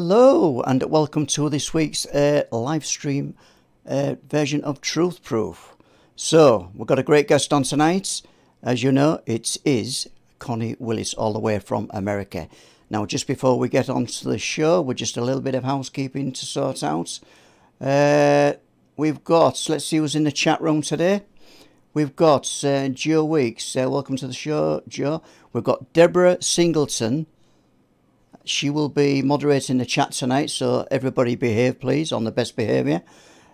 Hello, and welcome to this week's uh, live stream uh, version of Truth Proof. So, we've got a great guest on tonight. As you know, it is Connie Willis, all the way from America. Now, just before we get on to the show, we're just a little bit of housekeeping to sort out. Uh, we've got, let's see who's in the chat room today. We've got uh, Joe Weeks. Uh, welcome to the show, Joe. We've got Deborah Singleton. She will be moderating the chat tonight, so everybody behave, please, on the best behaviour,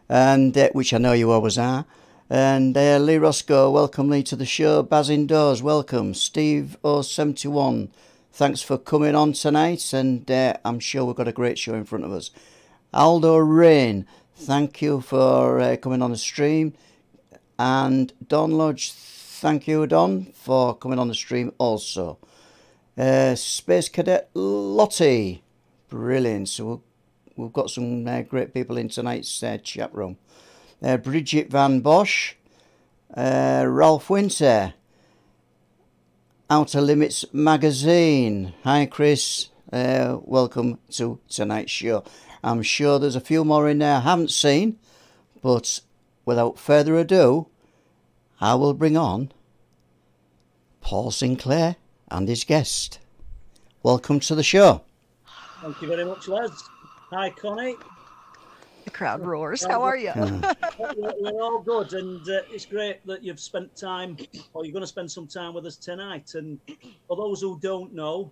and uh, which I know you always are. And uh, Lee Roscoe, welcome Lee to the show. Baz Indoors, welcome. Steve 071, thanks for coming on tonight, and uh, I'm sure we've got a great show in front of us. Aldo Rain, thank you for uh, coming on the stream. And Don Lodge, thank you, Don, for coming on the stream also. Uh, Space Cadet Lottie, brilliant. So we'll, we've got some uh, great people in tonight's uh, chat room. Uh, Bridget Van Bosch, uh, Ralph Winter, Outer Limits Magazine. Hi, Chris. Welcome to tonight's show. I'm sure there's a few more in there I haven't seen, but without further ado, I will bring on Paul Sinclair and his guest. Welcome to the show. Thank you very much, Les. Hi, Connie. The crowd roars. How are you? we're, we're all good, and uh, it's great that you've spent time, or you're going to spend some time with us tonight. And for those who don't know,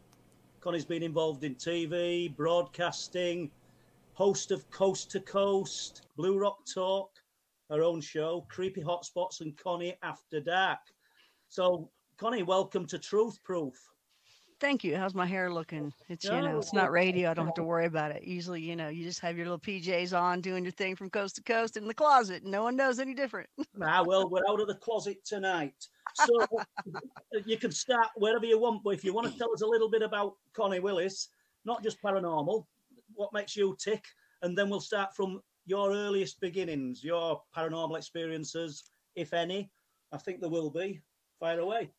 Connie's been involved in TV, broadcasting, host of Coast to Coast, Blue Rock Talk, her own show, Creepy Hotspots, and Connie After Dark. So, Connie, welcome to Truth Proof. Thank you. How's my hair looking? It's you know, it's not radio. I don't have to worry about it. Usually, you know, you just have your little PJs on, doing your thing from coast to coast in the closet. No one knows any different. ah, well, we're out of the closet tonight, so you can start wherever you want. But if you want to tell us a little bit about Connie Willis, not just paranormal, what makes you tick, and then we'll start from your earliest beginnings, your paranormal experiences, if any. I think there will be. Fire away.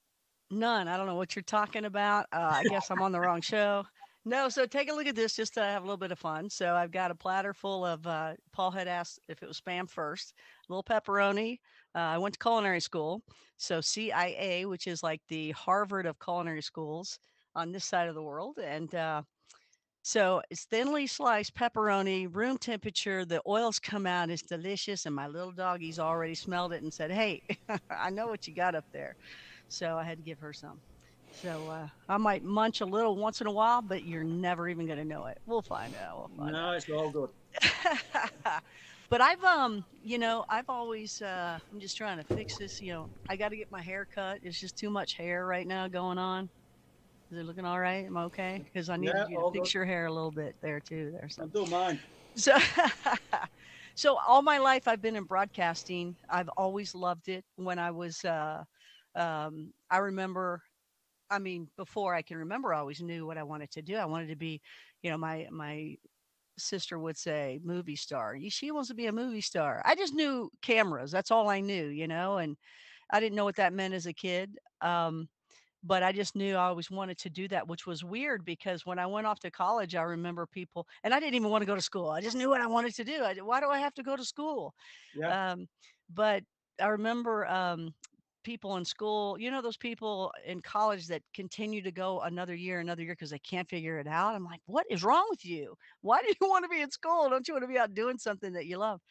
None. I don't know what you're talking about. Uh, I guess I'm on the wrong show. No, so take a look at this just to have a little bit of fun. So I've got a platter full of, uh, Paul had asked if it was spam first, a little pepperoni. Uh, I went to culinary school. So CIA, which is like the Harvard of culinary schools on this side of the world. And uh, so it's thinly sliced pepperoni, room temperature. The oils come out. It's delicious. And my little doggy's already smelled it and said, Hey, I know what you got up there so I had to give her some. So uh, I might munch a little once in a while, but you're never even going to know it. We'll find out. We'll find no, out. it's all good. but I've um, you know, I've always uh, I'm just trying to fix this. You know, I got to get my hair cut. It's just too much hair right now going on. Is it looking all right? Am I okay? Because I need yeah, you to fix good. your hair a little bit there too. There. So. I do mine. So. so all my life I've been in broadcasting. I've always loved it. When I was uh, um, I remember, I mean, before I can remember, I always knew what I wanted to do. I wanted to be, you know, my my sister would say movie star. She wants to be a movie star. I just knew cameras. That's all I knew, you know, and I didn't know what that meant as a kid. Um, but I just knew I always wanted to do that, which was weird because when I went off to college, I remember people, and I didn't even want to go to school. I just knew what I wanted to do. I, why do I have to go to school? Yeah. Um, but I remember um, people in school, you know, those people in college that continue to go another year, another year because they can't figure it out. I'm like, what is wrong with you? Why do you want to be in school? Don't you want to be out doing something that you love?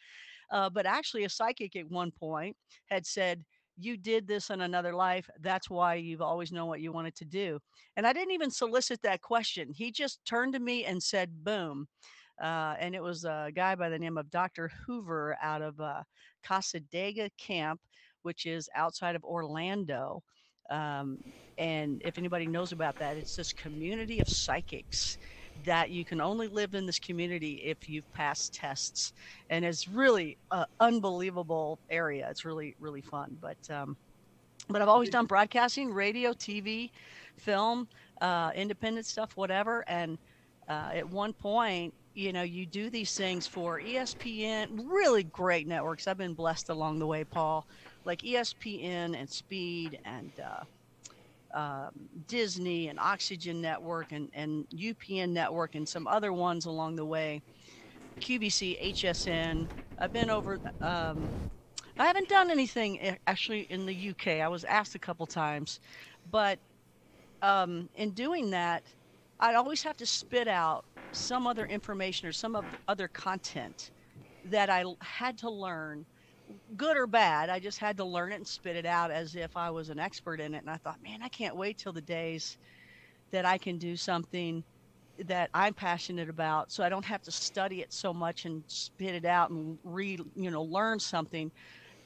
Uh, but actually, a psychic at one point had said, you did this in another life. That's why you've always known what you wanted to do. And I didn't even solicit that question. He just turned to me and said, boom. Uh, and it was a guy by the name of Dr. Hoover out of uh, Cassadaga Camp which is outside of Orlando. Um, and if anybody knows about that, it's this community of psychics that you can only live in this community if you've passed tests. And it's really an unbelievable area. It's really, really fun. But, um, but I've always done broadcasting, radio, TV, film, uh, independent stuff, whatever. And uh, at one point, you know, you do these things for ESPN, really great networks. I've been blessed along the way, Paul like ESPN and Speed and uh, um, Disney and Oxygen Network and, and UPN Network and some other ones along the way. QVC, HSN. I've been over. Um, I haven't done anything actually in the UK. I was asked a couple times, but um, in doing that, I'd always have to spit out some other information or some other content that I had to learn, good or bad. I just had to learn it and spit it out as if I was an expert in it. And I thought, man, I can't wait till the days that I can do something that I'm passionate about, so I don't have to study it so much and spit it out and re you know, learn something.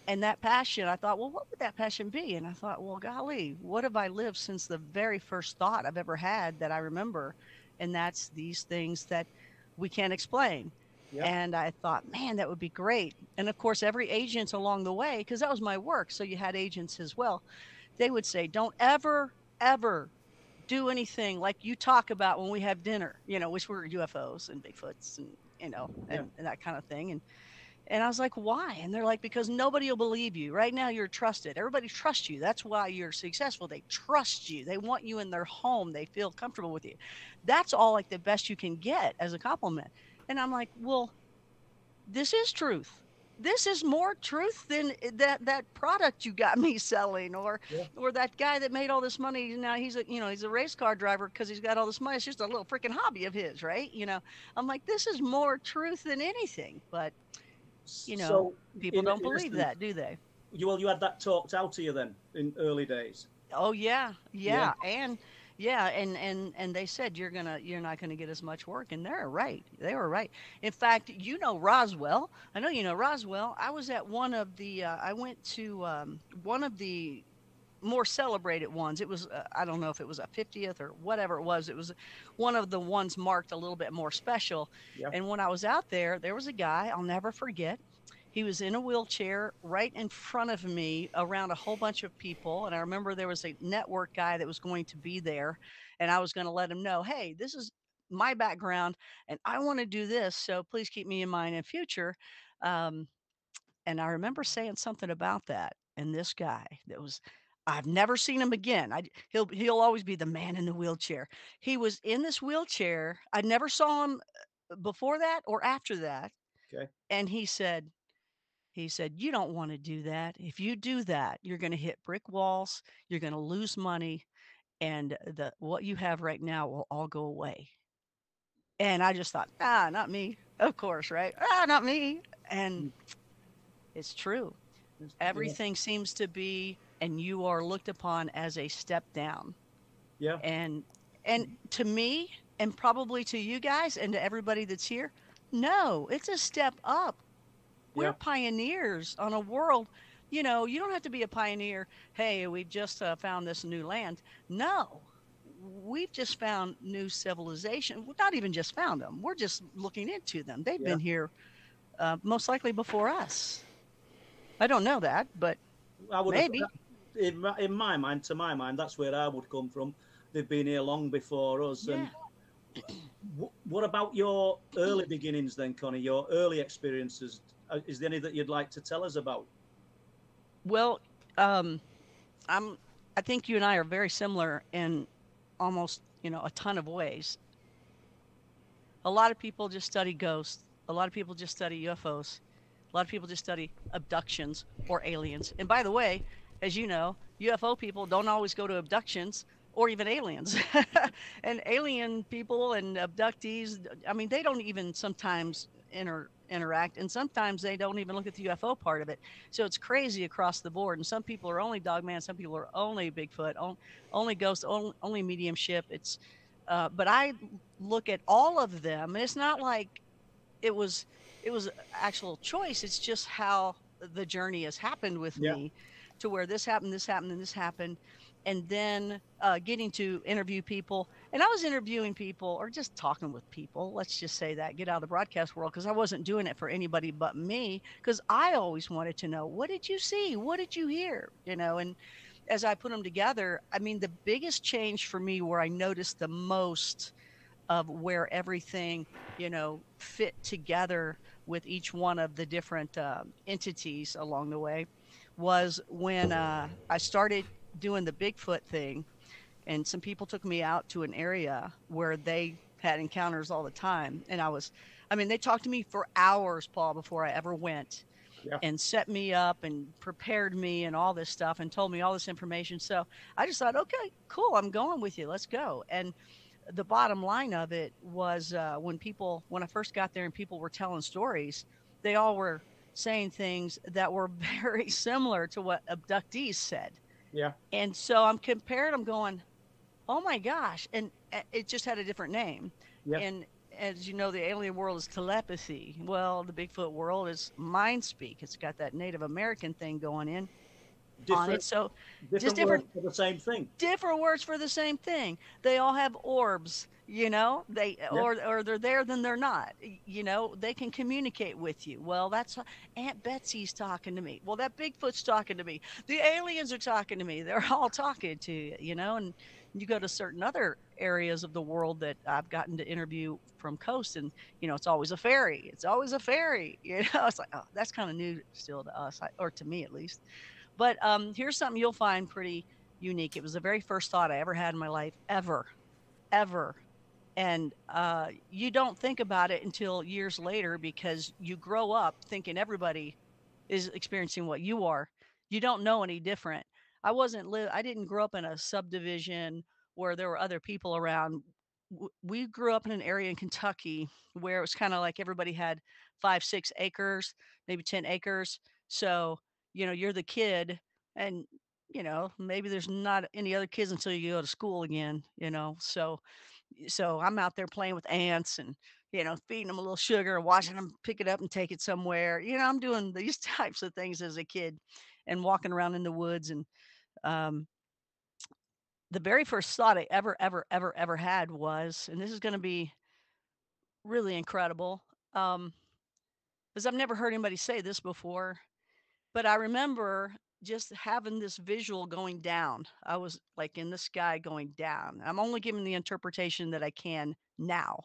And that passion, I thought, well, what would that passion be? And I thought, well, golly, what have I lived since the very first thought I've ever had that I remember? And that's these things that we can't explain. Yep. And I thought, man, that would be great. And of course, every agent along the way, because that was my work, so you had agents as well, they would say, don't ever, ever do anything like you talk about when we have dinner, you know, which were UFOs and Bigfoots and, you know, and, yeah. and that kind of thing. And, and I was like, why? And they're like, because nobody will believe you. Right now, you're trusted. Everybody trusts you. That's why you're successful. They trust you. They want you in their home. They feel comfortable with you. That's all like the best you can get as a compliment. And I'm like, well, this is truth. This is more truth than that that product you got me selling or yeah. or that guy that made all this money. Now he's a you know he's a race car driver because he's got all this money. It's just a little freaking hobby of his right? You know? I'm like this is more truth than anything. But you know so people don't believe that do they? You well you had that talked out to you then in early days. Oh yeah. Yeah, yeah. and yeah, and and and they said you're gonna you're not gonna get as much work, and they're right. They were right. In fact, you know Roswell. I know you know Roswell. I was at one of the. Uh, I went to um, one of the more celebrated ones. It was uh, I don't know if it was a 50th or whatever it was. It was one of the ones marked a little bit more special. Yeah. And when I was out there, there was a guy I'll never forget. He was in a wheelchair right in front of me around a whole bunch of people. And I remember there was a network guy that was going to be there. And I was going to let him know, hey, this is my background and I want to do this. So please keep me in mind in future. Um, and I remember saying something about that. And this guy that was I've never seen him again. I, he'll he'll always be the man in the wheelchair. He was in this wheelchair. I never saw him uh, before that or after that. Okay. And he said, he said, You don't want to do that. If you do that, you're going to hit brick walls, you're going to lose money, and the what you have right now will all go away. And I just thought, ah, not me. Of course, right? Ah, not me. And mm. it's true. Everything yeah. seems to be, and you are looked upon as a step down. Yeah. And and to me, and probably to you guys and to everybody that's here, no, it's a step up we're yeah. pioneers on a world. You know, you don't have to be a pioneer. Hey, we've just uh, found this new land. No, we've just found new civilization. We're not even just found them. We're just looking into them. They've yeah. been here uh, most likely before us. I don't know that, but maybe. in, my, in my mind, to my mind, that's where I would come from. They've been here long before us. Yeah. And what about your early beginnings then, Connie? Your early experiences? Uh, is there any that you'd like to tell us about? Well, um, I'm. I think you and I are very similar in almost you know a ton of ways. A lot of people just study ghosts. A lot of people just study UFOs. A lot of people just study abductions or aliens. And by the way, as you know, UFO people don't always go to abductions or even aliens. and alien people and abductees, I mean, they don't even sometimes inter- interact and sometimes they don't even look at the ufo part of it so it's crazy across the board and some people are only dogman some people are only bigfoot only, only ghost only, only mediumship it's uh, but i look at all of them and it's not like it was it was actual choice it's just how the journey has happened with yeah. me to where this happened this happened and this happened and then uh, getting to interview people. And I was interviewing people or just talking with people. Let's just say that get out of the broadcast world because I wasn't doing it for anybody but me because I always wanted to know what did you see? What did you hear? You know, and as I put them together, I mean, the biggest change for me where I noticed the most of where everything, you know, fit together with each one of the different uh, entities along the way was when uh, I started doing the Bigfoot thing, and some people took me out to an area where they had encounters all the time, and I was, I mean, they talked to me for hours, Paul, before I ever went. Yeah. And set me up and prepared me and all this stuff and told me all this information. So I just thought, okay, cool, I'm going with you. Let's go. And the bottom line of it was uh, when people, when I first got there and people were telling stories, they all were saying things that were very similar to what abductees said. Yeah. And so I'm comparing, I'm going, oh my gosh. And uh, it just had a different name. Yeah. And as you know, the alien world is telepathy. Well, the Bigfoot world is mind speak. It's got that Native American thing going in on it. So different, different- words for the same thing. different words for the same thing. They all have orbs, you know. They or or they're there, then they're not. You know, they can communicate with you. Well, that's Aunt Betsy's talking to me. Well, that Bigfoot's talking to me. The aliens are talking to me. They're all talking to you, you know. And you go to certain other areas of the world that I've gotten to interview from coast, and you know, it's always a fairy. It's always a fairy. You know, it's like oh, that's kind of new still to us, or to me at least. But um, here's something you'll find pretty unique. It was the very first thought I ever had in my life, ever, ever. And uh, you don't think about it until years later because you grow up thinking everybody is experiencing what you are. You don't know any different. I wasn't live. I didn't grow up in a subdivision where there were other people around. We grew up in an area in Kentucky where it was kind of like everybody had five, six acres, maybe ten acres. So you know, you're the kid, and you know maybe there's not any other kids until you go to school again you know so so i'm out there playing with ants and you know feeding them a little sugar watching them pick it up and take it somewhere you know i'm doing these types of things as a kid and walking around in the woods and um the very first thought i ever ever ever ever had was and this is going to be really incredible um because i've never heard anybody say this before but i remember just having this visual going down. I was like in the sky going down. I'm only giving the interpretation that I can now.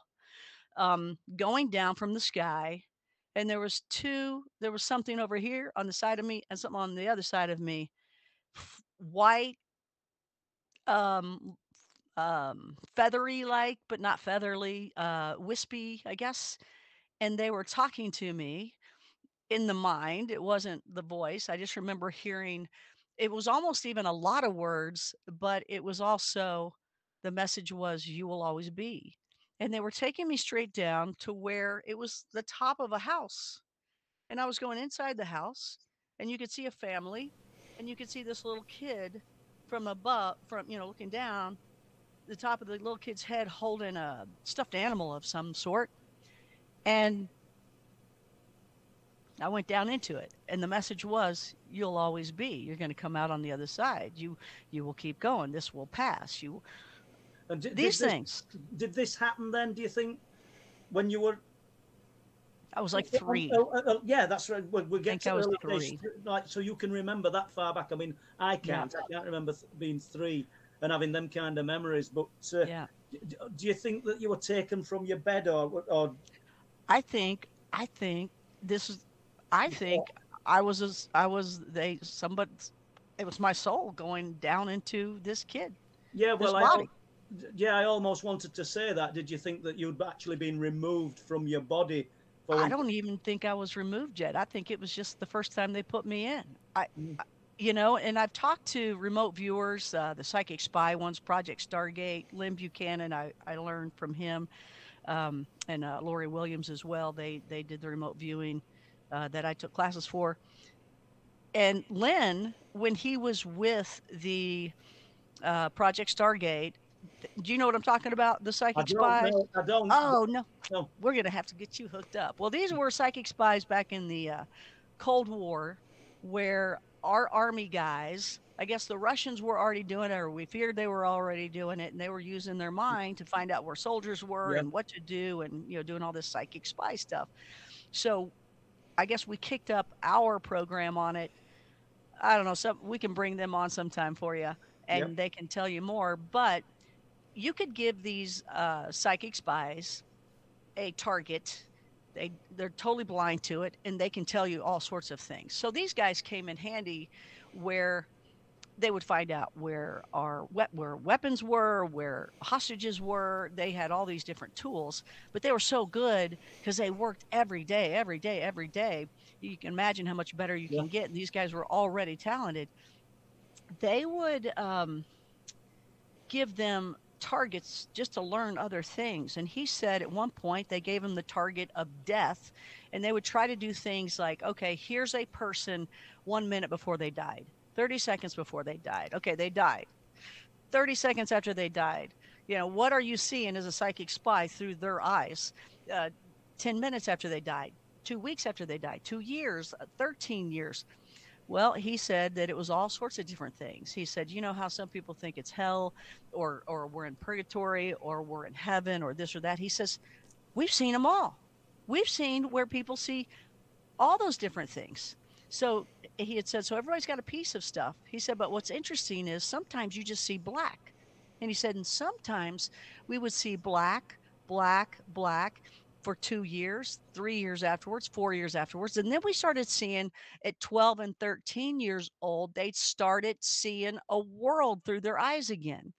Um, going down from the sky, and there was two. There was something over here on the side of me, and something on the other side of me. White, um, um, feathery like, but not featherly. Uh, wispy, I guess. And they were talking to me in the mind. It wasn't the voice. I just remember hearing it was almost even a lot of words, but it was also the message was you will always be. And they were taking me straight down to where it was the top of a house. And I was going inside the house and you could see a family and you could see this little kid from above from you know looking down the top of the little kid's head holding a stuffed animal of some sort. And I went down into it, and the message was, "You'll always be. You're going to come out on the other side. You, you will keep going. This will pass. You, And did, these did this, things." Did this happen then? Do you think when you were I was like three. oh, oh, oh, yeah, that's right. We, we get think to I early days, like so you can remember that far back. I mean, I can't. I can't remember th- being three and having them kind of memories. But uh, Yeah, d- do you think that you were taken from your bed, or or I think, I think this is, I think I was, as, I was they somebody, it was my soul going down into this kid. yeah? Well, I, yeah, I almost wanted to say that. Did you think that you'd actually been removed from your body? I don't even think I was removed yet. I think it was just the first time they put me in. I, Mm. I- you know, and I've talked to remote viewers, uh, the Psychic Spy ones, Project Stargate, Lyn Buchanan. I, I learned from him, um, and uh, Lori Williams as well. They they did the remote viewing uh, that I took classes for. And Lynn, when he was with the uh, Project Stargate, do you know what I'm talking about? The Psychic don't Spy. know. I don't. Oh no, No. we're gonna have to get you hooked up. Well, these were psychic spies back in the uh, Cold War, where our army guys, I guess the Russians were already doing it, or we feared they were already doing it, and they were using their mind to find out where soldiers were Yeah. and what to do, and you know, doing all this psychic spy stuff. So, I guess we kicked up our program on it. I don't know. Some we can bring them on sometime for you, and Yep. they can tell you more. But you could give these uh, psychic spies a target. They they're totally blind to it, and they can tell you all sorts of things. So these guys came in handy, where they would find out where our where weapons were, where hostages were. They had all these different tools, but they were so good because they worked every day, every day, every day. You can imagine how much better you yeah. can get. And these guys were already talented. They would um, give them targets just to learn other things. And he said at one point they gave him the target of death, and they would try to do things like, okay, here's a person one minute before they died 30 seconds before they died. Okay, they died. 30 seconds after they died. You know, what are you seeing as a psychic spy through their eyes? Uh, 10 minutes after they died, two weeks after they died, two years, uh, 13 years. Well, he said that it was all sorts of different things. He said, you know how some people think it's hell or or we're in purgatory or we're in heaven or this or that. He says, we've seen them all. We've seen where people see all those different things. So he had said, so everybody's got a piece of stuff. He said, but what's interesting is sometimes you just see black. And he said, and sometimes we would see black, black, black for two years, three years afterwards, four years afterwards. And then we started seeing at 12 and 13 years old, they started seeing a world through their eyes again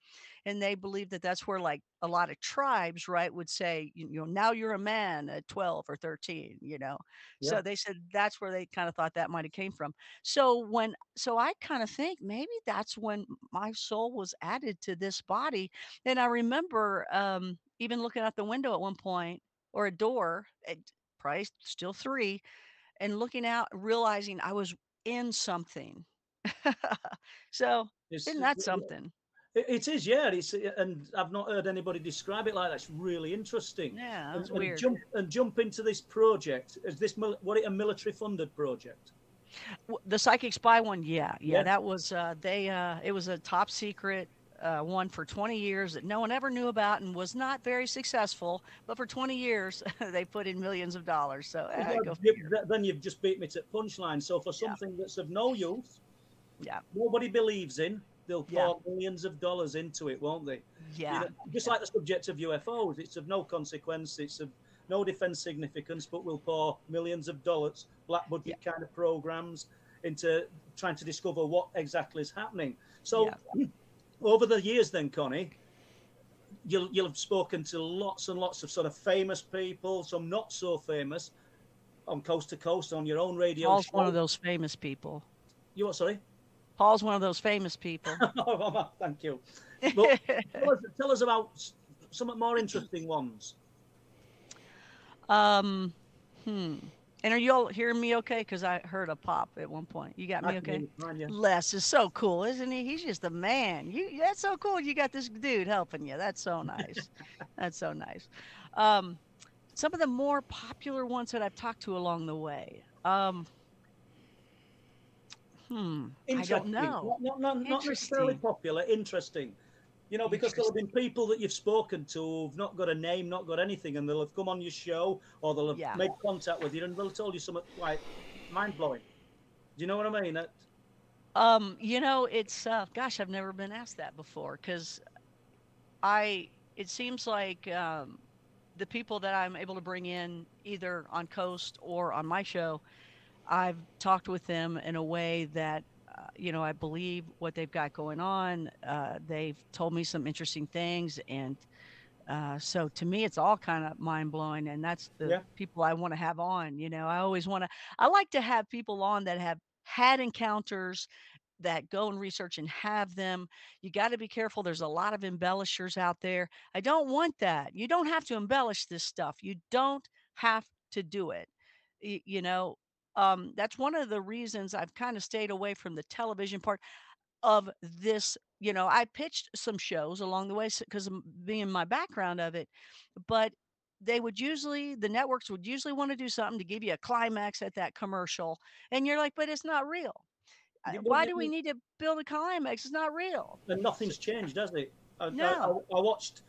and they believe that that's where like a lot of tribes right would say you know now you're a man at 12 or 13 you know yeah. so they said that's where they kind of thought that might have came from so when so i kind of think maybe that's when my soul was added to this body and i remember um even looking out the window at one point or a door at probably still three and looking out realizing i was in something so it's, isn't that something it, it is, yeah. It's and I've not heard anybody describe it like that. It's really interesting. Yeah, that's and, weird. jump and jump into this project. Is this what it a military funded project? The psychic spy one, yeah, yeah. yeah. That was uh, they. Uh, it was a top secret uh, one for 20 years that no one ever knew about and was not very successful. But for 20 years, they put in millions of dollars. So uh, then you've just beat me to punchline. So for something yeah. that's of no use, yeah, nobody believes in, they'll yeah. pour millions of dollars into it, won't they? Yeah. You know, just like the subject of UFOs, it's of no consequence, it's of no defense significance, but we'll pour millions of dollars, black budget yeah. kind of programs, into trying to discover what exactly is happening. So, yeah. over the years, then, Connie, you'll you'll have spoken to lots and lots of sort of famous people, some not so famous, on coast to coast on your own radio. Paul's show. one of those famous people. You what? Sorry. Paul's one of those famous people. oh, thank you. But tell, us, tell us about some more interesting ones. Um, hmm. And are you all hearing me okay? Because I heard a pop at one point. You got me okay? Les is so cool, isn't he? He's just a man. You that's so cool. You got this dude helping you. That's so nice. that's so nice. Um, some of the more popular ones that I've talked to along the way. Um, Hmm. I don't know. Not, not, not necessarily popular, interesting. You know, because there'll have been people that you've spoken to who've not got a name, not got anything, and they'll have come on your show or they'll have yeah. made contact with you and they'll told you something like mind blowing. Do you know what I mean? That... Um, you know, it's uh, gosh, I've never been asked that before because I. It seems like um, the people that I'm able to bring in either on Coast or on my show I've talked with them in a way that, you know, I believe what they've got going on. Uh, they've told me some interesting things. And uh, so to me, it's all kind of mind blowing. And that's the yeah. people I want to have on. You know, I always want to, I like to have people on that have had encounters that go and research and have them. You got to be careful. There's a lot of embellishers out there. I don't want that. You don't have to embellish this stuff. You don't have to do it. you know, um, that's one of the reasons I've kind of stayed away from the television part of this. You know, I pitched some shows along the way because being my background of it, but they would usually the networks would usually want to do something to give you a climax at that commercial, and you're like, but it's not real. Why do we need to build a climax? It's not real. And nothing's changed, does it? I, no. I, I watched.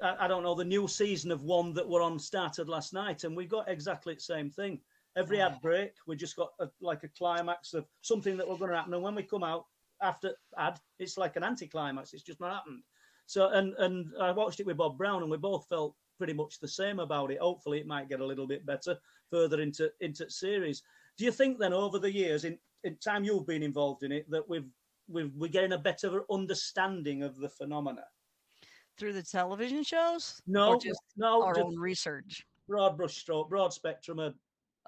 I, I don't know the new season of one that were on started last night, and we got exactly the same thing Every ad break, we just got a, like a climax of something that we're going to happen. And when we come out after ad, it's like an anticlimax. It's just not happened. So, and and I watched it with Bob Brown, and we both felt pretty much the same about it. Hopefully, it might get a little bit better further into into series. Do you think then, over the years, in in time you've been involved in it, that we've we're, we're getting a better understanding of the phenomena. Through the television shows? No, no, our just own research. broad brushstroke, broad spectrum of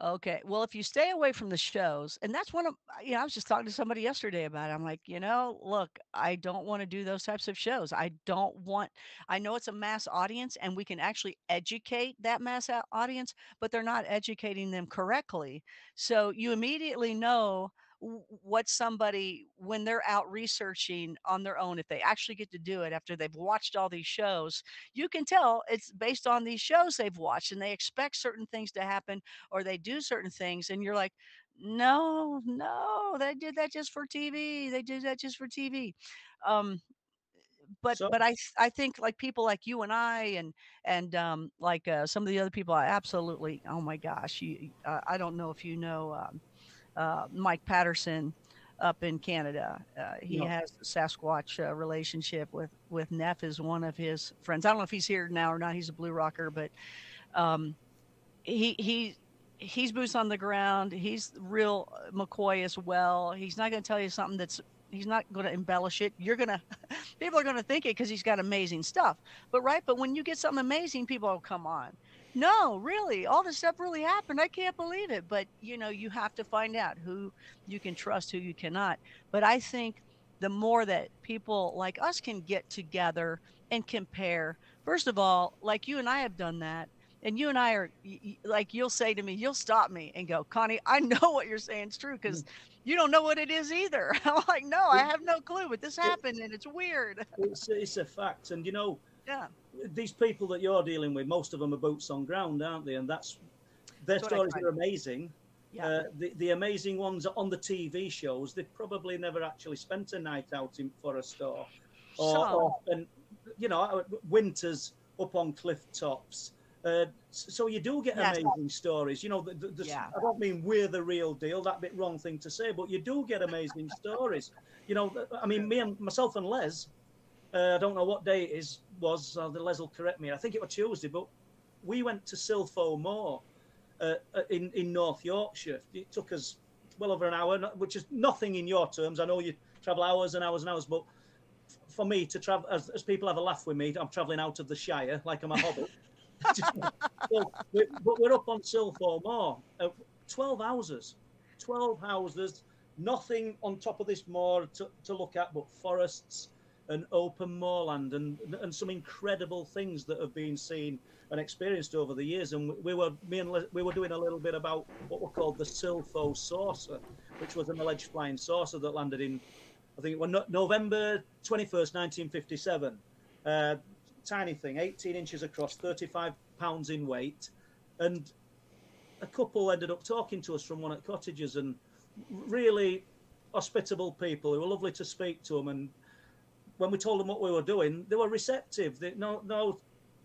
Okay. Well, if you stay away from the shows, and that's one of, uh, you know, I was just talking to somebody yesterday about it. I'm like, you know, look, I don't want to do those types of shows. I don't want, I know it's a mass audience and we can actually educate that mass audience, but they're not educating them correctly. So you immediately know what somebody, when they're out researching on their own, if they actually get to do it after they've watched all these shows, you can tell it's based on these shows they've watched and they expect certain things to happen or they do certain things and you're like no no they did that just for tv they did that just for tv um but So- but i i think like people like you and i and and um like uh, some of the other people i absolutely oh my gosh you uh, i don't know if you know um, uh, mike patterson up in canada uh, he No. has a sasquatch uh, relationship with with neff is one of his friends i don't know if he's here now or not he's a blue rocker but um he he he's boots on the ground. He's real McCoy as well. He's not going to tell you something that's he's not going to embellish it. You're going to people are going to think it because he's got amazing stuff. But right, but when you get something amazing, people will come on. No, really, all this stuff really happened. I can't believe it. But you know, you have to find out who you can trust, who you cannot. But I think the more that people like us can get together and compare, first of all, like you and I have done that and you and I are like you'll say to me, you'll stop me and go, Connie, I know what you're saying is true because mm. you don't know what it is either. I'm like, no, I have no clue, but this happened and it's weird. it's, it's a fact. And you know, Yeah, these people that you're dealing with, most of them are boots on ground, aren't they? And that's their That's stories are amazing. yeah, Uh, the, the amazing ones on the TV shows, they've probably never actually spent a night out in Forest or, or, Some. or and you know, winters up on cliff tops. Uh, so you do get Yes. amazing stories. You know, the, the, the, Yeah. I don't mean we're the real deal. That bit wrong thing to say, but you do get amazing stories. You know, I mean, me and myself and Les. Uh, I don't know what day it is. Was uh, the Les will correct me. I think it was Tuesday, but we went to Silpho Moor uh, uh, in in North Yorkshire. It took us well over an hour, which is nothing in your terms. I know you travel hours and hours and hours, but for me to travel, as, as people have a laugh with me, I'm traveling out of the Shire like I'm a hobbit. so, we, but we're up on Silpho Moor, uh, 12 houses, 12 houses, nothing on top of this moor to, to look at but forests and open moorland and and some incredible things that have been seen and experienced over the years. And we were me and we were doing a little bit about what were called the Silpho saucer, which was an alleged flying saucer that landed in, I think it was no- November twenty first, nineteen fifty seven. Uh, tiny thing, eighteen inches across, thirty five pounds in weight, and a couple ended up talking to us from one of the cottages and really hospitable people who were lovely to speak to them and when we told them what we were doing, they were receptive. They, no, no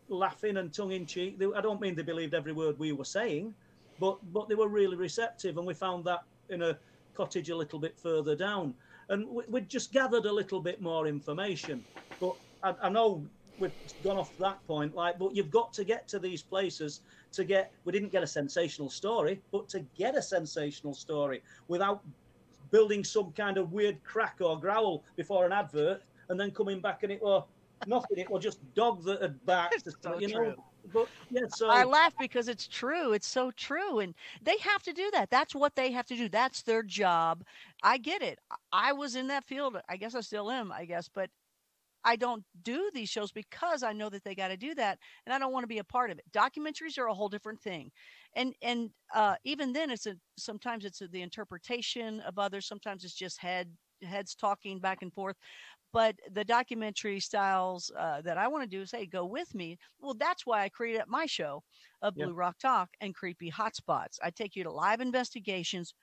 laughing and tongue in cheek. They, I don't mean they believed every word we were saying, but but they were really receptive, and we found that in a cottage a little bit further down, and we, we just gathered a little bit more information. But I, I know we've gone off that point, like, but you've got to get to these places to get. We didn't get a sensational story, but to get a sensational story without building some kind of weird crack or growl before an advert and then coming back and it was nothing. It was just dog that had barked. So you know. true. But yeah, so I laugh because it's true. It's so true. And they have to do that. That's what they have to do. That's their job. I get it. I- I was in that field. I guess I still am, I guess, but I don't do these shows because I know that they got to do that and I don't want to be a part of it. Documentaries are a whole different thing. And and uh even then it's a sometimes it's a, the interpretation of others, sometimes it's just head heads talking back and forth but the documentary styles uh, that I want to do is hey, go with me. Well, that's why I created my show of Yeah. Blue Rock Talk and Creepy Hotspots. I take you to live investigations.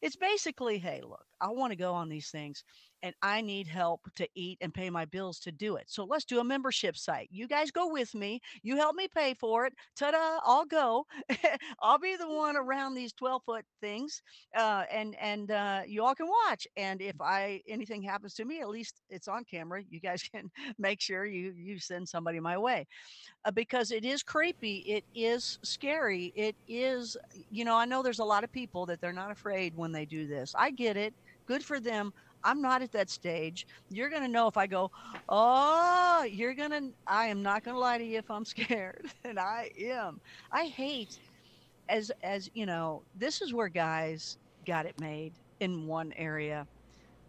It's basically, hey, look, I want to go on these things and I need help to eat and pay my bills to do it. So let's do a membership site. You guys go with me. You help me pay for it. Ta da, I'll go. I'll be the one around these 12 foot things uh, and and uh, you all can watch. And if I anything happens to me, at least it's on camera. You guys can make sure you you send somebody my way, uh, because it is creepy. It is scary. It is you know I know there's a lot of people that they're not afraid when they do this. I get it. Good for them. I'm not at that stage. You're going to know if I go, oh, you're going to, I am not going to lie to you if I'm scared. And I am. I hate, as, as, you know, this is where guys got it made in one area.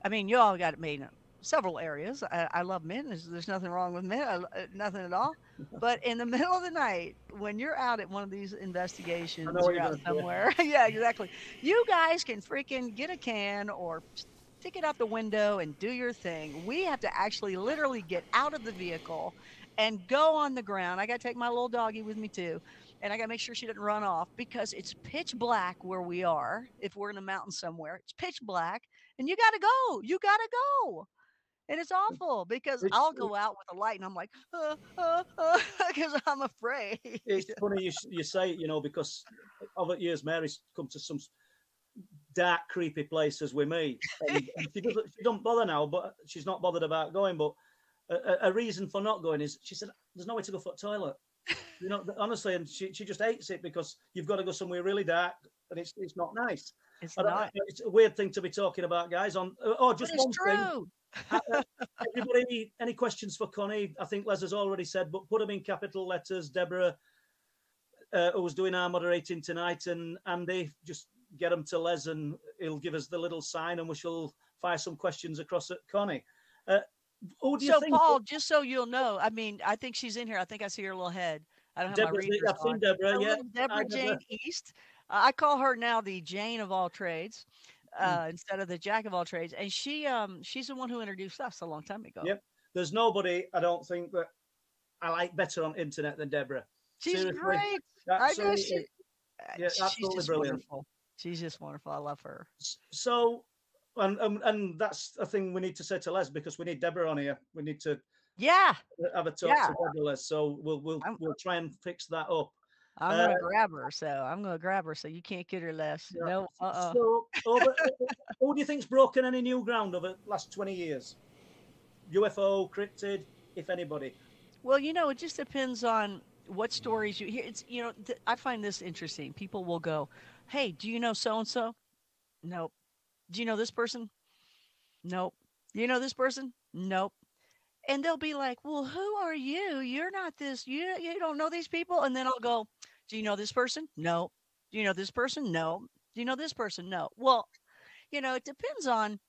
I mean, you all got it made in several areas. I, I love men. There's, there's, nothing wrong with men, I, uh, nothing at all. But in the middle of the night, when you're out at one of these investigations, you're out somewhere. yeah, exactly. You guys can freaking get a can or stick it out the window and do your thing. We have to actually literally get out of the vehicle and go on the ground. I got to take my little doggy with me too. And I got to make sure she doesn't run off because it's pitch black where we are. If we're in a mountain somewhere, it's pitch black and you got to go. You got to go and it's awful because it's, I'll go out with a light and I'm like, because uh, uh, uh, I'm afraid. It's funny you, you say it, you know, because over years Mary's come to some dark, creepy places with me, and, and she doesn't, she don't bother now, but she's not bothered about going. But a, a, reason for not going is she said there's no way to go for the toilet. You know, honestly, and she, she just hates it because you've got to go somewhere really dark and it's it's not nice. It's not. It's a weird thing to be talking about, guys. On oh, just one true. thing. Everybody, any questions for Connie? I think Les has already said, but put them in capital letters. Deborah, uh, who was doing our moderating tonight, and Andy, just get them to Les, and he'll give us the little sign, and we shall fire some questions across at Connie. Uh, who do you so, think? Paul, just so you'll know, I mean, I think she's in here. I think I see her little head. I don't have Deborah, my readers I've seen Deborah. Yeah, Deborah Jane East. Uh, I call her now the Jane of all trades. Mm. uh, instead of the jack of all trades. And she um she's the one who introduced us a long time ago. Yep. There's nobody I don't think that I like better on internet than Deborah. She's Seriously. great. Absolutely. I know she, yeah, absolutely brilliant. Wonderful. She's just wonderful. I love her. So and, and and that's a thing we need to say to Les because we need Deborah on here. We need to yeah have a talk yeah. to Deborah Les. So we'll we'll I'm, we'll try and fix that up. I'm gonna uh, grab her, so I'm gonna grab her, so you can't get her less. Yeah. No, uh-uh. So, over, who do you think's broken any new ground over the last 20 years? UFO, cryptid, if anybody. Well, you know, it just depends on what stories you hear. It's you know, th- I find this interesting. People will go, "Hey, do you know so and so?" Nope. Do you know this person? Nope. Do you know this person? Nope and they'll be like, "Well, who are you? You're not this. You you don't know these people." And then I'll go, "Do you know this person? No. Do you know this person? No. Do you know this person? No." Well, you know, it depends on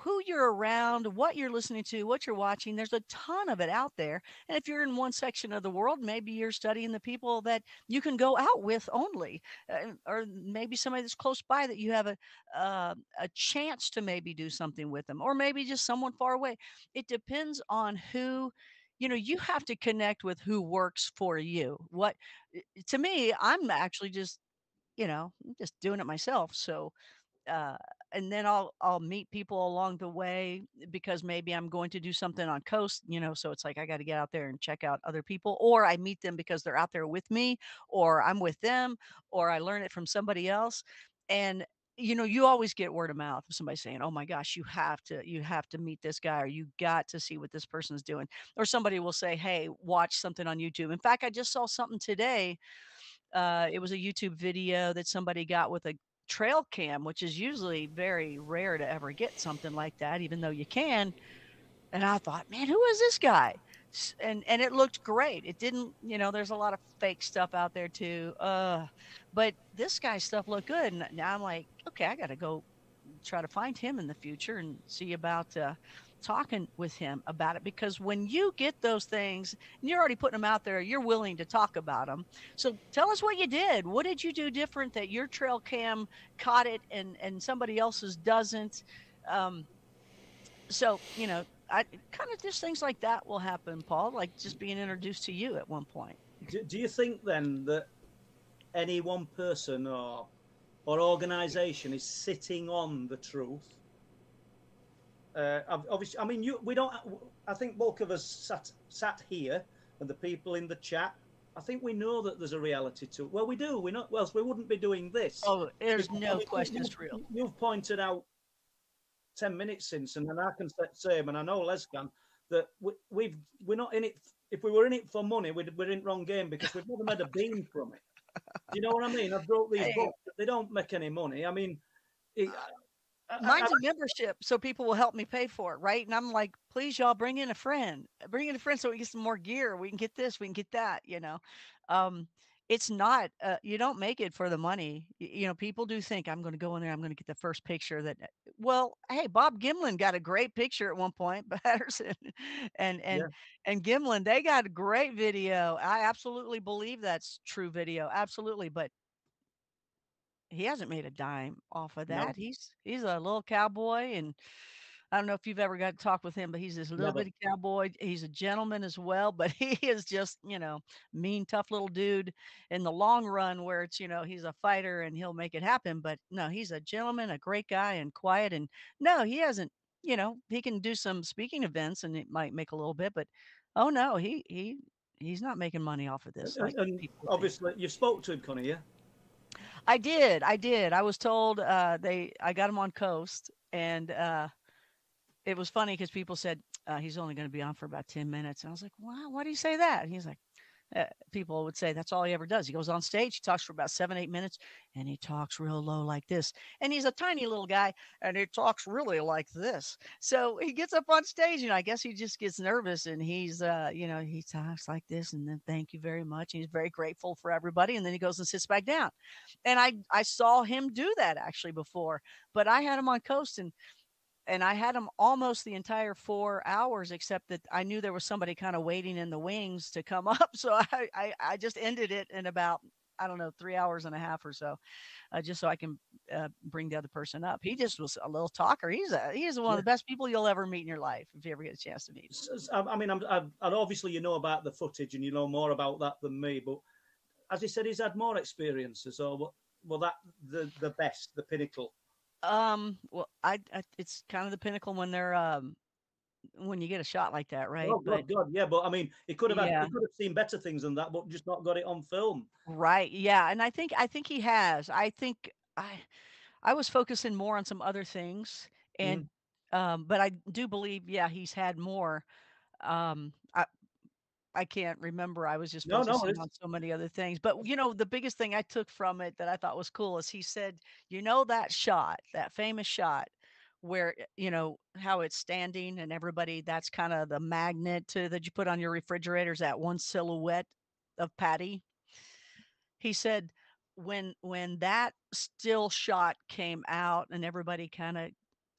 who you're around, what you're listening to, what you're watching. There's a ton of it out there. And if you're in one section of the world, maybe you're studying the people that you can go out with only, uh, or maybe somebody that's close by that you have a uh, a chance to maybe do something with them, or maybe just someone far away. It depends on who you know you have to connect with who works for you what to me i'm actually just you know just doing it myself so uh, and then I'll I'll meet people along the way because maybe I'm going to do something on coast, you know, so it's like I got to get out there and check out other people or I meet them because they're out there with me or I'm with them or I learn it from somebody else and you know you always get word of mouth of somebody saying oh my gosh you have to you have to meet this guy or you got to see what this person's doing or somebody will say hey watch something on youtube. In fact i just saw something today uh, it was a youtube video that somebody got with a trail cam, which is usually very rare to ever get something like that, even though you can. And I thought, man, who is this guy? And and it looked great. It didn't, you know, there's a lot of fake stuff out there too. Uh, but this guy's stuff looked good. And now I'm like, okay, I got to go try to find him in the future and see about uh, talking with him about it because when you get those things and you're already putting them out there, you're willing to talk about them. So tell us what you did. What did you do different that your trail cam caught it and and somebody else's doesn't? Um, so you know, I kind of just things like that will happen, Paul. Like just being introduced to you at one point. Do, do you think then that any one person or or organization is sitting on the truth uh, obviously, I mean, you, we don't. I think bulk of us sat sat here, and the people in the chat. I think we know that there's a reality to it. Well, we do. We not. Well, we wouldn't be doing this. Oh, there's no I mean, question. It's real. You've pointed out ten minutes since, and then I can say same, and I know Les can that we, we've we're not in it. If we were in it for money, we'd, we're in wrong game because we've never made a bean from it. Do you know what I mean? I've brought these hey. books. They don't make any money. I mean, it, mine's a membership, so people will help me pay for it, right? And I'm like, please, y'all, bring in a friend, bring in a friend, so we get some more gear. We can get this, we can get that. You know, um, it's not. Uh, you don't make it for the money. You, you know, people do think I'm going to go in there, I'm going to get the first picture. That, well, hey, Bob Gimlin got a great picture at one point, Patterson, and and yeah. and Gimlin, they got a great video. I absolutely believe that's true video, absolutely. But he hasn't made a dime off of that. He's he's a little cowboy, and I don't know if you've ever got to talk with him, but he's this little bitty cowboy. He's a gentleman as well, but he is just you know mean, tough little dude in the long run. Where it's you know he's a fighter and he'll make it happen, but no, he's a gentleman, a great guy, and quiet. And no, he hasn't. You know, he can do some speaking events and it might make a little bit, but oh no, he he he's not making money off of this. Like and obviously, think. you spoke to him, Connie, yeah. I did. I did. I was told uh, they. I got him on Coast, and uh, it was funny because people said uh, he's only going to be on for about ten minutes, and I was like, "Wow, why do you say that?" And he's like, uh, people would say that's all he ever does. He goes on stage, he talks for about seven, eight minutes, and he talks real low like this. And he's a tiny little guy, and he talks really like this. So he gets up on stage, and I guess he just gets nervous, and he's, uh, you know, he talks like this, and then thank you very much. He's very grateful for everybody, and then he goes and sits back down. And I, I saw him do that actually before, but I had him on coast, and and I had them almost the entire four hours, except that I knew there was somebody kind of waiting in the wings to come up. So I, I, I just ended it in about, I don't know, three hours and a half or so, uh, just so I can uh, bring the other person up. He just was a little talker. He's a, he's one of the best people you'll ever meet in your life if you ever get a chance to meet him. I mean, I'm, I'm, and obviously you know about the footage and you know more about that than me, but as he said, he's had more experiences. So, well, that the the best, the pinnacle um, well, I, I it's kind of the pinnacle when they're um when you get a shot like that, right? Oh but, God, yeah, but I mean, it could have had, yeah. could have seen better things than that, but just not got it on film. Right. Yeah, and I think I think he has. I think I I was focusing more on some other things, and mm. um, but I do believe, yeah, he's had more. Um, I, I can't remember. I was just no, focusing no, on so many other things. But you know, the biggest thing I took from it that I thought was cool is he said, you know, that shot, that famous shot where eh, you know how it's standing and everybody that's kind of the magnet to, that you put on your refrigerators that one silhouette of patty he said when when that still shot came out and everybody kind of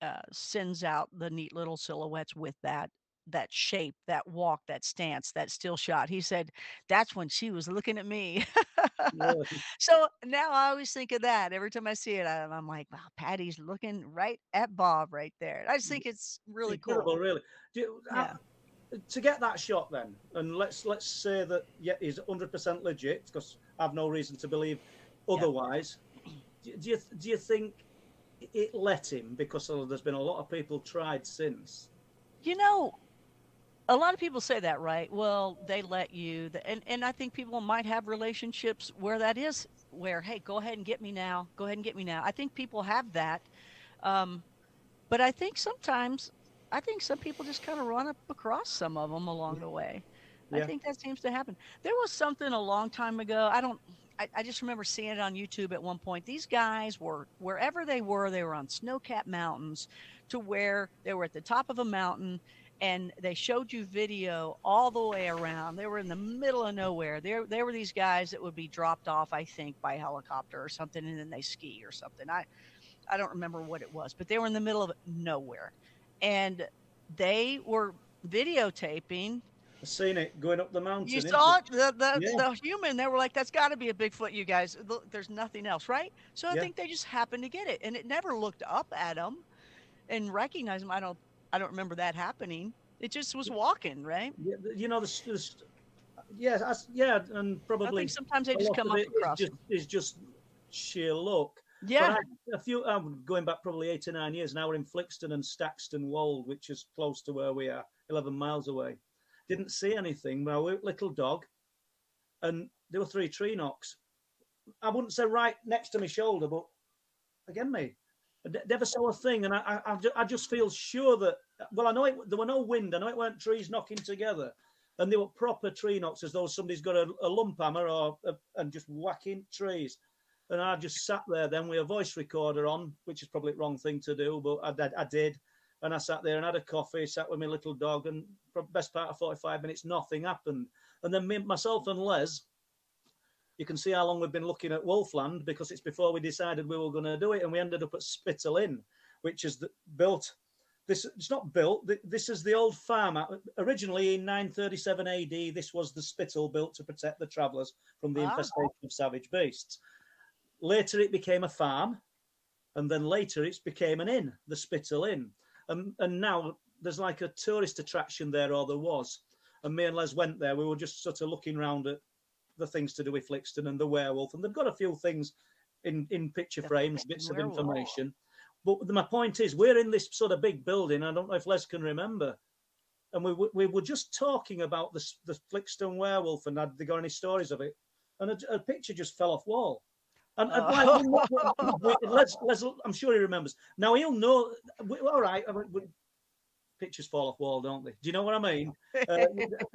uh, sends out the neat little silhouettes with that that shape, that walk, that stance, that still shot. He said, that's when she was looking at me. so now I always think of that every time I see it. I, am like, wow, Patty's looking right at Bob right there. I just think it's really cool. Really, yeah. Uh, to get that shot, then, and let's let's say that yeah, he's 100 percent legit because I have no reason to believe otherwise. Yeah. Do, do you do you think it let him because there's been a lot of people tried since? You know, a lot of people say that, right? Well, they let you, and and I think people might have relationships where that is, where hey, go ahead and get me now, go ahead and get me now. I think people have that, um, but I think sometimes, I think some people just kind of run up across some of them along the way. Yeah. I think that seems to happen. There was something a long time ago. I don't. I, I just remember seeing it on YouTube at one point. These guys were wherever they were, they were on snow-capped mountains, to where they were at the top of a mountain and they showed you video all the way around. They were in the middle of nowhere. There, there were these guys that would be dropped off, I think, by helicopter or something, and then they ski or something. I, I don't remember what it was, but they were in the middle of nowhere, and they were videotaping. I've seen it going up the mountain. You saw it? the the, yeah. the human. They were like, "That's got to be a Bigfoot, you guys." There's nothing else, right? So I yeah. think they just happened to get it, and it never looked up at them and recognized them. I don't I don't remember that happening. It just was walking, right? Yeah, you know, this, this yeah, yeah, and probably I think sometimes they just come up across. It's just, just sheer luck. Yeah, I, a few. I'm going back probably eight or nine years now. We're in Flixton and Staxton Wold, which is close to where we are, eleven miles away. Didn't see anything. My little dog, and there were three tree knocks. I wouldn't say right next to my shoulder, but again, me never saw a thing, and I, I, I just feel sure that. Well, I know it, there were no wind. I know it weren't trees knocking together, and they were proper tree knocks, as though somebody's got a, a lump hammer or a, and just whacking trees. And I just sat there then with a voice recorder on, which is probably the wrong thing to do, but I, I, I did. And I sat there and had a coffee, sat with my little dog, and best part of 45 minutes, nothing happened. And then me, myself and Les, you can see how long we've been looking at Wolfland because it's before we decided we were going to do it. And we ended up at Spittal Inn, which is the, built this it's not built. This is the old farm. Originally in 937 AD, this was the spittle built to protect the travellers from the ah. infestation of savage beasts. Later, it became a farm, and then later it became an inn, the Spittal Inn. And and now there's like a tourist attraction there, or there was. And me and Les went there. We were just sort of looking around at the things to do with Flixton and the werewolf, and they've got a few things in in picture frames, bits of information. But my point is, we're in this sort of big building. I don't know if Les can remember. And we, we were just talking about the, the Flixton werewolf and had they got any stories of it. And a, a picture just fell off wall. And, and oh. let's, let's, I'm sure he remembers. Now he'll know. All right, pictures fall off wall, don't they? Do you know what I mean? Uh,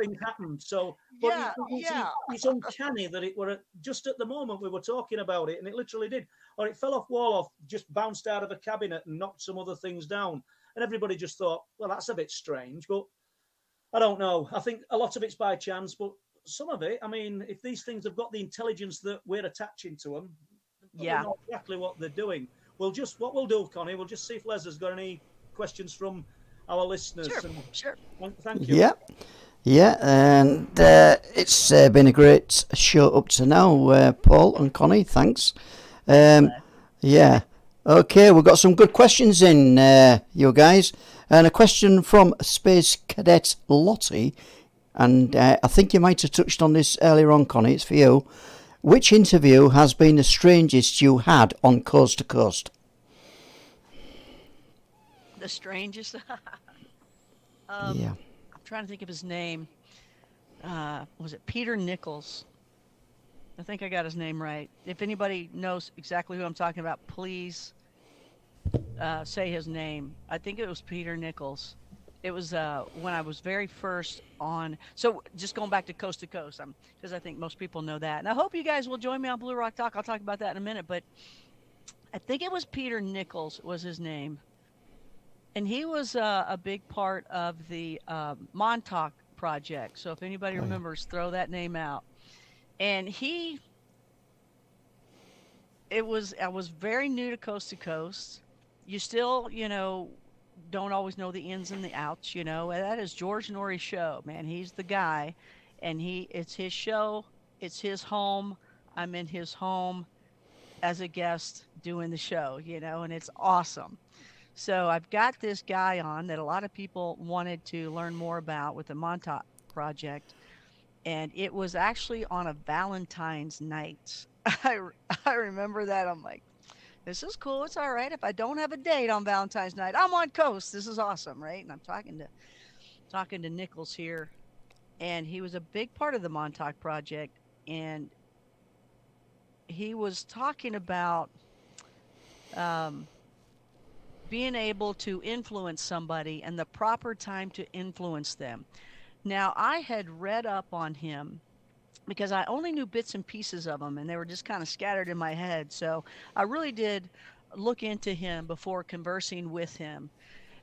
things happen. So, but yeah, it's, yeah. it's, uncanny that it were just at the moment we were talking about it, and it literally did, or it fell off wall, off, just bounced out of a cabinet and knocked some other things down, and everybody just thought, well, that's a bit strange, but I don't know. I think a lot of it's by chance, but some of it, I mean, if these things have got the intelligence that we're attaching to them, yeah, exactly what they're doing. We'll just what we'll do, Connie. We'll just see if Les has got any questions from our listeners. Sure, sure. Thank you. Yeah. Yeah, and uh, it's uh, been a great show up to now, uh, Paul and Connie. Thanks. Um, yeah. Okay, we've got some good questions in, uh, you guys. And a question from Space Cadet Lottie. And uh, I think you might have touched on this earlier on, Connie. It's for you. Which interview has been the strangest you had on Coast to Coast? the strangest. um, yeah. I'm trying to think of his name. Uh, was it Peter Nichols? I think I got his name right. If anybody knows exactly who I'm talking about, please uh, say his name. I think it was Peter Nichols. It was uh, when I was very first on. So just going back to coast to coast, because I think most people know that. And I hope you guys will join me on Blue Rock Talk. I'll talk about that in a minute. But I think it was Peter Nichols was his name and he was uh, a big part of the uh, Montauk project. So if anybody oh, remembers, yeah. throw that name out. And he, it was I was very new to Coast to Coast. You still, you know, don't always know the ins and the outs. You know, and that is George Noory's show. Man, he's the guy, and he it's his show. It's his home. I'm in his home as a guest doing the show. You know, and it's awesome so I've got this guy on that a lot of people wanted to learn more about with the Montauk project. And it was actually on a Valentine's night. I, I remember that. I'm like, this is cool. It's all right. If I don't have a date on Valentine's night, I'm on coast. This is awesome, right? And I'm talking to talking to Nichols here. And he was a big part of the Montauk project. And he was talking about um, being able to influence somebody and the proper time to influence them. Now, I had read up on him because I only knew bits and pieces of him and they were just kind of scattered in my head. So I really did look into him before conversing with him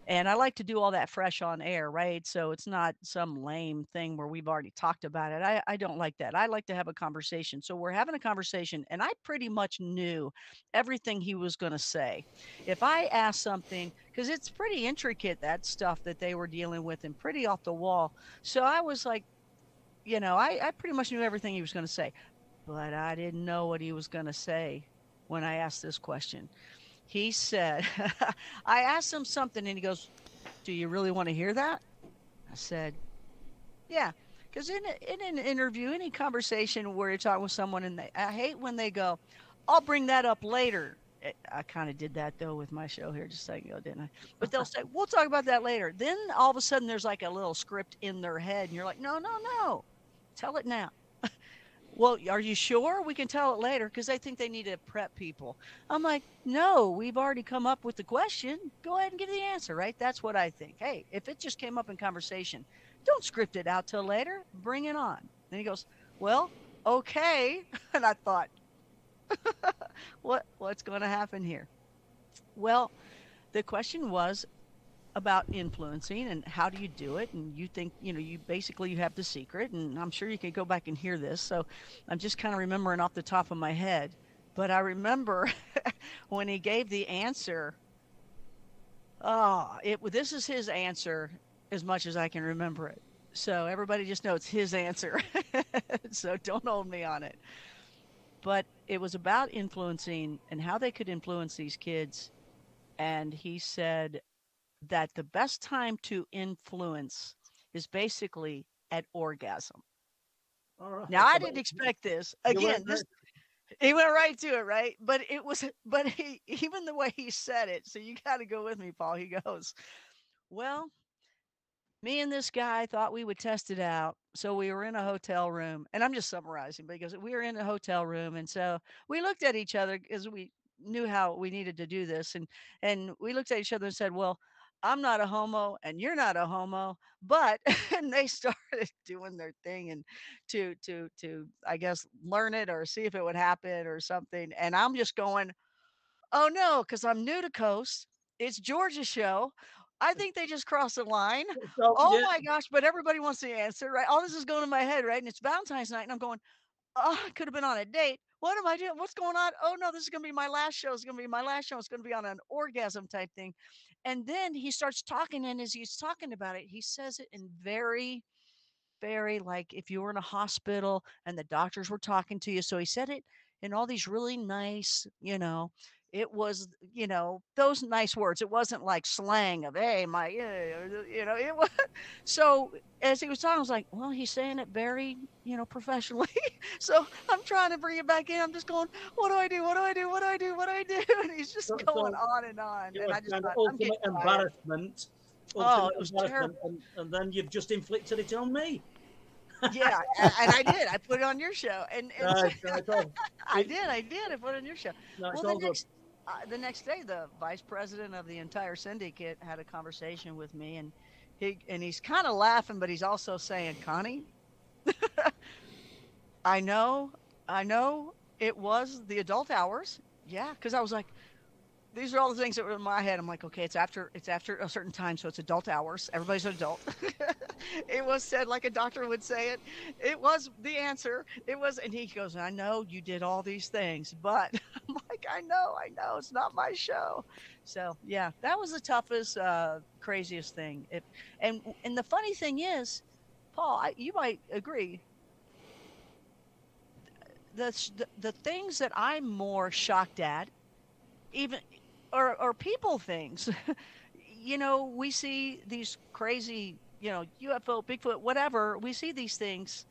and I like to do all that fresh on air, right? So it's not some lame thing where we've already talked about it. I, I don't like that. I like to have a conversation. So we're having a conversation, and I pretty much knew everything he was going to say. If I asked something, because it's pretty intricate, that stuff that they were dealing with, and pretty off the wall. So I was like, you know, I, I pretty much knew everything he was going to say, but I didn't know what he was going to say when I asked this question he said, I asked him something and he goes, Do you really want to hear that? I said, Yeah. Because in, in an interview, any conversation where you're talking with someone, and they, I hate when they go, I'll bring that up later. Eh, I kind of did that though with my show here just a second ago, didn't I? But they'll say, We'll talk about that later. Then all of a sudden, there's like a little script in their head, and you're like, No, no, no. Tell it now. Well, are you sure? We can tell it later because they think they need to prep people. I'm like, no, we've already come up with the question. Go ahead and give the answer, right? That's what I think. Hey, if it just came up in conversation, don't script it out till later. Bring it on. And he goes, well, okay. And I thought, what what's going to happen here? Well, the question was about influencing and how do you do it and you think you know you basically you have the secret and i'm sure you can go back and hear this so i'm just kind of remembering off the top of my head. But i remember when he gave the answer oh it this is his answer as much as i can remember it. So everybody just know it's his answer so don't hold me on it. But it was about influencing and how they could influence these kids and he said that the best time to influence is basically at orgasm. All right. Now I didn't expect this. Again, this he went right to it, right? But it was but he even the way he said it, so you gotta go with me, Paul. He goes, Well, me and this guy thought we would test it out. So we were in a hotel room, and I'm just summarizing because we were in a hotel room, and so we looked at each other because we knew how we needed to do this, and and we looked at each other and said, "Well, I'm not a homo and you're not a homo, but and they started doing their thing and to to to I guess learn it or see if it would happen or something. And I'm just going, oh no, because I'm new to coast. It's George's show. I think they just crossed the line. So, oh yeah. my gosh, but everybody wants the answer, right? All this is going in my head, right? And it's Valentine's night, and I'm going, oh, I could have been on a date. What am I doing? What's going on? Oh no, this is gonna be my last show. It's gonna be my last show. It's gonna be on an orgasm type thing. And then he starts talking, and as he's talking about it, he says it in very, very like if you were in a hospital and the doctors were talking to you. So he said it in all these really nice, you know, it was you know those nice words it wasn't like slang of hey my eh, you know it was so as he was talking i was like well he's saying it very you know professionally so i'm trying to bring it back in i'm just going what do i do what do i do what do i do what do i do and he's just so, going so on and on and i just thought, ultimate embarrassment oh it was terrible. And, and then you've just inflicted it on me yeah, and I did. I put it on your show, and, and oh, I did. I did. I put it on your show. No, well, the next, uh, the next day, the vice president of the entire syndicate had a conversation with me, and he and he's kind of laughing, but he's also saying, "Connie, I know, I know, it was the adult hours, yeah, because I was like, these are all the things that were in my head. I'm like, okay, it's after it's after a certain time, so it's adult hours. Everybody's an adult. it was said like a doctor would say it. It was the answer. It was, and he goes, I know you did all these things, but I'm like, I know, I know, it's not my show. So yeah, that was the toughest, uh, craziest thing. It, and and the funny thing is, Paul, I, you might agree. The, the the things that I'm more shocked at even or, or people things. you know, we see these crazy, you know, UFO, Bigfoot, whatever. We see these things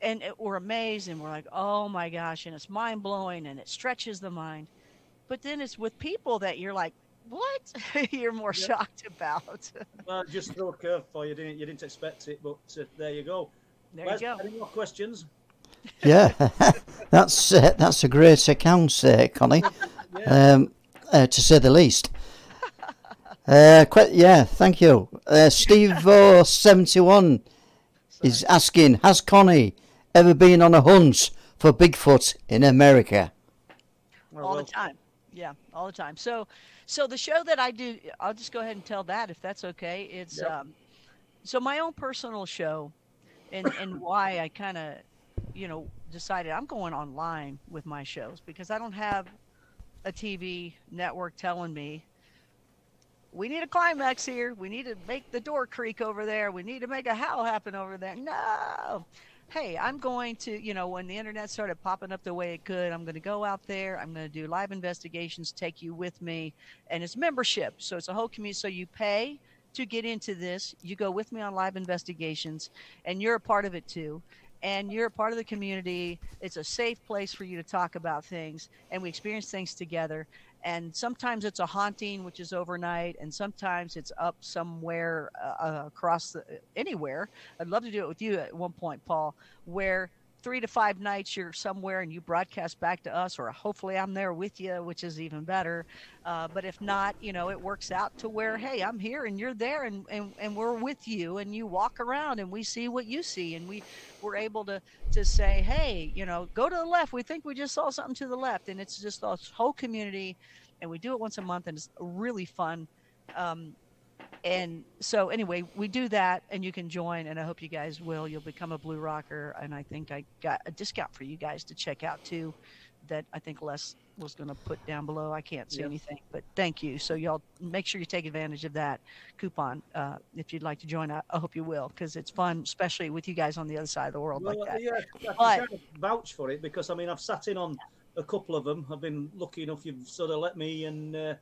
and it, we're amazed and we're like, oh my gosh, and it's mind blowing and it stretches the mind. But then it's with people that you're like, what you're more yep. shocked about. well, just throw a curve for you. Didn't you didn't expect it, but uh, there you go. There you go. Any more questions? Yeah, that's uh, that's a great account, uh, Connie. yeah. um, uh, to say the least. Uh, quite, yeah, thank you. Uh, Steve 71 is asking Has Connie ever been on a hunt for Bigfoot in America? All the time. Yeah, all the time. So, so the show that I do, I'll just go ahead and tell that if that's okay. It's yep. um, so my own personal show, and and why I kind of, you know, decided I'm going online with my shows because I don't have a TV network telling me we need a climax here. We need to make the door creak over there. We need to make a howl happen over there. No. Hey, I'm going to, you know, when the internet started popping up the way it could, I'm going to go out there. I'm going to do live investigations, take you with me. And it's membership. So it's a whole community. So you pay to get into this. You go with me on live investigations, and you're a part of it too and you're a part of the community. It's a safe place for you to talk about things, and we experience things together. And sometimes it's a haunting, which is overnight, and sometimes it's up somewhere uh, across the, anywhere. I'd love to do it with you at one point, Paul, where three to five nights you're somewhere and you broadcast back to us, or hopefully I'm there with you, which is even better. Uh, but if not, you know, it works out to where, hey, I'm here and you're there and, and, and we're with you and you walk around and we see what you see and we we're able to to say, hey, you know, go to the left. We think we just saw something to the left. And it's just this whole community and we do it once a month and it's really fun. Um, and so anyway, we do that, and you can join, and I hope you guys will. You'll become a Blue Rocker, and I think I got a discount for you guys to check out too. That I think Les was going to put down below. I can't see anything, but thank you. So y'all make sure you take advantage of that coupon uh, if you'd like to join. I, I hope you will because it's fun, especially with you guys on the other side of the world well, like that. Yeah, I of vouch for it because I mean I've sat in on a couple of them. I've been lucky enough you've sort of let me and. Uh,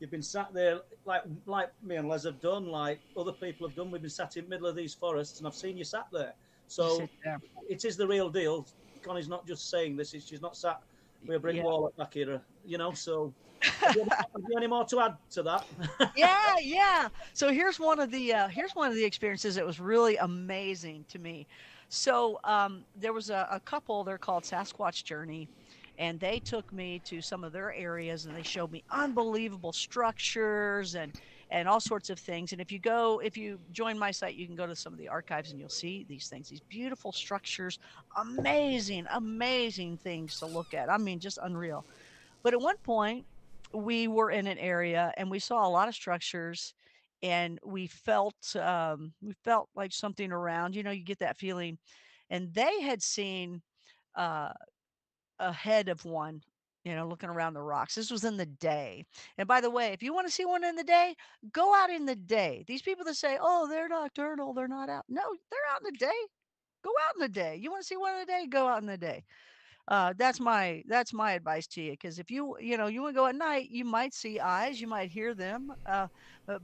you've been sat there like like me and Les have done, like other people have done. We've been sat in the middle of these forests, and I've seen you sat there. So it is the real deal. Connie's not just saying this; she's not sat with a brick yeah. wall back here, you know. So, have you, have you any more to add to that? yeah, yeah. So here's one of the uh, here's one of the experiences that was really amazing to me. So um, there was a, a couple. They're called Sasquatch Journey and they took me to some of their areas and they showed me unbelievable structures and and all sorts of things. And if you go if you join my site you can go to some of the archives and you'll see these things these beautiful structures amazing amazing things to look at. I mean just unreal. But at one point we were in an area and we saw a lot of structures and we felt um, we felt like something around you know you get that feeling. And they had seen uh, ahead of one you know, looking around the rocks. This was in the day. And by the way, if you want to see one in the day, go out in the day. These people that say, oh, they're nocturnal, they're not out. No, they're out in the day. Go out in the day. You want to see one in the day? Go out in the day. Uh, that's my that's my advice to you because if you you know you want to go at night you might see eyes you might hear them uh,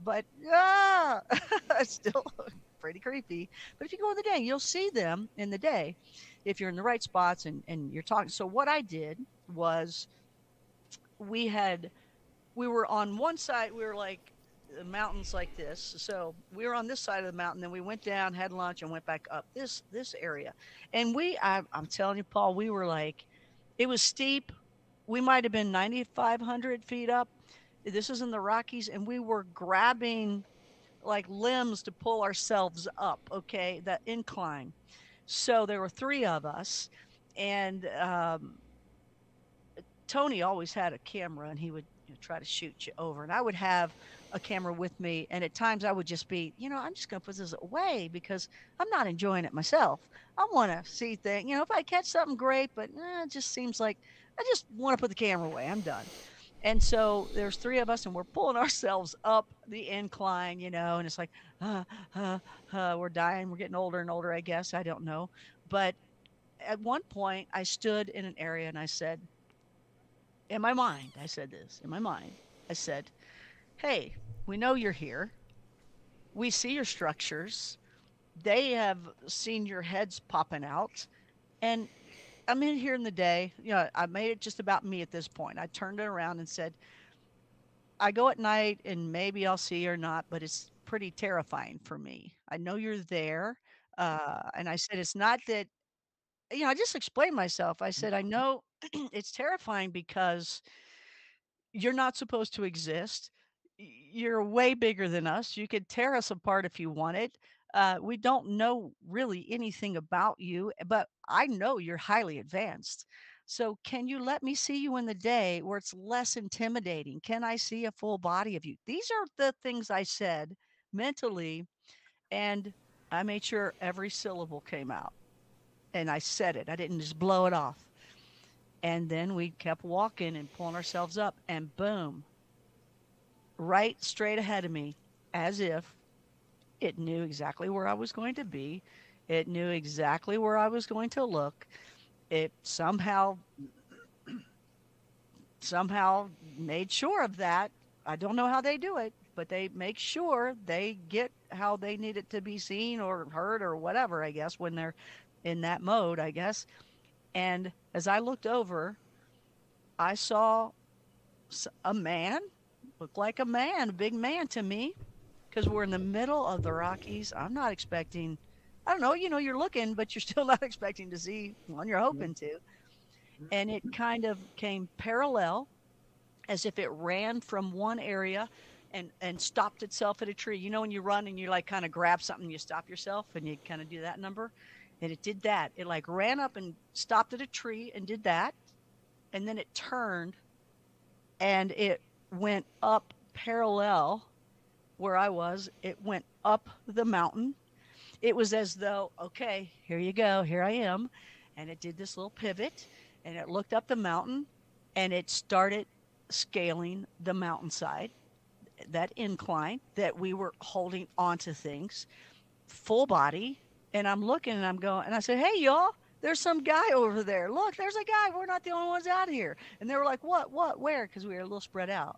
but ah, it's still pretty creepy but if you go in the day you'll see them in the day if you're in the right spots and, and you're talking. So what I did was we had we were on one side we were like the mountains like this. So we were on this side of the mountain then we went down had lunch and went back up this this area. And we I, i'm telling you paul we were like it was steep. We might have been 9500 feet up. This is in the rockies and we were grabbing like limbs to pull ourselves up okay that incline so there were three of us, and um, Tony always had a camera, and he would you know, try to shoot you over. And I would have a camera with me, and at times I would just be, you know, I'm just going to put this away because I'm not enjoying it myself. I want to see things. You know, if I catch something great, but eh, it just seems like I just want to put the camera away. I'm done. And so there's three of us, and we're pulling ourselves up the incline, you know, and it's like, uh, uh, uh, we're dying. We're getting older and older, I guess. I don't know. But at one point, I stood in an area and I said, in my mind, I said this, in my mind, I said, hey, we know you're here. We see your structures. They have seen your heads popping out. And I'm in here in the day. You know, I made it just about me at this point. I turned it around and said, I go at night and maybe I'll see you or not, but it's pretty terrifying for me. I know you're there. Uh, and I said, it's not that, you know, I just explained myself. I said, I know it's terrifying because you're not supposed to exist. You're way bigger than us. You could tear us apart if you wanted. Uh, we don't know really anything about you, but I know you're highly advanced. So, can you let me see you in the day where it's less intimidating? Can I see a full body of you? These are the things I said mentally, and I made sure every syllable came out. And I said it, I didn't just blow it off. And then we kept walking and pulling ourselves up, and boom, right straight ahead of me, as if it knew exactly where I was going to be. It knew exactly where I was going to look. It somehow somehow made sure of that. I don't know how they do it, but they make sure they get how they need it to be seen or heard or whatever, I guess, when they're in that mode, I guess. And as I looked over, I saw a man, looked like a man, a big man to me, because we're in the middle of the Rockies. I'm not expecting I don't know, you know, you're looking, but you're still not expecting to see one you're mm-hmm. hoping to. And it mm-hmm. kind of came parallel as if it ran from one area and and stopped itself at a tree. You know when you run and you like kind of grab something, you stop yourself and you kind of do that number. And it did that. It like ran up and stopped at a tree and did that. And then it turned and it went up parallel where I was. It went up the mountain. It was as though, okay, here you go, here I am. And it did this little pivot and it looked up the mountain and it started scaling the mountainside, that incline that we were holding onto things, full body. And I'm looking and I'm going, and I said, Hey, y'all, there's some guy over there. Look, there's a guy. We're not the only ones out here. And they were like, What, what, where? Because we were a little spread out.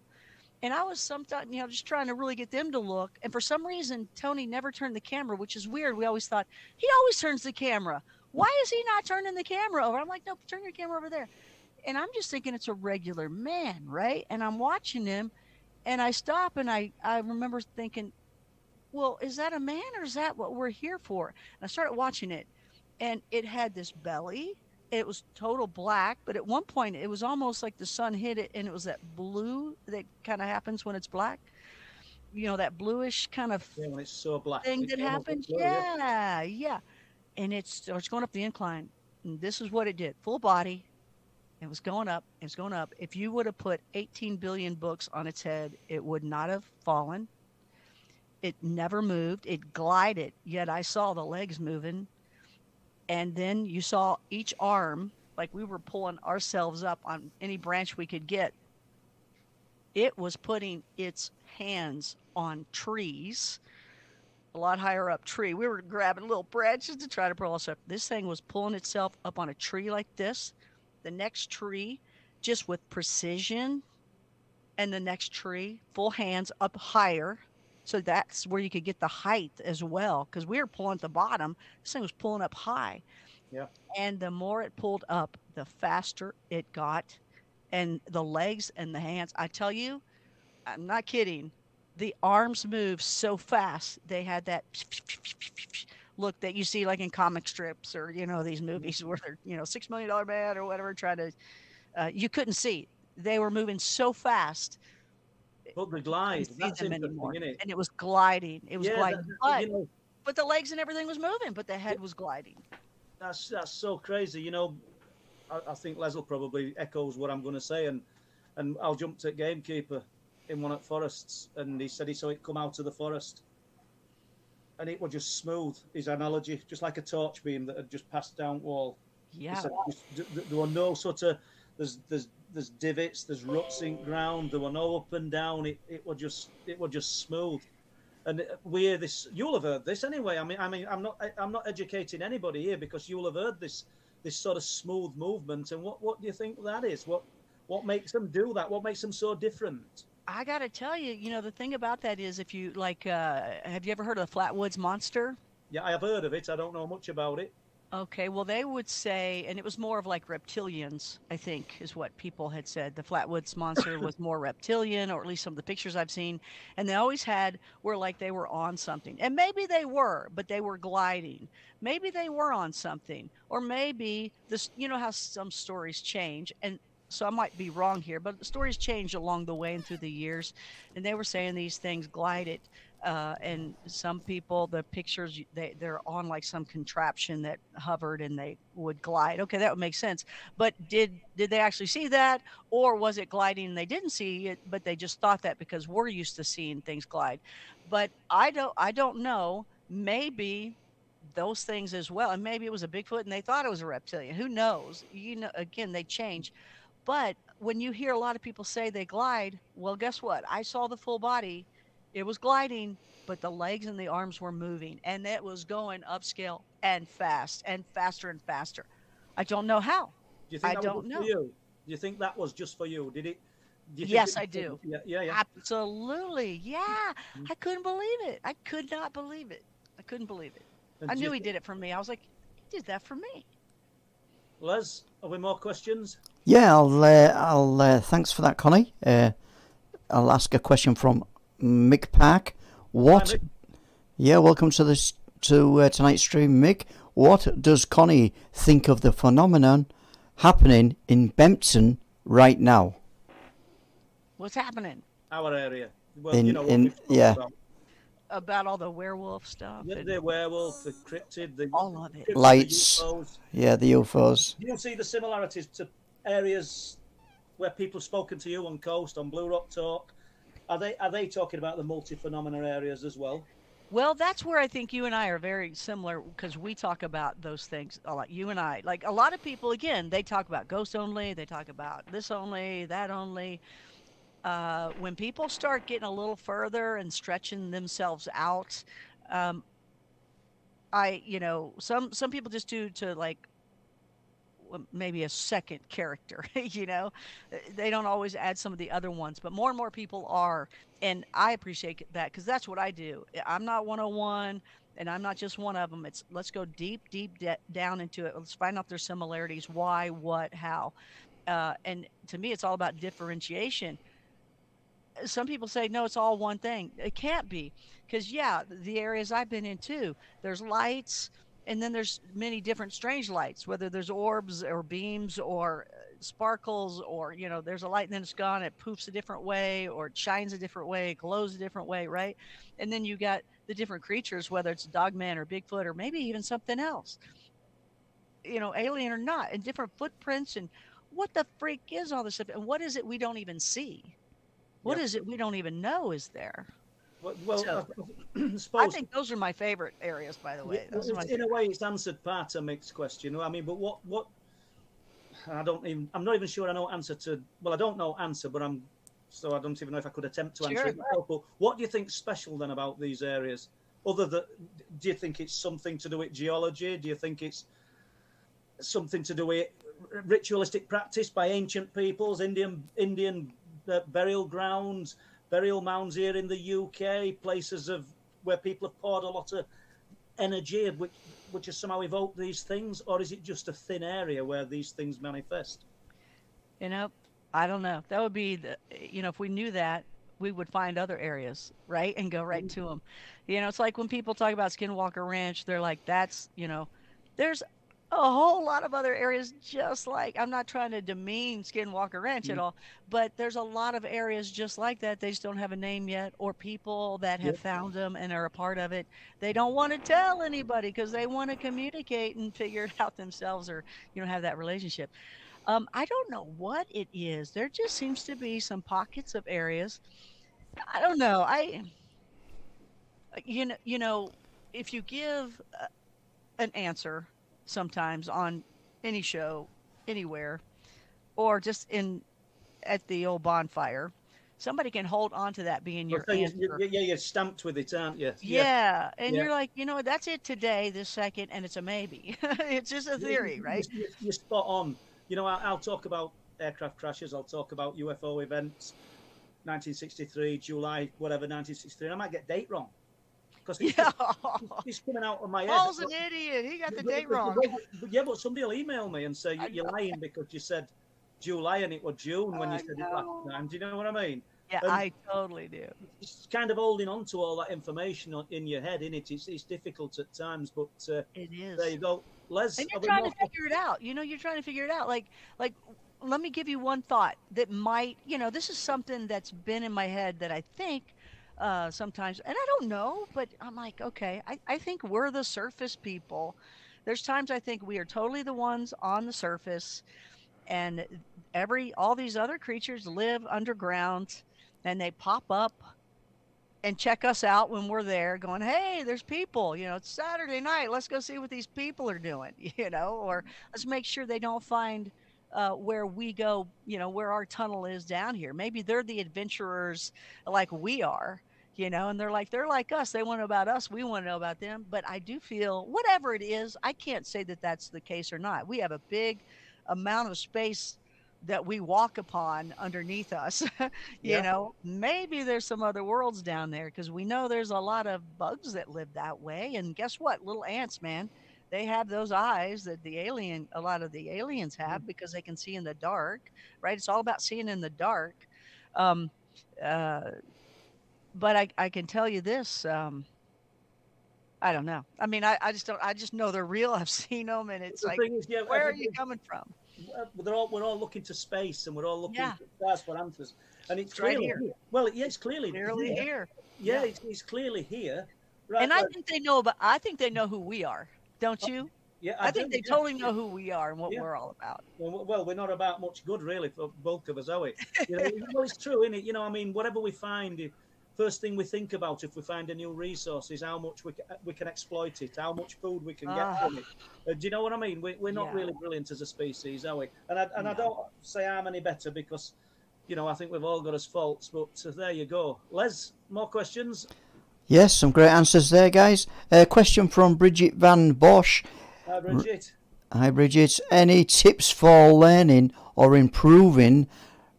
And I was sometimes, you know, just trying to really get them to look. And for some reason, Tony never turned the camera, which is weird. We always thought he always turns the camera. Why is he not turning the camera over? I'm like, no, turn your camera over there and I'm just thinking it's a regular man, right? And I'm watching him, and I stop and I I remember thinking, well, is that a man or is that what we're here for? And I started watching it, and it had this belly. It was total black, but at one point it was almost like the sun hit it, and it was that blue that kind of happens when it's black. You know that bluish kind of yeah, when it's so black thing that happens. Blue, yeah, yeah, yeah, and it's starts going up the incline. And this is what it did: full body, it was going up. It was going up. If you would have put 18 billion books on its head, it would not have fallen. It never moved. It glided. Yet I saw the legs moving. And then you saw each arm, like we were pulling ourselves up on any branch we could get. It was putting its hands on trees, a lot higher up tree. We were grabbing little branches to try to pull us up. This thing was pulling itself up on a tree like this the next tree just with precision and the next tree full hands up higher so that's where you could get the height as well because we were pulling at the bottom this thing was pulling up high. Yeah and the more it pulled up the faster it got and the legs and the hands. I tell you i'm not kidding the arms moved so fast they had that look that you see like in comic strips or you know these mm-hmm. movies where they're you know six million dollar man or whatever trying to uh, you couldn't see. They were moving so fast but the glide that's anymore. And it was gliding it was yeah, gliding that, but, you know, but the legs and everything was moving but the head was gliding that's that's so crazy you know I, I think Leslie probably echoes what I'm going to say and and I'll jump to gamekeeper in one at Forests and he said he saw it come out of the forest and it was just smooth. His analogy, just like a torch beam that had just passed down wall. Yeah. Said, there were no sort of there's there's there's divots, there's ruts in ground. There were no up and down. It it was just it was just smooth. And we hear this. You'll have heard this anyway. I mean, I mean, I'm not I'm not educating anybody here because you'll have heard this this sort of smooth movement. And what what do you think that is? What what makes them do that? What makes them so different? I got to tell you, you know, the thing about that is if you like, uh, have you ever heard of the Flatwoods Monster? Yeah, I have heard of it. I don't know much about it. Okay, well, they would say, and it was more of like reptilians, I think, is what people had said. The Flatwoods Monster was more reptilian, or at least some of the pictures I've seen. And they always had were like they were on something. And maybe they were, but they were gliding. Maybe they were on something. Or maybe this, you know how some stories change. And so I might be wrong here, but the stories changed along the way and through the years, and they were saying these things glided. Uh, and some people, the pictures, they, they're on like some contraption that hovered and they would glide. Okay, that would make sense. But did did they actually see that, or was it gliding and they didn't see it, but they just thought that because we're used to seeing things glide? But I don't I don't know. Maybe those things as well, and maybe it was a Bigfoot and they thought it was a reptilian. Who knows? You know, again, they change. But when you hear a lot of people say they glide, well, guess what? I saw the full body. It was gliding, but the legs and the arms were moving, and it was going upscale and fast and faster and faster. I don't know how. Do you think I don't know. you? Do you think that was just for you? Did it? yes, I do. Yeah, yeah, yeah. Absolutely. Yeah. Mm-hmm. I couldn't believe it. I could not believe it. I couldn't believe it. And I knew he did it for me. I was like, he did that for me. Les, are we more questions? Yeah, I'll. Uh, I'll. Uh, thanks for that, Connie. Uh, I'll ask a question from Mick Pack. What? Hi, yeah, welcome to this to uh, tonight's stream, Mick. What does Connie think of the phenomenon happening in Bempton right now? What's happening? Our area. Well, In- you know, in- yeah. about. About all the werewolf stuff. The, the werewolf, the cryptid, the all of it. cryptid, the Lights. UFOs. Yeah, the UFOs. Do you see the similarities to areas where people have spoken to you on Coast, on Blue Rock Talk? Are they are they talking about the multi-phenomena areas as well? Well, that's where I think you and I are very similar because we talk about those things a lot. You and I, like a lot of people, again, they talk about ghosts only, they talk about this only, that only. Uh, when people start getting a little further and stretching themselves out, um, I, you know, some some people just do to like maybe a second character, you know, Uh, they don't always add some of the other ones, but more and more people are and I appreciate that because that's what I do. I'm not 101, and I'm not just one of them. It's let's go deep, deep de- down into it. Let's find out their similarities, why, what, how, uh, and to me, it's all about differentiation. Some people say no, it's all one thing. It can't be because yeah, the areas I've been in too, there's lights. And then there's many different strange lights, whether there's orbs or beams or uh, sparkles or you know there's a light and then it's gone it poofs a different way or it shines a different way it glows a different way right? And then you got the different creatures whether it's dogman or bigfoot or maybe even something else. You know alien or not and different footprints and what the freak is all this stuff and what is it we don't even see? What Yeah. is it we don't even know is there Well, So, I, i think those are my favorite areas by the way those are my it's- in a way, it's answered part of Mick's question. I mean, but what what I don't even I'm not even sure I know answer to. Well, I don't know answer, but I'm so I don't even know if I could attempt to answer Sure. it myself. But what do you think's special then about these areas? Other than, do you think it's something to do with geology? Do you think it's something to do with ritualistic practice by ancient peoples, Indian Indian uh, burial grounds, burial mounds here in the UK, places of where people have poured a lot of energy, which which has somehow evoked these things, or is it just a thin area where these things manifest? You know, I don't know. That would be the, you know, if we knew that, we would find other areas, right? And go right to them. You know, it's like when people talk about Skinwalker Ranch, they're like, that's, you know, there's a whole lot of other areas just like, I'm not trying to demean Skinwalker Ranch at Mm. all, but there's a lot of areas just like that. They just don't have a name yet, or people that have Yep. found them and are a part of it. They don't want to tell anybody because they want to communicate and figure it out themselves or, you know, have that relationship. Um, I don't know what it is. There just seems to be some pockets of areas. I don't know. I, you know, you know, if you give uh, an answer sometimes on any show, anywhere, or just in at the old bonfire, somebody can hold on to that being your So you- answer. you- yeah, you're stamped with it, aren't you? Yeah, and Yeah. you're like, you know, that's it today, this second, and it's a maybe. it's just a theory, right? you- You're spot on. You know, I- I'll talk about aircraft crashes. I'll talk about UFO events, 1963, July, whatever, 1963. I might get date wrong because it's, Yeah. he's coming out of my head. Paul's an idiot. He got the But- date but- wrong. yeah, but somebody will email me and say you- you're lying because you said July and it was June when I you said it last time. Do you know what I mean? Yeah, Um, I totally do. It's kind of holding on to all that information in your head, in it. It's, it's difficult at times, but uh, It is. there you go. Les, and you're trying to more- figure it out. You know, you're trying to figure it out. Like, like, let me give you one thought that might, you know, this is something that's been in my head that I think uh, sometimes, and I don't know, but I'm like, okay, I, I think we're the surface people. There's times I think we are totally the ones on the surface, and every all these other creatures live underground, and they pop up and check us out when we're there going hey there's people you know it's saturday night let's go see what these people are doing you know or let's make sure they don't find uh, where we go you know where our tunnel is down here maybe they're the adventurers like we are you know and they're like they're like us. They want to know about us. We want to know about them. But i do feel whatever it is i can't say that that's the case or not. We have a big amount of space that we walk upon underneath us you Yeah. know? Maybe there's some other worlds down there because we know there's a lot of bugs that live that way. And guess what? Little ants man they have those eyes that the alien a lot of the aliens have because they can see in the dark right? It's all about seeing in the dark. Um uh but i i can tell you this um I don't know. I mean, I, I just don't. I just know they're real. I've seen them, and it's The like, is, yeah, where are you coming from? we're all we're all looking to space and we're all looking Yeah. to for answers. And it's It's right clearly here. Well, yeah, it's clearly Clearly here. here, Yeah, Yeah. It's, it's clearly here. Right. and I right. think they know. But I think they know who we are. Don't Oh, you? yeah, I, think do, they totally know who we are and what Yeah. we're all about. Well, well, we're not about much good, really, for bulk of us, are we? You know, well, it's true, isn't it? You know, I mean, whatever we find, if- first thing we think about if we find a new resource is how much we can, we can exploit it, how much food we can Ah. get from it. Uh, do you know what I mean? We, we're not Yeah. really brilliant as a species, are we? And I, and I don't say I'm any better because, you know, I think we've all got us faults. But uh, there you go. Les, more questions? Yes, some great answers there, guys. A question from Bridget Van Bosch. Uh, Bridget. Hi, Bridget. Any tips for learning or improving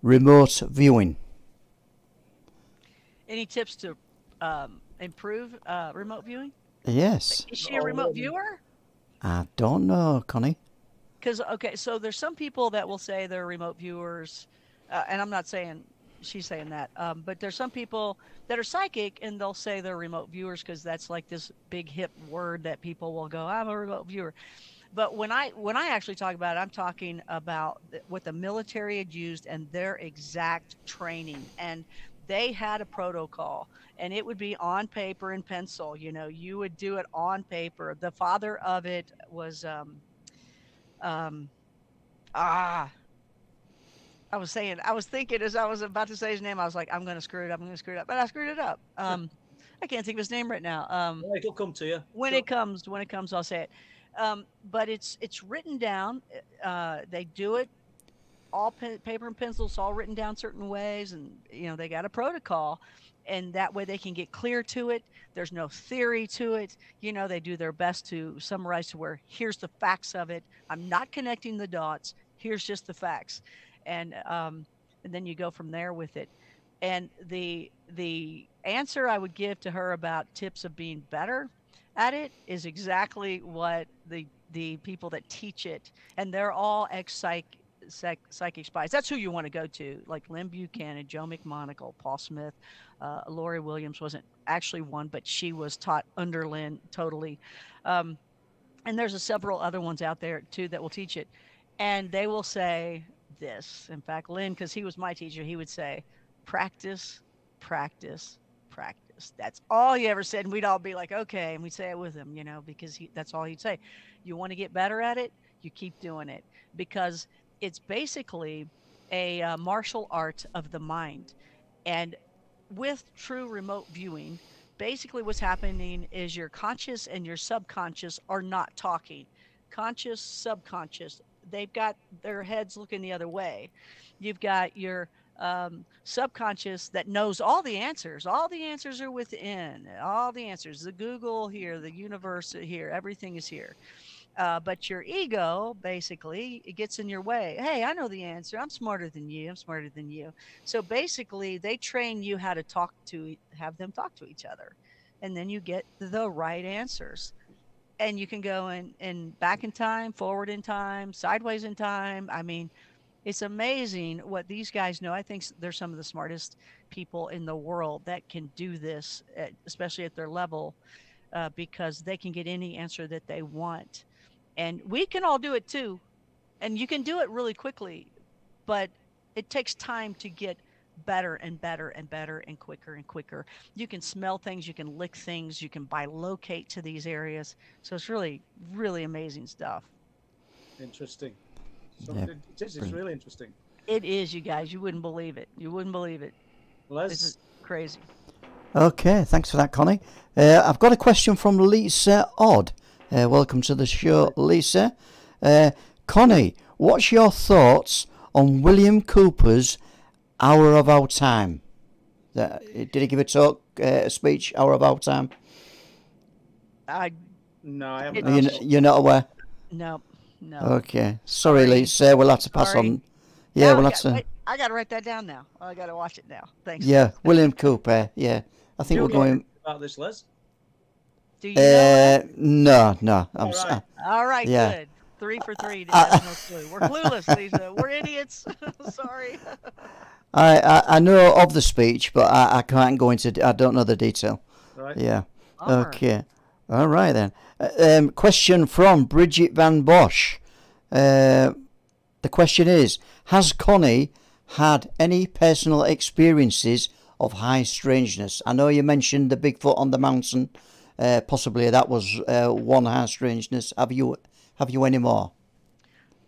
remote viewing? Any tips to um, improve uh, remote viewing? Yes. Is she a remote viewer? I don't know, Connie. Because okay, so there's some people that will say they're remote viewers, uh, and I'm not saying she's saying that, um, but there's some people that are psychic and they'll say they're remote viewers because that's like this big hip word that people will go, I'm a remote viewer. But when I when I actually talk about it, I'm talking about what the military had used and their exact training, and they had a protocol, and it would be on paper and pencil. You know, you would do it on paper. The father of it was. Um, um ah i was saying i was thinking as i was about to say his name i was like i'm gonna screw it up i'm gonna screw it up but i screwed it up um i can't think of his name right now um It'll come to you. when So- it comes when it comes i'll say it um but it's it's written down uh they do it all pen, paper and pencils all written down certain ways and you know they got a protocol and that way they can get clear to it. There's no theory to it. You know they do their best to summarize to where here's the facts of it. I'm not connecting the dots. Here's just the facts. And um and then you go from there with it. And the the answer i would give to her about tips of being better at it is exactly what the the people that teach it and they're all ex psych psych, psychic spies. That's who you want to go to, like Lyn Buchanan, Joe McMoneagle, Paul Smith, uh, Lori Williams wasn't actually one, but she was taught under Lyn totally. Um, and there's a several other ones out there too that will teach it, and they will say this. In fact, Lyn, because he was my teacher, he would say, "Practice, practice, practice." That's all he ever said, and we'd all be like, "Okay," and we'd say it with him, you know, because he, that's all he'd say. You want to get better at it, you keep doing it because it's basically a uh, martial art of the mind. And with true remote viewing, basically what's happening is your conscious and your subconscious are not talking. Conscious, subconscious, they've got their heads looking the other way. You've got your um, subconscious that knows all the answers. All the answers are within. All the answers. The Google here, the universe here, everything is here. Uh, but your ego basically it gets in your way. Hey, I know the answer. I'm smarter than you. I'm smarter than you. So basically, they train you how to talk to, have them talk to each other, and then you get the right answers. And you can go in, in back in time, forward in time, sideways in time. I mean, it's amazing what these guys know. I think they're some of the smartest people in the world that can do this, at, especially at their level, uh, because they can get any answer that they want and we can all do it too and you can do it really quickly but it takes time to get better and better and better and quicker and quicker you can smell things you can lick things you can bilocate to these areas so it's really really amazing stuff Interesting. Yeah, Something, it is. It's really interesting. it is you guys you wouldn't believe it you wouldn't believe it Les, this is crazy Okay, thanks for that, Connie. Uh, I've got a question from Lisa Odd. Uh, welcome to the show, Lisa. Uh, Connie, what's your thoughts on William Cooper's Hour of Our Time? That, did he give a talk, uh, a speech, Hour of Our Time? i no, I haven't. It- Are You, you're not aware? no no Okay, sorry, Sorry. Lisa. We'll have to pass Sorry. on. Yeah, Now we'll I, have got, to. wait, I gotta write that down now i gotta watch it now thanks Yeah, William Cooper. Yeah, I think Do we're you going. about this, Les? Do you know Uh, no, no. I'm. All right. All right, Yeah. good. Three for three. Uh, no clue. We're clueless, Lisa. We're idiots. Sorry. I, I I know of the speech, but I, I can't go into. I don't know the detail. Right. Yeah. Bummer. Okay. All right then. Uh, um, question from Bridget Van Bosch. Uh, the question is Has Connie had any personal experiences of high strangeness? I know you mentioned the Bigfoot on the mountain. Uh, possibly that was uh, one high strangeness. Have you have you any more?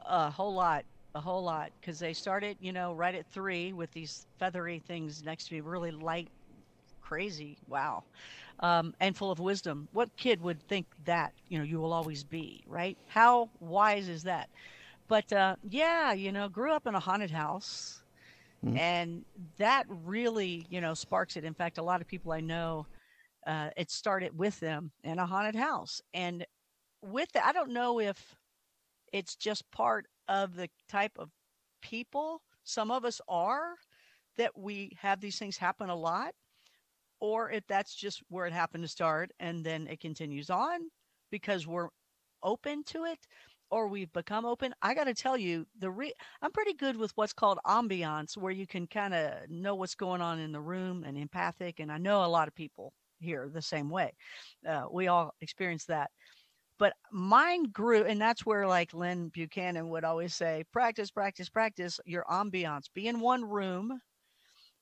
A whole lot, a whole lot, because they started, you know, right at three with these feathery things next to me, really light, crazy. Wow um, and full of wisdom. What kid would think that, you know, you will always be, right? How wise is that? But uh, yeah, you know, grew up in a haunted house. Mm-hmm. And that really, you know, sparks it. In fact, a lot of people I know, uh, it started with them in a haunted house. And with that, I don't know if it's just part of the type of people some of us are that we have these things happen a lot or if that's just where it happened to start and then it continues on because we're open to it or we've become open. I got to tell you, the re- I'm pretty good with what's called ambiance, where you can kind of know what's going on in the room and empathic. And I know a lot of people here the same way. Uh, we all experience that. But mine grew, and that's where like Lyn Buchanan would always say, practice, practice, practice your ambiance. Be in one room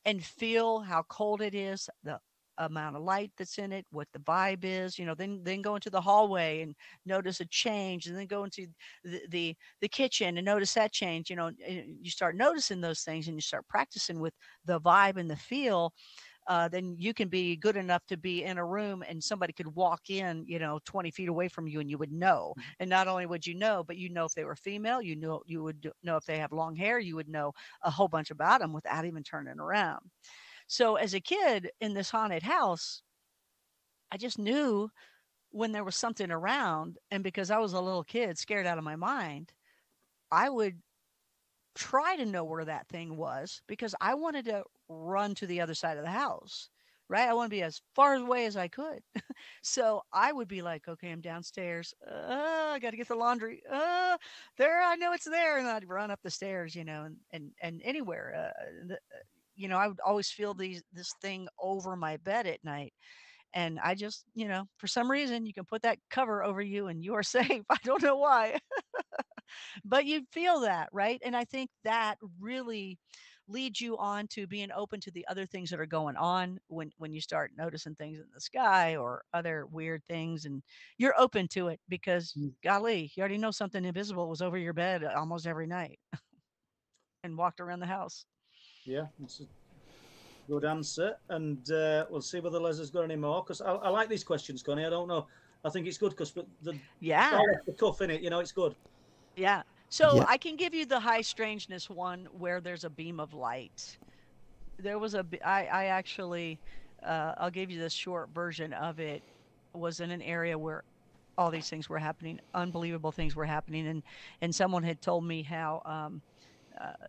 and feel how cold it is, the amount of light that's in it, what the vibe is, you know, then then go into the hallway and notice a change and then go into the the, the kitchen and notice that change, you know, you start noticing those things and you start practicing with the vibe and the feel uh, then you can be good enough to be in a room and somebody could walk in, you know, 20 feet away from you and you would know. Mm-hmm. And not only would you know, but you know if they were female, you know, you would know if they have long hair, you would know a whole bunch about them without even turning around. So as a kid in this haunted house, I just knew when there was something around. And because I was a little kid scared out of my mind, I would try to know where that thing was because I wanted to run to the other side of the house, right? I want to be as far away as I could. so I would be like, okay, I'm downstairs. Uh, I got to get the laundry. Uh, there, I know it's there. And I'd run up the stairs, you know, and, and, and anywhere, uh, the, uh, you know, I would always feel these, this thing over my bed at night. And I just, you know, for some reason you can put that cover over you and you are safe. I don't know why but you feel that, right? And I think that really leads you on to being open to the other things that are going on when when you start noticing things in the sky or other weird things and you're open to it because mm. golly you already know something invisible was over your bed almost every night and walked around the house yeah it's a good answer and uh, we'll see whether les has got any more because I, I, like these questions connie i don't know i think it's good because the yeah the cuff in it you know it's good yeah. So yeah. I can give you the high strangeness one where there's a beam of light. There was a, I, I actually, uh, I'll give you the short version of it, was in an area where all these things were happening, unbelievable things were happening. And, and someone had told me how, um, uh,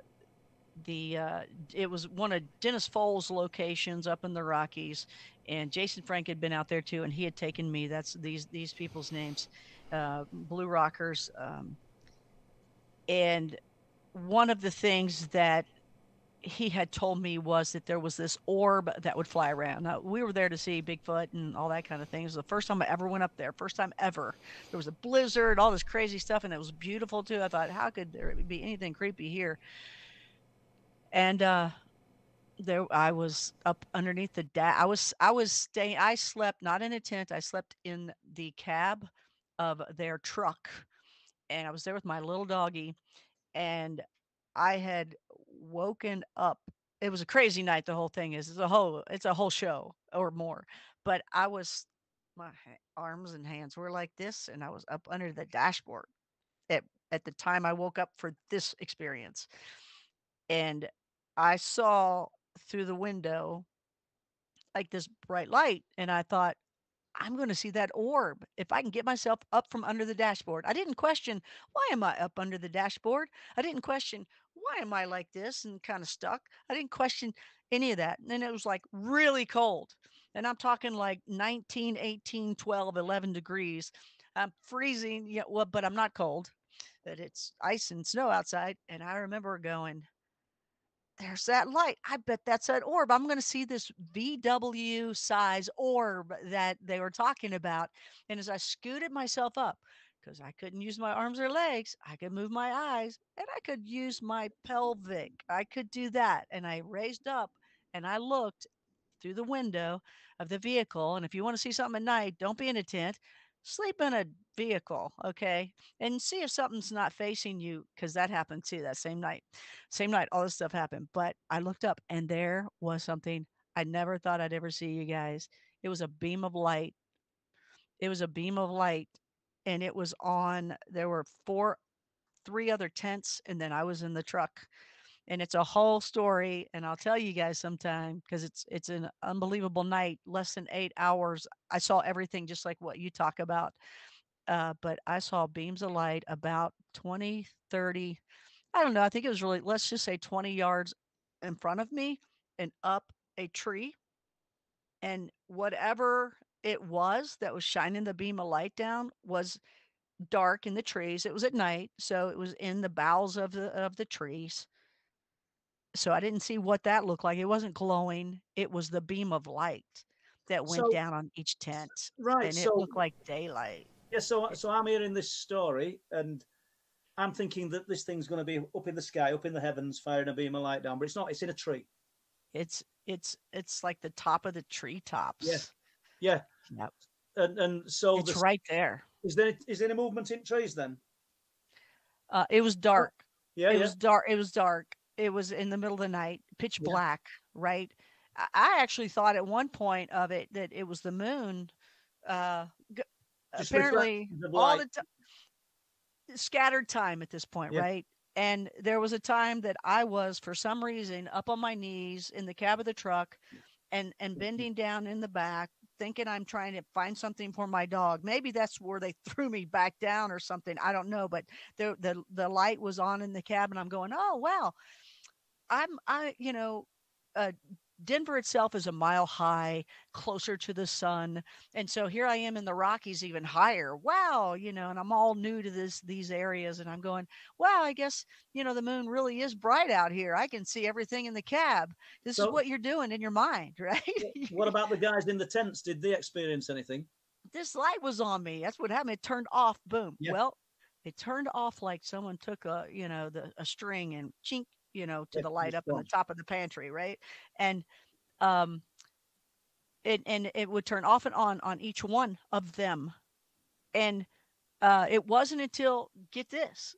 the uh, it was one of Dennis Foles' locations up in the Rockies, and Jason Frank had been out there too, and he had taken me. That's these these people's names, uh, Blue Rockers, um, and one of the things that he had told me was that there was this orb that would fly around. Now, we were there to see Bigfoot and all that kind of thing. It was the first time I ever went up there, first time ever. There was a blizzard, all this crazy stuff, and it was beautiful too. I thought, how could there be anything creepy here? And uh, there, I was up underneath the da- I was, I was staying. I slept not in a tent. I slept in the cab of their truck and I was there with my little doggy, and I had woken up. It was a crazy night. The whole thing is it's a whole it's a whole show or more. But I was my arms and hands were like this, and I was up under the dashboard at at the time I woke up for this experience, and I saw through the window like this bright light, and I thought, I'm going to see that orb if I can get myself up from under the dashboard. I didn't question, why am I up under the dashboard? I didn't question, why am I like this and kind of stuck? I didn't question any of that. And then it was like really cold. And I'm talking like 19, 18, 12, 11 degrees. I'm freezing, yeah, well, but I'm not cold. But it's ice and snow outside. And I remember going, there's that light. I bet that's an orb. I'm going to see this VW size orb that they were talking about. And as I scooted myself up, because I couldn't use my arms or legs, I could move my eyes and I could use my pelvic. I could do that. And I raised up and I looked through the window of the vehicle. And if you want to see something at night, don't be in a tent sleep in a vehicle, okay, and see if something's not facing you because that happened too that same night. Same night, all this stuff happened. But I looked up and there was something I never thought I'd ever see, you guys. It was a beam of light. It was a beam of light, and it was on. There were four, three other tents, and then I was in the truck and it's a whole story and i'll tell you guys sometime because it's it's an unbelievable night less than eight hours i saw everything just like what you talk about uh, but i saw beams of light about 20 30 i don't know i think it was really let's just say 20 yards in front of me and up a tree and whatever it was that was shining the beam of light down was dark in the trees it was at night so it was in the boughs of the of the trees so I didn't see what that looked like. It wasn't glowing. It was the beam of light that went So- down on each tent, Right. and it so looked like daylight. yeah, so so I'm hearing this story and I'm thinking that this thing's going to be up in the sky, up in the heavens, firing a beam of light down, but it's not. It's in a tree. It's it's it's like the top of the treetops. Yeah. Yep. And and so It's the, right there. is there is there any movement in trees then? Uh, it was dark. Yeah, it yeah. was dark. It was dark. It was in the middle of the night, pitch Yeah. black. Right. I- actually thought at one point of it that it was the moon. Uh, Just apparently, all the time, scattered time at this point, Yeah. right? And there was a time that I was, for some reason, up on my knees in the cab of the truck, and and bending down in the back, thinking I'm trying to find something for my dog. Maybe that's where they threw me back down or something. I don't know, but the the the light was on in the cab, and I'm going, oh wow, I'm I you know, uh, Denver itself is a mile high, closer to the sun, and so here I am in the Rockies, even higher. Wow, you know, and I'm all new to this these areas, and I'm going, wow, I guess you know the moon really is bright out here. I can see everything in the cab. This So- is what you're doing in your mind, right? what about the guys in the tents? Did they experience anything? this light was on me. That's what happened. It turned off. Boom. Yeah. Well, it turned off like someone took a, you know, the a string and chink, you know, to the light up in the top of the pantry, right? And um it and it would turn off and on on each one of them. And uh it wasn't until get this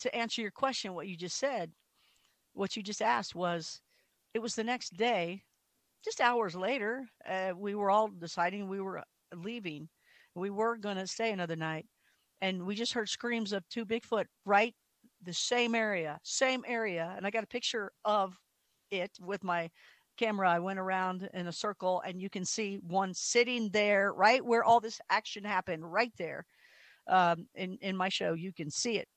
to answer your question what you just said, what you just asked was it was the next day, just hours later, uh, we were all deciding we were leaving. We were going to stay another night. And we just heard screams of two Bigfoot right the same area, same area. And I got a picture of it with my camera. I went around in a circle and you can see one sitting there right where all this action happened, right there. Um, in, in my show, you can see it.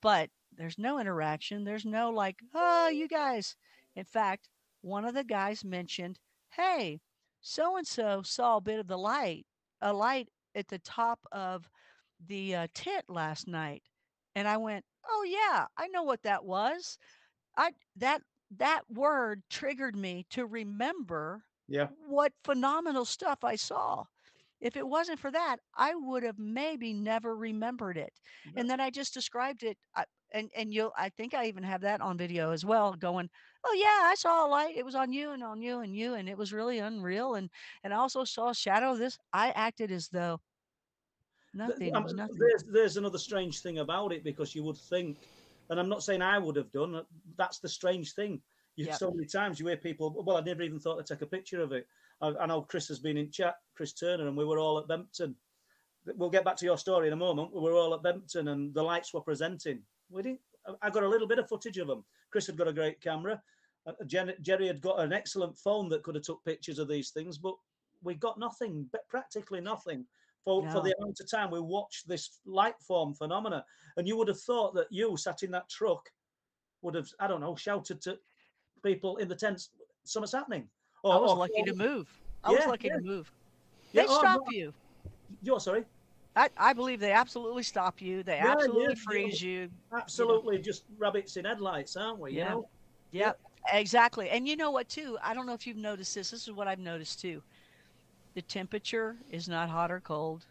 But there's no interaction. There's no like, oh, you guys. In fact, one of the guys mentioned, hey, so and so saw a bit of the light, a light at the top of the uh, tent last night. And I went, "Oh yeah, I know what that was." I that that word triggered me to remember Yeah. what phenomenal stuff I saw. If it wasn't for that, I would have maybe never remembered it. And then I just described it I, and and you'll I think I even have that on video as well going, "Oh yeah, I saw a light. It was on you and on you and you and it was really unreal and and I also saw a shadow of this. I acted as though nothing Um, nothing. There's, there's another strange thing about it because you would think, and I'm not saying I would have done. uh, That's the strange thing. You Yep. so many times you hear people. Well, I never even thought to take a picture of it. I, I know Chris has been in chat, Chris Turner, and we were all at Bempton. We'll get back to your story in a moment. We were all at Bempton, and the lights were presenting. We didn't. I got a little bit of footage of them. Chris had got a great camera. Uh, Jen, Jerry had got an excellent phone that could have took pictures of these things, but we got nothing, practically nothing for, for the amount of time we watched this light form phenomena. And you would have thought that you sat in that truck would have, I don't know, shouted to people in the tents, something's happening. Or, I was or lucky to move. I was lucky yeah. to move. They oh, stop no, you. You're sorry. I, I believe they absolutely stop you. They Yeah, absolutely yeah, freeze you. Absolutely just rabbits in headlights, aren't we? You Yeah. know? Yep, exactly. And you know what, too? I don't know if you've noticed this. This is what I've noticed, too. The temperature is not hot or cold.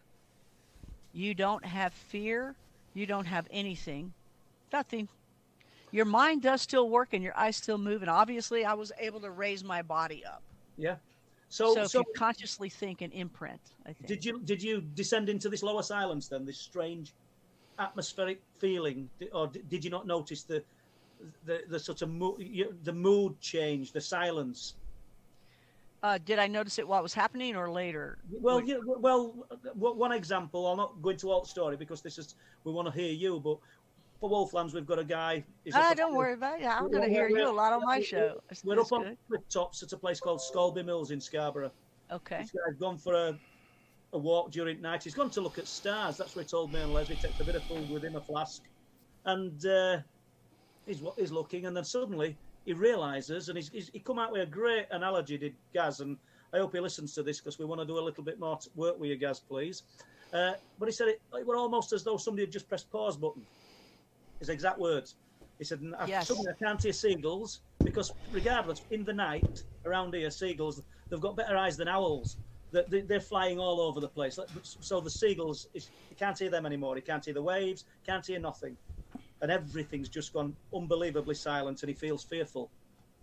You don't have fear. You don't have anything. Nothing. Your mind does still work and your eyes still move. And obviously, I was able to raise my body up. Yeah. So, So, so, consciously think and imprint, I think. did you did you descend into this lower silence then? This strange atmospheric feeling, or did you not notice the the, the sort of mo- the mood change, the silence? Uh, did I notice it while it was happening or later? Well, yeah, well, w- one example. I'll not go into all the story because this is we want to hear you. But for Wolflands, we've got a guy. Ah, don't worry about it. I'm going to hear you a lot on my show. We're that's up on good. cliff tops at a place called Scalby Mills in Scarborough. Okay. This guy's gone for a, a walk during night. He's gone to look at stars. That's what he told me and Leslie. Takes a bit of food with him, a flask, and uh, he's he's looking, and then suddenly he realizes, and he's, he's he come out with a great analogy, did Gaz, and I hope he listens to this because we want to do a little bit more t- work with you, Gaz, please. Uh, but he said it, it were almost as though somebody had just pressed pause button. His exact words. He said, I- Yes. suddenly I can't hear seagulls because, regardless, in the night around here, seagulls they've got better eyes than owls. They- they- They're flying all over the place. So the seagulls, you can't hear them anymore. You can't hear the waves, can't hear nothing, and everything's just gone unbelievably silent. And he feels fearful,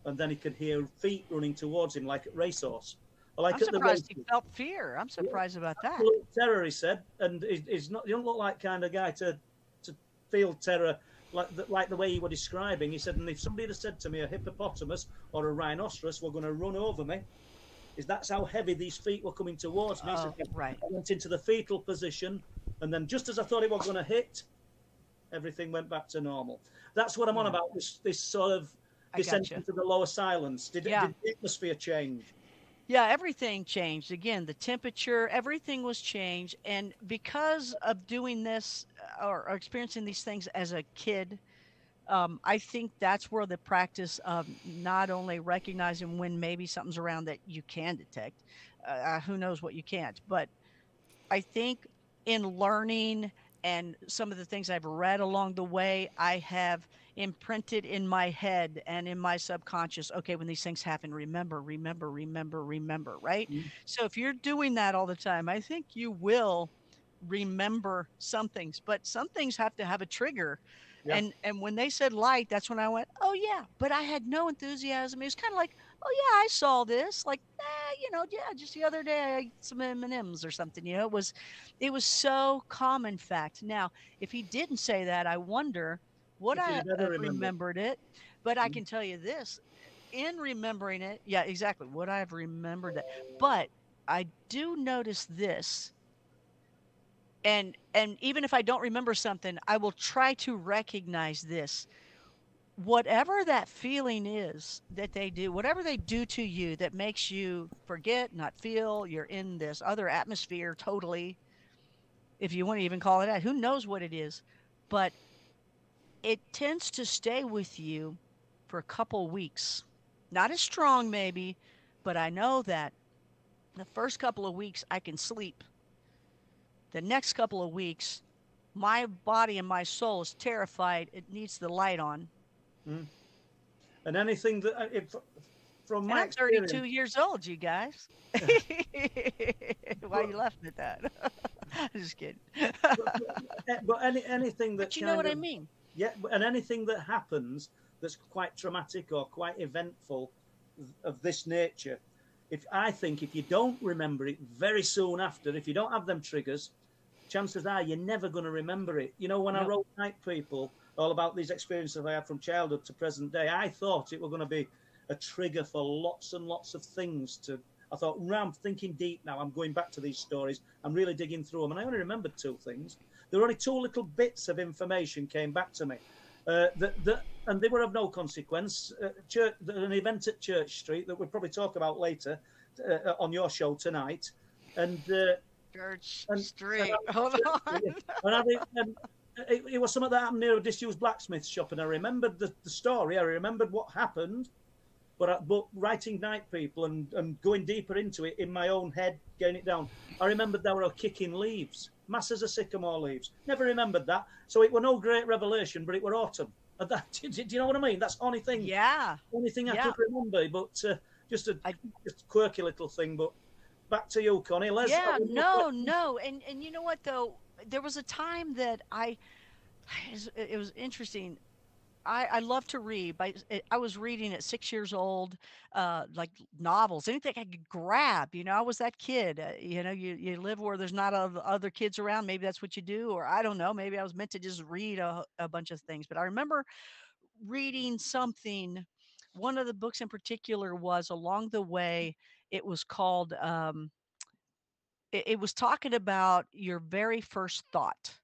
and then he can hear feet running towards him like at racehorse, or like I'm at the surprised he felt fear. I'm surprised about that. Terror, he said, and he's not. He don't look like kind of guy to to feel terror like the, like the way you were describing. He said, and if somebody had said to me a hippopotamus or a rhinoceros were going to run over me, is that's how heavy these feet were coming towards me. Oh, said, right. I went into the fetal position, and then just as I thought it was going to hit, everything went back to normal. That's what I'm on about. This this sort of descent into the lower silence. Did, it Yeah. did the atmosphere change? Yeah, everything changed. Again, the temperature, everything was changed. And because of doing this uh, or, or experiencing these things as a kid, um, I think that's where the practice of not only recognizing when maybe something's around that you can detect, uh, uh, who knows what you can't, but I think in learning and some of the things I've read along the way, I have imprinted in my head and in my subconscious okay, when these things happen, remember, remember, remember, remember, right? Mhm. So if you're doing that all the time, I think you will remember some things, but some things have to have a trigger. Yeah. And and when they said light, that's when I went, oh yeah, but I had no enthusiasm. It was kind of like, oh yeah, I saw this. Like, eh, you know, yeah, just the other day I ate some M and M's or something. You know, it was, it was so common fact. Now, if he didn't say that, I wonder would I have remembered. remembered it. But I Mhm. can tell you this: in remembering it, yeah, exactly. Would I have remembered that? But I do notice this and and even if i don't remember something i will try to recognize this whatever that feeling is that they do whatever they do to you that makes you forget not feel you're in this other atmosphere totally if you want to even call it that who knows what it is but it tends to stay with you for a couple weeks not as strong maybe but i know that the first couple of weeks i can sleep the next couple of weeks, my body and my soul is terrified. It needs the light on. And anything that, uh, if, from my I'm 32 experience, years old, you guys. Why are you laughing at that? I'm just kidding. eh, but any anything that But you know what kind I mean? Yeah, and anything that happens that's quite traumatic or quite eventful of this nature, if I think if you don't remember it very soon after, if you don't have them triggers, chances are you're never going to remember it. You know, when I wrote Night People, all about these experiences I had from childhood to present day, I thought it were going to be a trigger for lots and lots of things to. I thought, "Right, I'm thinking deep now. I'm going back to these stories. I'm really digging through them, and I only remembered two things. There were only two little bits of information came back to me, uh, that, that, and they were of no consequence. Uh, church, an event at Church Street that we'll probably talk about later uh, on your show tonight, and uh, Church And- Street. and Hold on. and, I, and it, it was something that happened near a disused blacksmith shop, and I remembered the, the story. I remembered what happened, but I, but writing Night People and, and going deeper into it in my own head, getting it down, I remembered there were kicking leaves, masses of sycamore leaves. Never remembered that, so it were no great revelation, but it were autumn. That, do, do you know what I mean? That's the only thing. Yeah. Only thing I Yeah. could remember, but uh, just a I- just quirky little thing. But back to you, Connie. Les, yeah no no and and you know what though there was a time that i it was interesting I, I love to read. But I was reading at six years old, uh, like novels, anything I could grab. You know, I was that kid. Uh, you know, you, you live where there's not oth- other kids around. Maybe that's what you do, or I don't know. Maybe I was meant to just read a, a bunch of things. But I remember reading something. One of the books in particular was along the way. It was called. Um, it, it was talking about your very first thought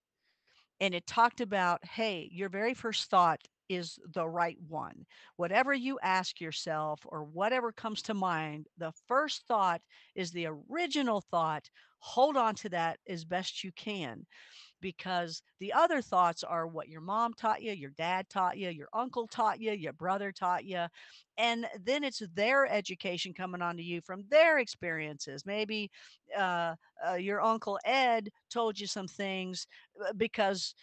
and it talked about hey your very first thought is the right one whatever you ask yourself or whatever comes to mind the first thought is the original thought hold on to that as best you can because the other thoughts are what your mom taught you, your dad taught you, your uncle taught you, your brother taught you. And then it's their education coming onto you from their experiences. Maybe uh, uh, your uncle Ed told you some things uh, because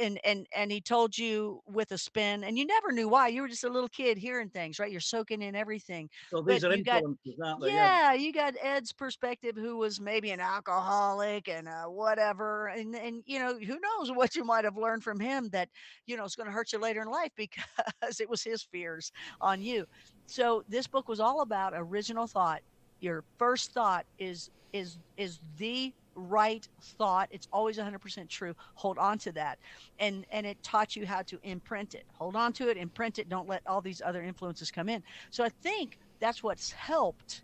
and and and he told you with a spin and you never knew why you were just a little kid hearing things right you're soaking in everything So these but are you got- influences, aren't they? yeah, you got Ed's perspective, who was maybe an alcoholic and uh, whatever, and and you know who knows what you might have learned from him that you know is going to hurt you later in life because it was his fears on you. So this book was all about original thought. Your first thought is is is the right thought. It's always 100% true. Hold on to that. And and it taught you how to imprint it. Hold on to it, imprint it. Don't let all these other influences come in. So I think that's what's helped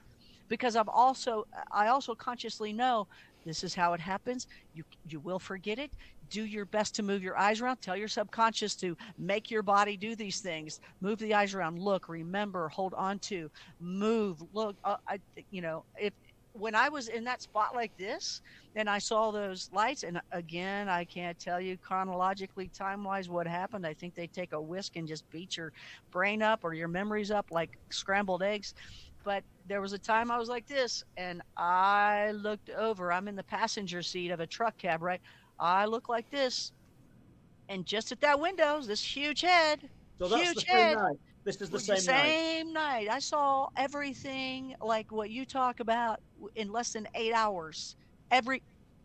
because I've also I also consciously know this is how it happens. You you will forget it. Do your best to move your eyes around. Tell your subconscious to make your body do these things. Move the eyes around. Look, remember, hold on to, move, look. Uh, I you know if when I was in that spot like this and I saw those lights, and again, I can't tell you chronologically, time wise, what happened. I think they take a whisk and just beat your brain up or your memories up like scrambled eggs. But there was a time I was like this, and I looked over. I'm in the passenger seat of a truck cab, right? I look like this, and just at that window, this huge head, So that's huge the same head. night. This is the same, same night. I saw everything like what you talk about in less than eight hours. Every,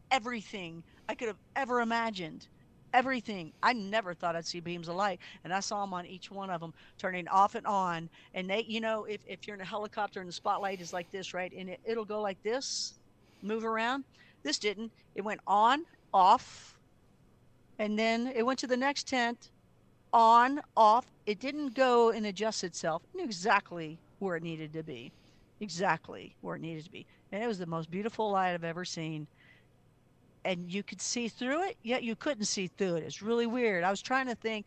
everything I could have ever imagined. Everything. I never thought I'd see beams of light, and I saw them on each one of them turning off and on. And they, you know, if, if you're in a helicopter and the spotlight is like this, right, and it, it'll go like this, move around. This didn't. It went on, off, and then it went to the next tent, on, off. It didn't go and adjust itself. It knew exactly where it needed to be. Exactly where it needed to be. And it was the most beautiful light I've ever seen. And you could see through it, yet you couldn't see through it. It's really weird. I was trying to think,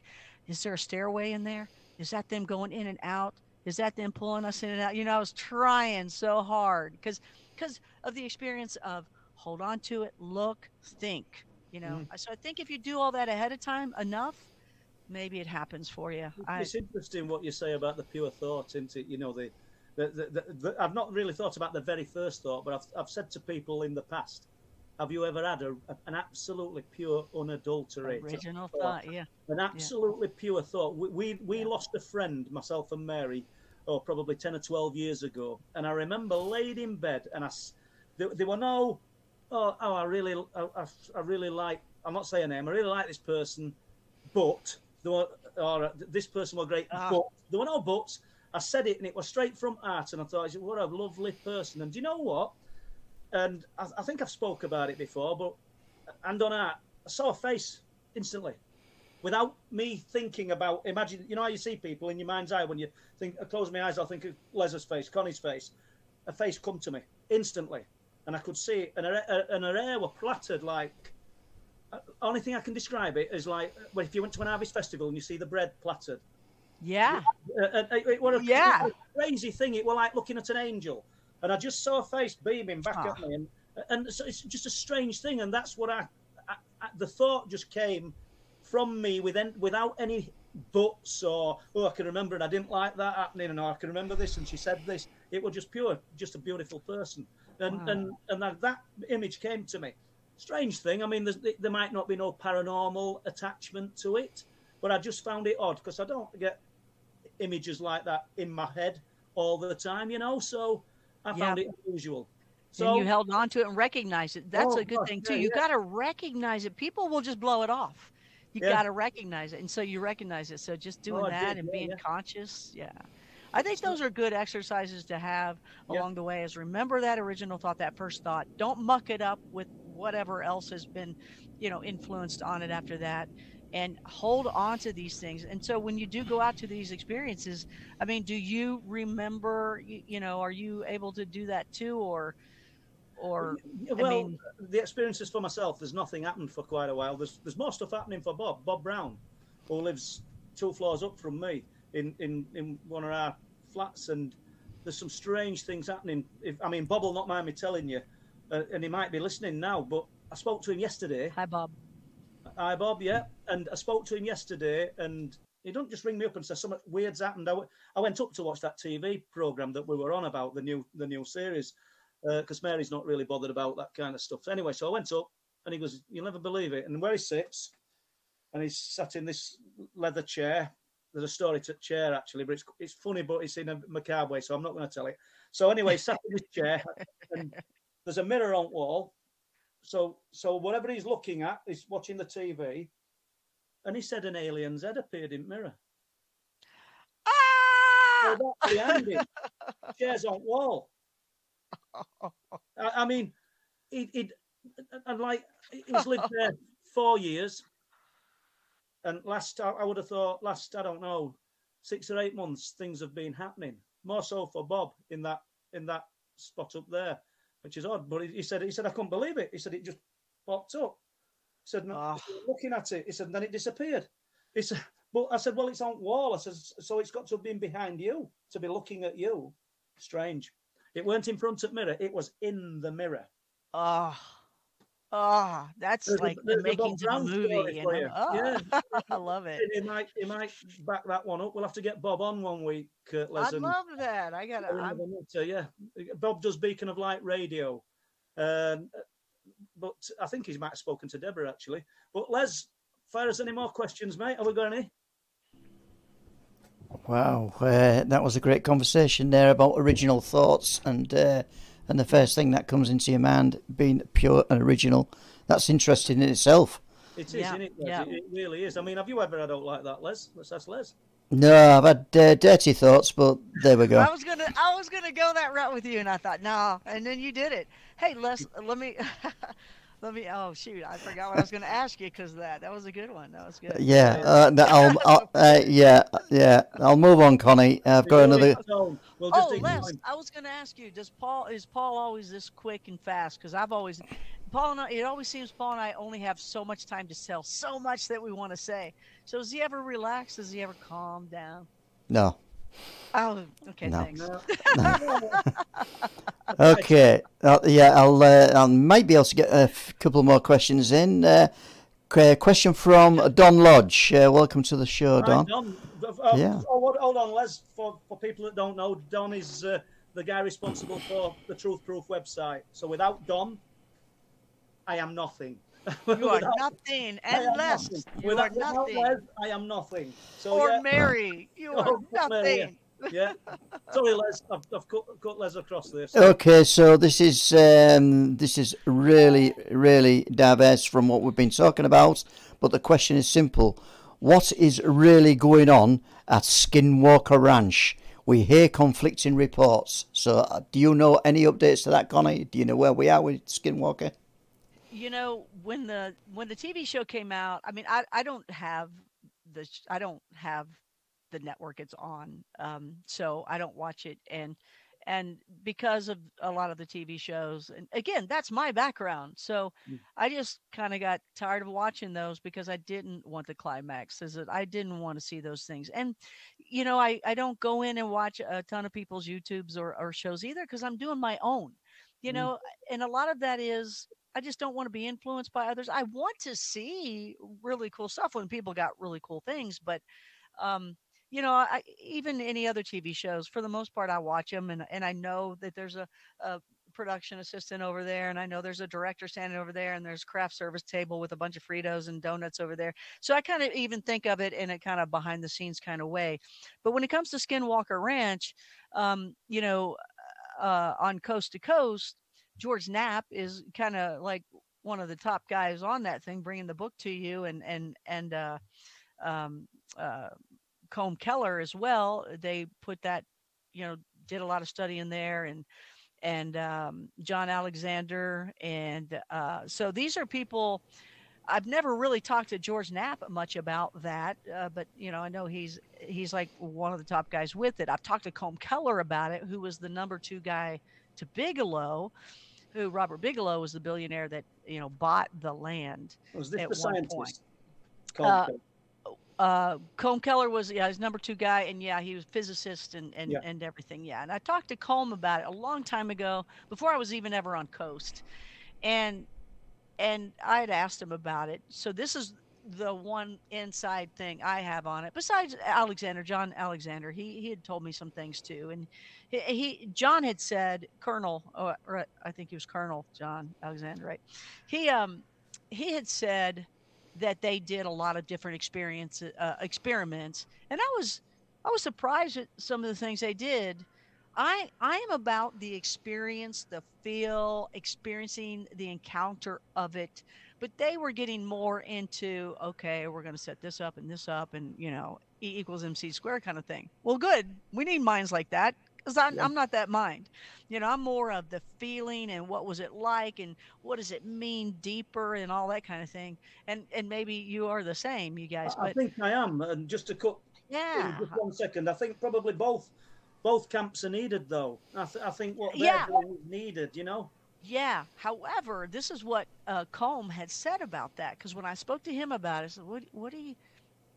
is there a stairway in there? Is that them going in and out? Is that them pulling us in and out? You know, I was trying so hard because because of the experience of hold on to it, look, think. You know, mm-hmm. so I think if you do all that ahead of time enough, maybe it happens for you. I, It's interesting what you say about the pure thought, isn't it? You know, the, the, the, the, the I've not really thought about the very first thought, but I've, I've said to people in the past, have you ever had a, an absolutely pure, unadulterated original thought, yeah. an absolutely pure thought. We we, we Yeah. lost a friend, myself and Mary, oh, probably ten or twelve years ago, and I remember laid in bed, and I, there, there were no, oh, oh, I really, I, I, I really like. I'm not saying a name. I really like this person, but there were, or uh, this person was great, Ah. but there were no buts. I said it, and it was straight from art, and I thought, what a lovely person. And do you know what? And I, I think I've spoke about it before, but and on art, I saw a face instantly without me thinking about imagine you know how you see people in your mind's eye when you think I close my eyes I'll think of Les's face Connie's face a face come to me instantly and I could see it and her, and her hair were plaited like uh, only thing I can describe it is like well, if you went to an harvest festival and you see the bread plaited Yeah. uh, uh, it, it were a, Yeah. it crazy thing it were like looking at an angel and I just saw a face beaming back Ah. at me and and so it's just a strange thing and that's what I, I, I the thought just came from me within, without any buts or oh I can remember and I didn't like that happening and oh, I can remember this and she said this. It was just pure, just a beautiful person, and Wow. and and that, that image came to me. Strange thing. I mean, there's, there might not be no paranormal attachment to it, but I just found it odd because I don't get images like that in my head all the time, you know. So I found it unusual. and So you held on to it and recognized it. That's Oh, a good gosh, thing too. yeah, You yeah. got to recognize it. People will just blow it off. You Yeah. got to recognize it, and so you recognize it. So just oh, doing I that did, and yeah, being yeah. conscious, yeah. I think those are good exercises to have along the way. Is remember that original thought, that first thought. Don't muck it up with whatever else has been, you know, influenced on it after that. And hold on to these things. And so when you do go out to these experiences, I mean, do you remember? You, you know, are you able to do that too, or, or well, mean- the experiences for myself. There's nothing happened for quite a while. There's there's more stuff happening for Bob. Bob Brown, who lives two floors up from me in in in one of our flats, and there's some strange things happening. If I mean, Bob will not mind me telling you, uh, and he might be listening now. But I spoke to him yesterday. hi, Bob? Hi, Bob. Yeah, and I spoke to him yesterday, and he don't just ring me up and say something weird's happened. I, w- I went up to watch that TV program that we were on about the new the new series, because Mary's not really bothered about that kind of stuff. Anyway, so I went up, and he goes, "You'll never believe it." And where he sits, and he's sat in this leather chair. There's a story to chair actually, but it's it's funny, but it's in a macabre way, so I'm not going to tell it. So anyway, sat in this chair, and there's a mirror on wall. So so whatever he's looking at, he's watching the TV, and he said an alien's head appeared in mirror. Ah! So that's behind him. Chairs on wall. I, I mean, he, he'd and like he's lived there four years, and last I, I would have thought last I don't know six or eight months things have been happening more so for Bob in that in that spot up there, which is odd. But he, he said he said I couldn't believe it. He said it just popped up. He said no, Ah. looking at it. He said then it disappeared. He said, but I said well it's on wall. I said so it's got to have been behind you to be looking at you. Strange. It weren't in front of the mirror. It was in the mirror. Oh, oh, that's There's like the a Bob makings of a movie. You know? you. Oh, Yeah. I love it. He might, he might back that one up. We'll have to get Bob on one week, Kurt Les. I'd love that. I gotta. We'll I'm, a yeah. Bob does Beacon of Light radio. Um, but I think he might have spoken to Deborah actually. But Les, fire us any more questions, mate. Have we got any? Wow, uh, that was a great conversation there about original thoughts and uh, and the first thing that comes into your mind being pure and original. That's interesting in itself. It is, Yeah, isn't it? Yeah. It, it really is. I mean, have you ever had out like that, Les? Let's ask Les. No, I've had uh, dirty thoughts, but there we go. I was gonna. I was gonna go that route with you, and I thought, no. And then you did it. Hey, Les, let me. Let me. Oh shoot! I forgot what I was going to ask you because of that. That was a good one. That was good. Yeah, uh, th- I'll, I'll uh, yeah, yeah. I'll move on, Connie. I've got another. We'll Oh, Les. I was going to ask you: Does Paul is Paul always this quick and fast? Because I've always, Paul and I, it always seems Paul and I only have so much time to sell so much that we want to say. So does he ever relax? Does he ever calm down? No. Oh, okay, No. thanks. No. Okay. Uh, yeah, I'll. Uh, I might be able to get a f- couple more questions in. Uh, question from Don Lodge. Uh, welcome to the show, Right, Don. Don. Uh, Yeah. Oh, hold- hold on, Les. For, for people that don't know, Don is uh, the guy responsible for the Truth Proof website. So without Don, I am nothing. You are Without- nothing, I am unless nothing. you without, are nothing. Les, I am nothing. So or yeah, Mary, you are Oh, Mary, yeah. nothing. yeah. Sorry, Les. I've, I've cut, cut Les across this. Okay, so this is um, this is really really diverse from what we've been talking about, but the question is simple: What is really going on at Skinwalker Ranch? We hear conflicting reports. So, uh, do you know any updates to that, Connie? Do you know where we are with Skinwalker? You know when the when the tv show came out i mean i i don't have the i don't have the network it's on um so i don't watch it. And and because of a lot of the tv shows and again that's my background. So Mm. i just kind of got tired of watching those because i didn't want the climax is that i didn't want to see those things. And you know i i don't go in and watch a ton of people's youtubes or, or shows either because i'm doing my own you Mm. know and a lot of that is I just don't want to be influenced by others. I want to see really cool stuff when people got really cool things, but um, you know, I, even any other TV shows, for the most part, I watch them and and I know that there's a, a production assistant over there, and I know there's a director standing over there, and there's craft service table with a bunch of Fritos and donuts over there. So I kind of even think of it in a kind of behind the scenes kind of way. But when it comes to Skinwalker Ranch, um, you know, uh, on coast to coast, George Knapp is kind of like one of the top guys on that thing, bringing the book to you, and and and uh, um, uh, Colm Kelleher as well. They put that, you know, did a lot of study in there, and and um, John Alexander, and uh, so these are people. I've never really talked to George Knapp much about that, uh, but you know, I know he's he's like one of the top guys with it. I've talked to Colm Keller about it, who was the number two guy to Bigelow, who Robert Bigelow was the billionaire that you know bought the land. Was this at the one scientist? point. Uh, uh, Colm Kelleher was yeah his number two guy, and yeah he was physicist and and, Yeah. and everything. Yeah, and I talked to Colm about it a long time ago, before I was even ever on Coast, and and I had asked him about it. So this is the one inside thing I have on it. Besides Alexander, John Alexander, he he had told me some things too, and he, he John had said Colonel, oh, I think he was Colonel John Alexander, right? He um he had said that they did a lot of different uh, experiments, and I was I was surprised at some of the things they did. I I am about the experience, the feel, experiencing the encounter of it. But they were getting more into okay, we're going to set this up and this up, and you know, E equals MC squared kind of thing. Well, good. We need minds like that because I'm, Yeah. I'm not that mind. You know, I'm more of the feeling and what was it like and what does it mean deeper and all that kind of thing. And and maybe you are the same, you guys. I, I think I am. And just to cut yeah, just one second, I think probably both both camps are needed, though. I, th- I think what they're Yeah. doing is needed. You know. Yeah. However, this is what uh, Colm had said about that because when I spoke to him about it, I said, "What, what do you,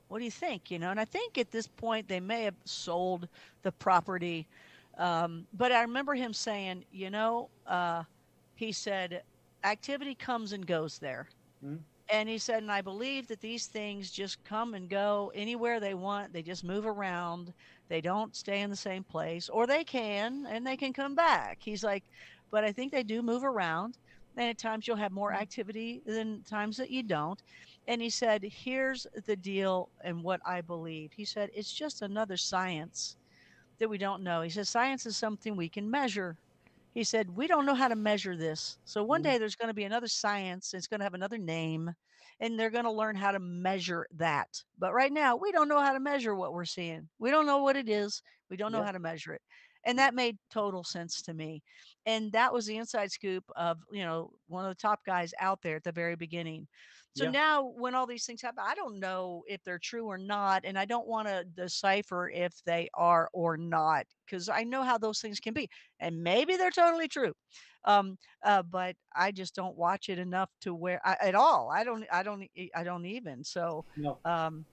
what do you think?" You know, and I think at this point they may have sold the property, um, but I remember him saying, "You know," uh, he said, "Activity comes and goes there." Mhm. And he said, and I believe that these things just come and go anywhere they want. They just move around. They don't stay in the same place, or they can, and they can come back. He's like, but I think they do move around. And at times you'll have more activity than times that you don't. And he said, Here's the deal and what I believe. He said, It's just another science that we don't know. He says, Science is something we can measure. He said, We don't know how to measure this. So one Mhm. day there's going to be another science. It's going to have another name, and they're going to learn how to measure that. But right now, we don't know how to measure what we're seeing. We don't know what it is. We don't know Yeah. how to measure it. And that made total sense to me and that was the inside scoop of you know one of the top guys out there at the very beginning so Yeah. now when all these things happen i don't know if they're true or not and i don't want to decipher if they are or not because i know how those things can be and maybe they're totally true um uh, but i just don't watch it enough to where I, at all i don't i don't i don't even so No. um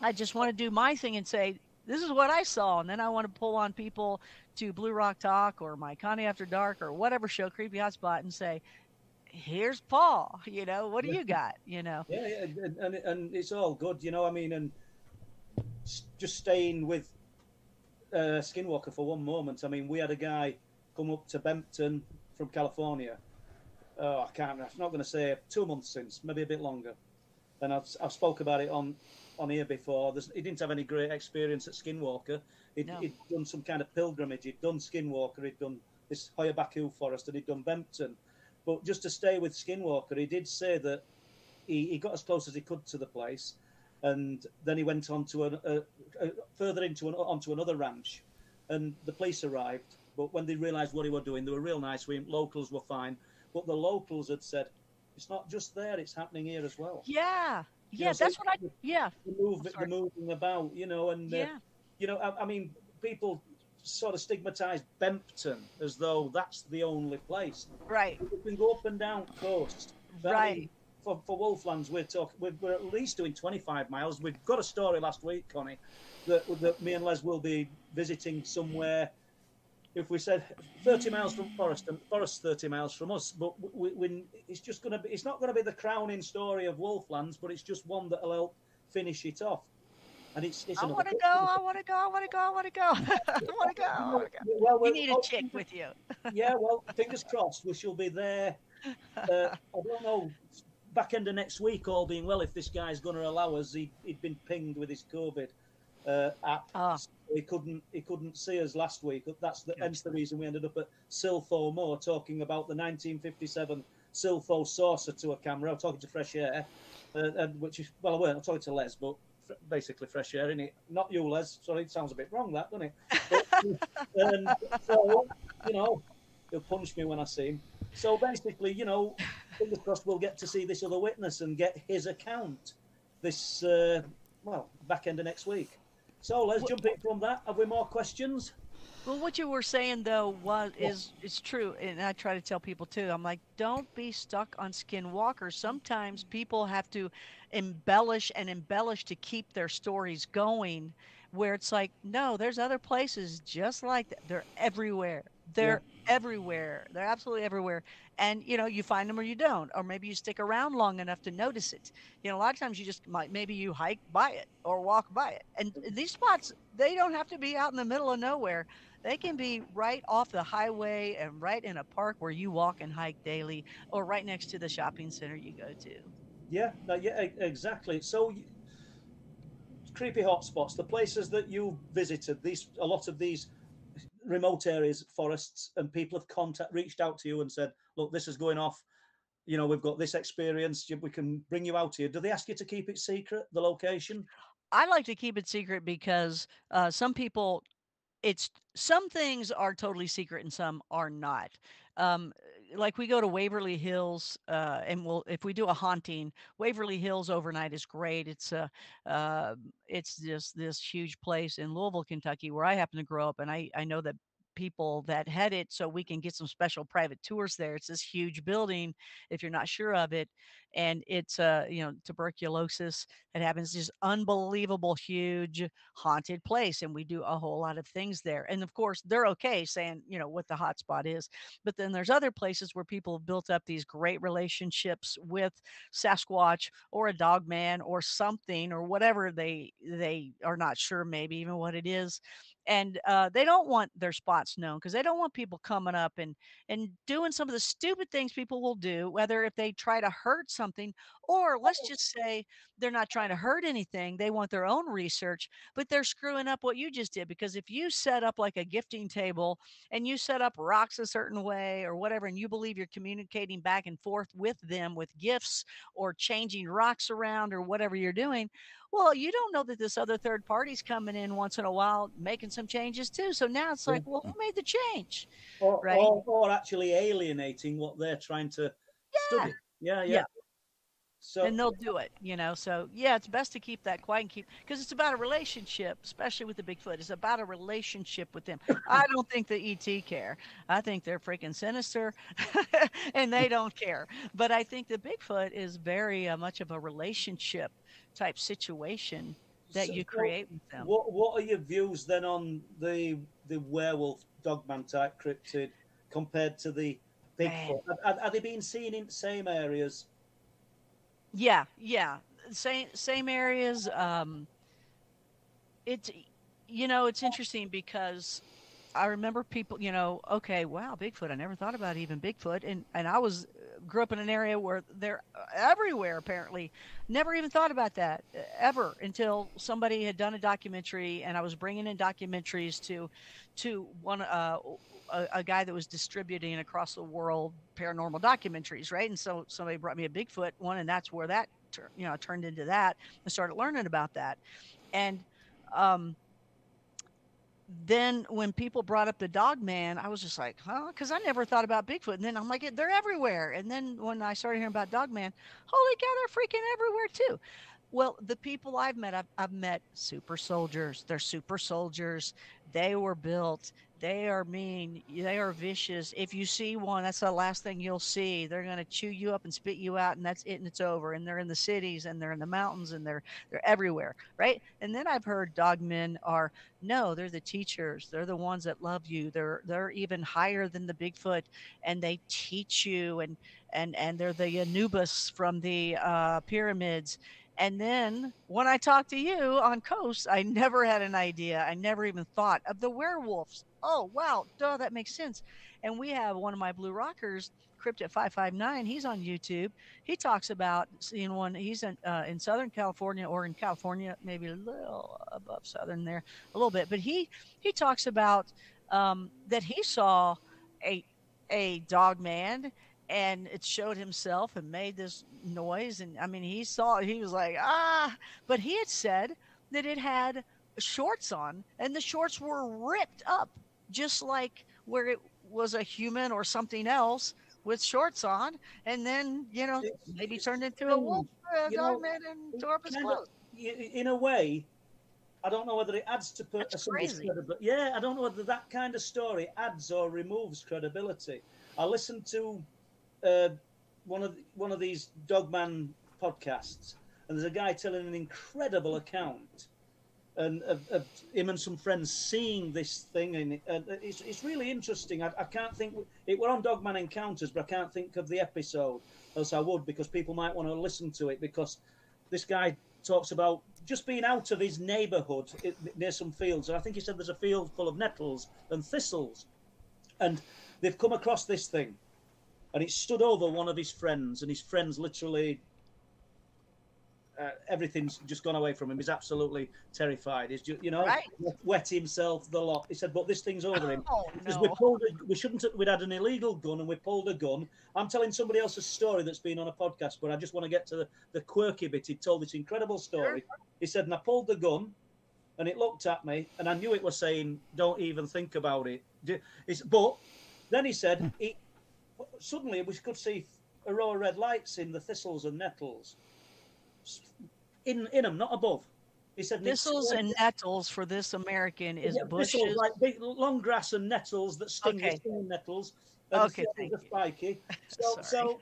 i just want to do my thing and say this is what i saw and then i want to pull on people to Blue Rock Talk or my Connie After Dark or whatever show, Creepy Hotspot, and say, "Here's Paul. You know, what do you got? You know." Yeah, yeah, and, and and it's all good, you know. I mean, and just staying with uh, Skinwalker for one moment. I mean, we had a guy come up to Bempton from California. Oh, I can't. I'm not going to say two months since, maybe a bit longer. And I've I've spoke about it on on here before. There's, he didn't have any great experience at Skinwalker. He'd, No. he'd done some kind of pilgrimage. He'd done Skinwalker. He'd done this Hoia Baciu forest, and he'd done Bempton. But just to stay with Skinwalker, he did say that he, he got as close as he could to the place, and then he went on to a, a, a further into an, onto another ranch, and the police arrived. But when they realised what he were doing, they were real nice. We locals were fine, but the locals had said, "It's not just there; it's happening here as well." Yeah, You yeah, know, so that's what I. Yeah, The move, the moving about, you know, and uh, yeah, you know, I, I mean, people sort of stigmatise Bempton as though that's the only place. right, We can go up and down coast. But I mean, right. for, for Wolflands, we're talking. We're, we're at least doing 25 miles. We've got a story last week, Connie, that that me and Les will be visiting somewhere. If we said 30 miles from Forest and Forest 30 miles from us, but we, we, it's just going to be. It's not going to be the crowning story of Wolflands, but it's just one that'll help finish it off. and it's it's. I want to go. I want to go. I want to go. I want to go. I want to go. I want to go. Well, well, need a chick with you. yeah, well, fingers crossed, we shall be there. Uh, I don't know, back end of next week, all being well, if this guy's going to allow us. He, he'd been pinged with his COVID uh, app. Ah. So he couldn't he couldn't see us last week. That's the, hence the reason we ended up at Silpho Moor talking about the 1957 Silpho saucer to a camera. I'm talking to Fresh Air, uh, and which is well, I weren't. I'm talking to Les, but fr- basically Fresh Air, isn't it? Not you, Les. Sorry, it sounds a bit wrong, that doesn't it? But, um, so you know, he'll punch me when I see him. So basically, you know, fingers crossed we'll get to see this other witness and get his account this uh, well back end of next week. So let's jump in from that. Have we more questions? Well, what you were saying though was is is true, and I try to tell people too. I'm like, don't be stuck on Skinwalker. Sometimes people have to embellish and embellish to keep their stories going. Where it's like, no, there's other places just like that. They're everywhere. They're everywhere. They're absolutely everywhere. And you know, you find them or you don't, or maybe you stick around long enough to notice it. You know, a lot of times you just might maybe you hike by it or walk by it. And these spots, they don't have to be out in the middle of nowhere. They can be right off the highway and right in a park where you walk and hike daily, or right next to the shopping center you go to. Yeah, no, yeah, exactly. So, creepy hotspots, the places that you visited, these a lot of these remote areas, forests, and people have contact reached out to you and said, "Look, this is going off. You know, we've got this experience. We can bring you out here." Do they ask you to keep it secret, the location? I like to keep it secret because uh, some people, it's some things are totally secret and some are not. Um, like we go to Waverly Hills, uh, and we'll if we do a haunting, Waverly Hills overnight is great. It's a, uh, it's just this huge place in Louisville, Kentucky, where I happen to grow up, and I I know that people that head it so we can get some special private tours there it's this huge building if you're not sure of it and it's uh you know tuberculosis it happens This unbelievable huge haunted place and we do a whole lot of things there and of course they're okay saying you know what the hot spot is but then there's other places where people have built up these great relationships with sasquatch or a dog man or something or whatever they they are not sure maybe even what it is and uh, they don't want their spots known because they don't want people coming up and and doing some of the stupid things people will do whether if they try to hurt something or let's oh. just say they're not trying to hurt anything they want their own research but they're screwing up what you just did because if you set up like a gifting table and you set up rocks a certain way or whatever and you believe you're communicating back and forth with them with gifts or changing rocks around or whatever you're doing well you don't know that this other third party's coming in once in a while making some changes too so now it's like well mm-hmm. who made the change Or, Right. or, or actually alienating what they're trying to study? Yeah, yeah. Yeah. So and they'll do it you know? So yeah it's best to keep that quiet and keep because it's about a relationship especially with the bigfoot. It's about a relationship with them. I don't think the et care. I think they're freaking sinister and they don't care. But i think the bigfoot is very uh, much of a relationship type situation that So- you create with them. What What are your views then on the the werewolf dogman type cryptid compared to the Bigfoot? Are, are- are they being seen in the same areas? Yeah, yeah. Same same areas. Um it's you know, it's interesting because I remember people, you know, okay, wow, Bigfoot. I never thought about even Bigfoot and and I was grew up in an area where they're everywhere apparently. Never even thought about that uh, ever until somebody had done a documentary and I was bringing in documentaries to to one uh a, a guy that was distributing across the world paranormal documentaries, right? And so somebody brought me a Bigfoot one, and that's where that tur- you know turned into that. I started learning about that, and um, then when people brought up the dog man, I was just like, huh? Because I never thought about Bigfoot. And then I'm like, they're everywhere. And then when I started hearing about dog man, holy cow, they're freaking everywhere too. Well, the people I've met, I've, I've met super soldiers. They're super soldiers. They were built. They are mean. They are vicious. If you see one, that's the last thing you'll see. They're going to chew you up and spit you out, and that's it, and it's over. And they're in the cities, and they're in the mountains, and they're they're everywhere, right? And then I've heard dogmen are no, they're the teachers. They're the ones that love you. They're they're even higher than the Bigfoot, and they teach you, and and and they're the Anubis from the uh, pyramids And then when I talked to you on Coast, I never had an idea. I never even thought of the werewolves. Oh, wow. Duh, that makes sense. And we have one of my blue rockers, Cryptid 559. He's on YouTube. He talks about seeing one. He's in, uh, in Southern California or in California, maybe a little above Southern there, a little bit. But he, he talks about um, that he saw a, a dog man and it showed himself and made this noise and i mean he saw he was like ah but he had said that it had shorts on and the shorts were ripped up just like where it was a human or something else with shorts on and then you know maybe turned into a wolf a dog man and tore up his clothes in a way I don't know whether it adds to per- somebody's credibility. Yeah, I don't know whether that kind of story adds or removes credibility. I listened to uh, one of one of these Dogman podcasts, and there's a guy telling an incredible account, and of, of him and some friends seeing this thing, and it's it's really interesting. I, I can't think it were on Dogman Encounters, but I can't think of the episode. Else I would, because people might want to listen to it because this guy talks about just being out of his neighbourhood near some fields. And I think he said there's a field full of nettles and thistles. And they've come across this thing and it stood over one of his friends, and his friends literally uh, everything's just gone away from him. He's absolutely terrified. He's just, you know, right. wet himself the lot. He said, "But this thing's over him oh, because no. we pulled. A, we shouldn't. Have, we'd had an illegal gun, and we pulled a gun. I'm telling somebody else's story that's been on a podcast, but I just want to get to the, the quirky bit. He told this incredible story. He said, and I pulled the gun, and it looked at me, and I knew it was saying, "Don't even think about it." It's, but then he said, it, suddenly we could see aurora red lights in the thistles and nettles. In in them, not above. He said thistles and nettles for this American is yeah, bushes, thistles, like big, long grass and nettles that sting. Okay. Nettles. okay, the spiky. So, so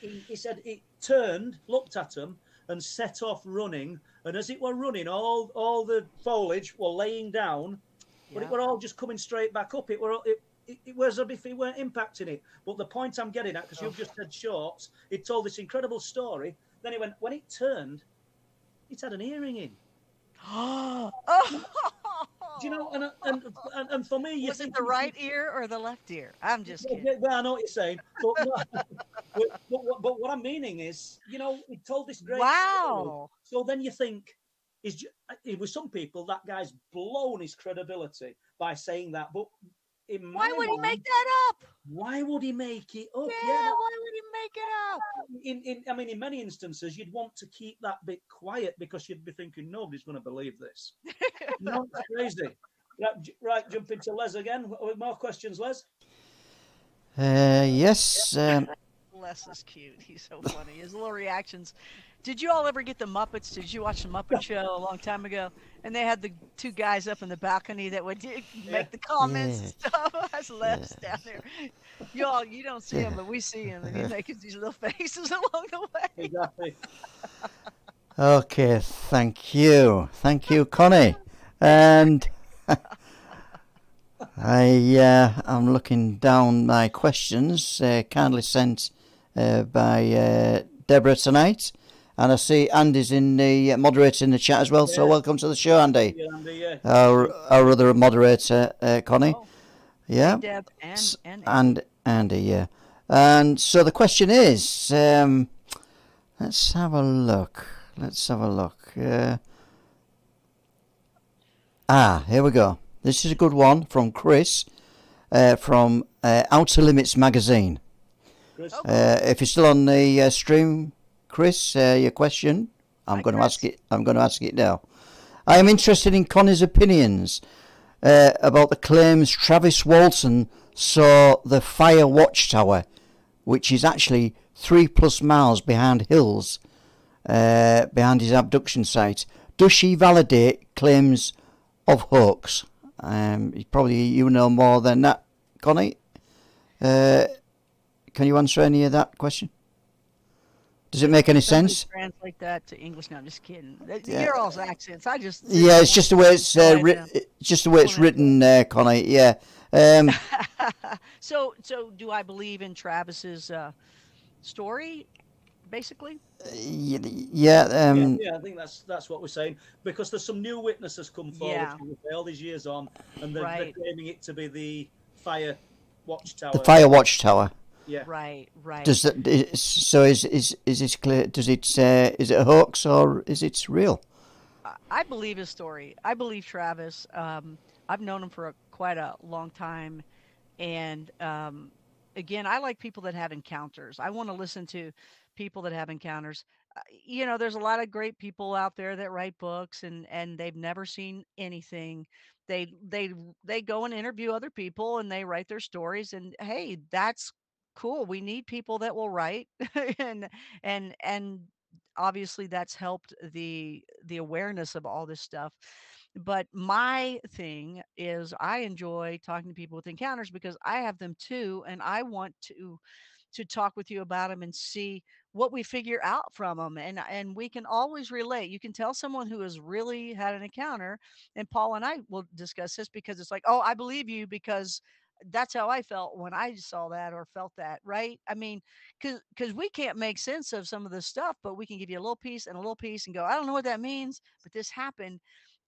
he, he said it turned, looked at them, and set off running. And as it were running, all all the foliage were laying down, but it were all just coming straight back up. It were it, it, it was as if he weren't impacting it. But the point I'm getting at, because you've just said shorts, he told this incredible story. Then he went, when it turned, it had an earring in. oh. Do you know? And, and, and, and for me, you was it the right ear or the left ear? I'm just kidding. Yeah, well, I know what you're saying, but, but, but, but, what I'm meaning is, you know, he told this great. Wow. Story. So then you think, is it with some people that guy's blown his credibility by saying that, but why would he make that up? Why would he make it up? Yeah, yeah why would he make it up? In, in, I mean, in many instances, you'd want to keep that bit quiet because you'd be thinking nobody's going to believe this. no, it's crazy. Right, right, jump into Les again. With more questions, Les? Uh, yes. Um... Les is cute. He's so funny. His little reactions did you all ever get the Muppets? Did you watch the Muppet Show a long time ago? And they had the two guys up in the balcony that would make the comments yeah. and stuff. I was left yeah. down there. You all, you don't see him, but we see him, and he's making these little faces along the way. Exactly. okay, thank you, thank you, Connie, and. I uh, I'm looking down my questions uh, kindly sent uh, by uh, Deborah tonight. And I see Andy's in the uh, moderator in the chat as well. Yeah. So welcome to the show, Andy. Yeah, Andy yeah. Our, our other moderator, uh, Connie. Oh. Yeah. Deb and, and, and Andy, yeah. And so the question is, um, let's have a look. Let's have a look. Uh, ah, here we go. This is a good one from Chris uh, from uh, Outer Limits magazine. Chris. Uh, if you're still on the uh, stream, Chris, uh, your question. I'm Hi, going Chris. to ask it. I'm going to ask it now. I am interested in Connie's opinions uh, about the claims Travis Walton saw the Fire Watchtower, which is actually three plus miles behind hills, uh, behind his abduction site. Does she validate claims of hoax? Um, probably you know more than that, Connie. Uh, can you answer any of that question? Does it make any sense? Translate that to English. No, I'm just kidding. Yeah. Your all's accents. I just yeah, it's just the way it's uh, ri- just the way it's written, uh, Connie. Yeah. Um, so, so do I believe in Travis's uh, story? basically. Uh, yeah, um, yeah, yeah, I think that's that's what we're saying because there's some new witnesses come forward yeah. all these years on, and they're, right. they're claiming it to be the fire watchtower. The fire watchtower. Yeah. Right. Right. Does that, so is is is it clear? Does it uh, is it a hoax or is it real? I believe his story. I believe Travis. Um, I've known him for a, quite a long time, and um, again, I like people that have encounters. I want to listen to people that have encounters. Uh, you know, there's a lot of great people out there that write books and and they've never seen anything. They they they go and interview other people and they write their stories and hey, that's cool. We need people that will write and and and obviously that's helped the the awareness of all this stuff but my thing is i enjoy talking to people with encounters because i have them too and i want to to talk with you about them and see what we figure out from them and and we can always relate you can tell someone who has really had an encounter and paul and i will discuss this because it's like oh i believe you because that's how I felt when I saw that or felt that, right? I mean, because because we can't make sense of some of this stuff, but we can give you a little piece and a little piece and go, I don't know what that means, but this happened,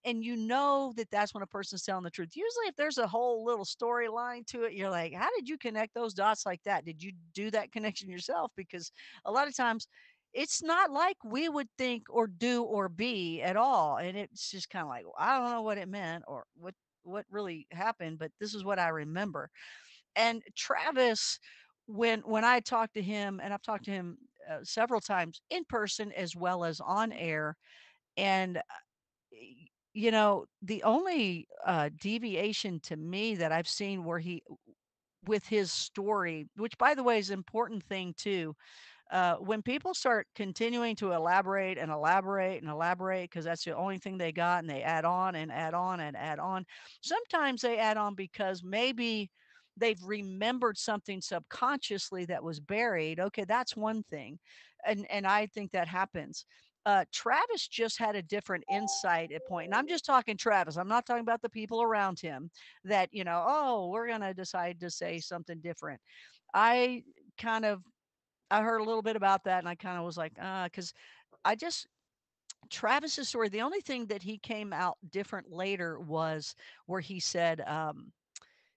and you know that that's when a person's telling the truth. Usually, if there's a whole little storyline to it, you're like, how did you connect those dots like that? Did you do that connection yourself? Because a lot of times it's not like we would think or do or be at all. And it's just kind of like, well, I don't know what it meant or what what really happened, but this is what I remember. And Travis, when when I talked to him, and I've talked to him uh, several times in person as well as on air, and uh, you know the only uh, deviation to me that I've seen where he with his story, which by the way is an important thing too uh, when people start continuing to elaborate and elaborate and elaborate because that's the only thing they got and they add on and add on and add on sometimes they add on because maybe they've remembered something subconsciously that was buried okay that's one thing and and i think that happens uh, Travis just had a different insight at point, and I'm just talking Travis. I'm not talking about the people around him that you know. Oh, we're gonna decide to say something different. I kind of I heard a little bit about that and I kind of was like, uh, because I just Travis's story, the only thing that he came out different later was where he said, um,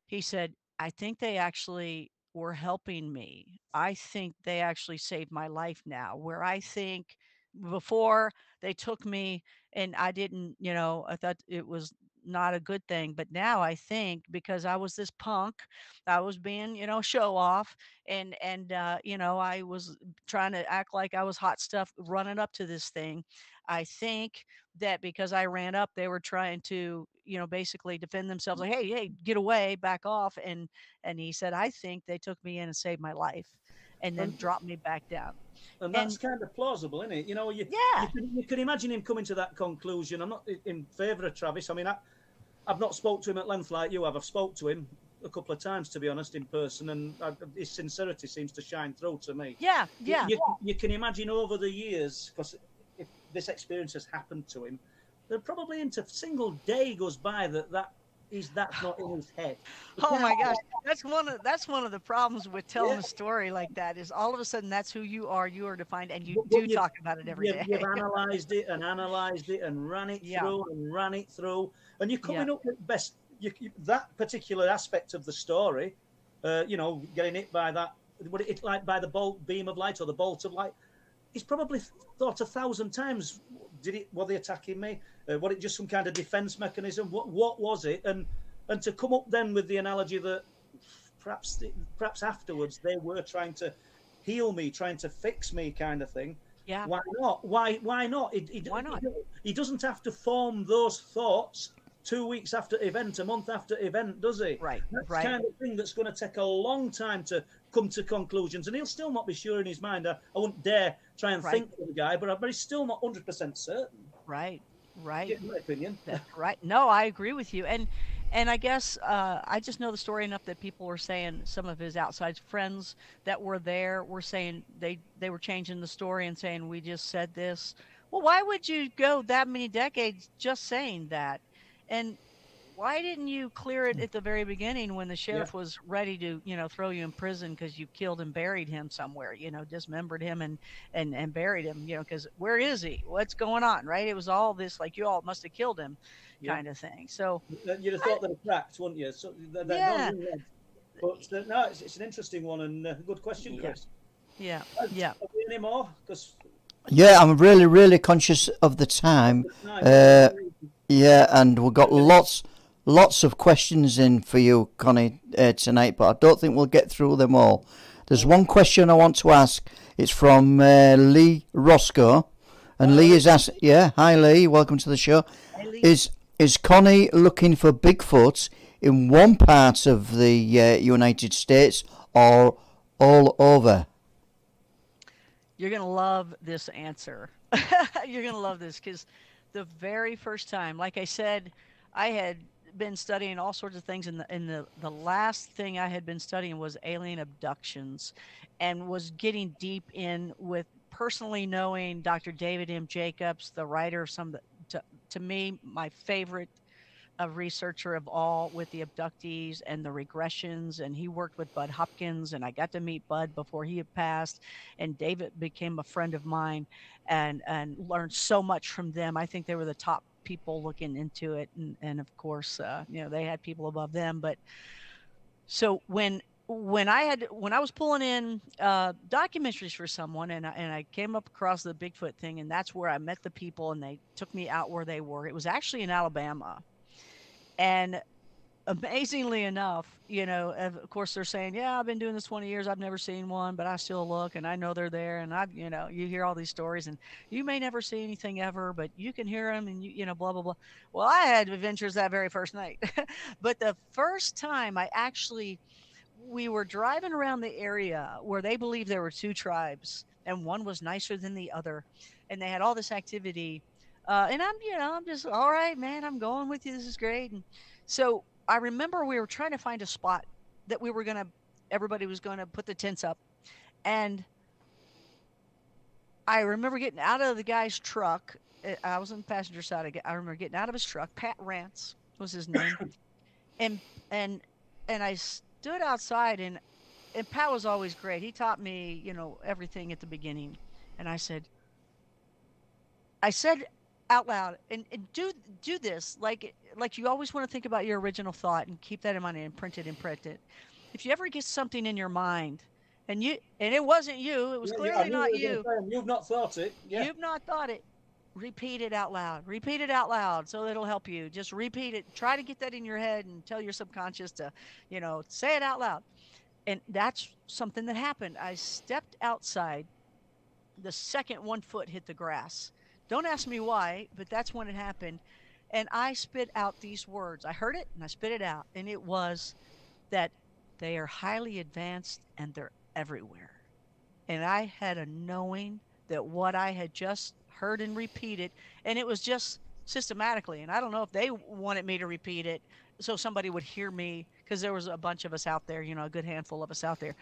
he said, I think they actually were helping me. I think they actually saved my life now. Where I think before they took me and I didn't, you know, I thought it was not a good thing. But now I think because I was this punk, I was being, you know, show off and, and, uh, you know, I was trying to act like I was hot stuff running up to this thing. I think that because I ran up, they were trying to, you know, basically defend themselves like, Hey, Hey, get away, back off. And, and he said, I think they took me in and saved my life and then dropped me back down. And that's and, kind of plausible, isn't it? You know, you, yeah. you, can, you can imagine him coming to that conclusion. I'm not in favour of Travis. I mean, I, I've not spoke to him at length like you have. I've spoke to him a couple of times, to be honest, in person, and I, his sincerity seems to shine through to me. Yeah, yeah. You, you, can imagine over the years, because if this experience has happened to him, there probably into a single day goes by that that is that's not in his head. oh my gosh, that's one of that's one of the problems with telling yeah. a story like that is all of a sudden that's who you are. You are defined, and you do talk about it every you've, day. you've, analyzed it and analyzed it and ran it yeah. through and ran it through, and you're coming yeah. up with best you, you, that particular aspect of the story. Uh, you know, getting hit by that, what it like by the bolt beam of light or the bolt of light. He's probably thought a thousand times. Did it? Were they attacking me? Uh, was it just some kind of defense mechanism? What what was it? And and to come up then with the analogy that perhaps perhaps afterwards they were trying to heal me, trying to fix me, kind of thing. Yeah. Why not? Why why not? He, he, why not? He, he doesn't have to form those thoughts two weeks after event, a month after event, does he? Right. That's right. kind of thing that's going to take a long time to come to conclusions, and he'll still not be sure in his mind. I, I wouldn't dare try and right. think of the guy, but, but he's still not hundred percent certain. Right. Right. In my opinion. right. No, I agree with you, and and I guess uh, I just know the story enough that people were saying some of his outside friends that were there were saying they they were changing the story and saying we just said this. Well, why would you go that many decades just saying that? And why didn't you clear it at the very beginning when the sheriff yeah. was ready to, you know, throw you in prison because you killed and buried him somewhere, you know, dismembered him and and and buried him, you know, because where is he? What's going on, right? It was all this like you all must have killed him, yeah. kind of thing. So you'd have thought that it cracked, wouldn't you? So that, that yeah. But uh, no, it's, it's, an interesting one and uh, good question, Chris. Yeah, yeah. yeah. Any more? Because yeah, I'm really, really conscious of the time. Uh, yeah, and we've got lots, lots of questions in for you, Connie, uh, tonight, but I don't think we'll get through them all. There's one question I want to ask. It's from uh, Lee Roscoe, and Lee is asking, "Yeah, hi Lee, welcome to the show. Is is Connie looking for Bigfoot in one part of the uh, United States or all over?" You're gonna love this answer. You're gonna love this because the very first time, like I said, I had been studying all sorts of things and the, and the, the last thing I had been studying was alien abductions and was getting deep in with personally knowing Dr. David M. Jacobs, the writer of some to, to me my favorite a researcher of all with the abductees and the regressions and he worked with bud hopkins and i got to meet bud before he had passed and david became a friend of mine and and learned so much from them i think they were the top people looking into it and, and of course uh, you know they had people above them but so when when I had when I was pulling in uh, documentaries for someone, and I, and I came up across the Bigfoot thing, and that's where I met the people, and they took me out where they were. It was actually in Alabama, and amazingly enough, you know, of course they're saying, yeah, I've been doing this 20 years. I've never seen one, but I still look and I know they're there. And I, you know, you hear all these stories and you may never see anything ever, but you can hear them and you, you know, blah, blah, blah. Well, I had adventures that very first night, but the first time I actually, we were driving around the area where they believe there were two tribes and one was nicer than the other. And they had all this activity uh, and I'm, you know, I'm just all right, man. I'm going with you. This is great. And so I remember we were trying to find a spot that we were gonna, everybody was gonna put the tents up, and I remember getting out of the guy's truck. I was on the passenger side. I remember getting out of his truck. Pat Rance was his name, and and and I stood outside and and Pat was always great. He taught me, you know, everything at the beginning. And I said, I said out loud and, and do do this like like you always want to think about your original thought and keep that in mind and print it and print it. If you ever get something in your mind and you and it wasn't you it was yeah, clearly not you you've not thought it. Yeah. you've not thought it. Repeat it out loud. Repeat it out loud so it'll help you. Just repeat it. Try to get that in your head and tell your subconscious to you know say it out loud. And that's something that happened. I stepped outside. The second one foot hit the grass don't ask me why, but that's when it happened. And I spit out these words. I heard it and I spit it out. And it was that they are highly advanced and they're everywhere. And I had a knowing that what I had just heard and repeated, and it was just systematically. And I don't know if they wanted me to repeat it so somebody would hear me because there was a bunch of us out there, you know, a good handful of us out there.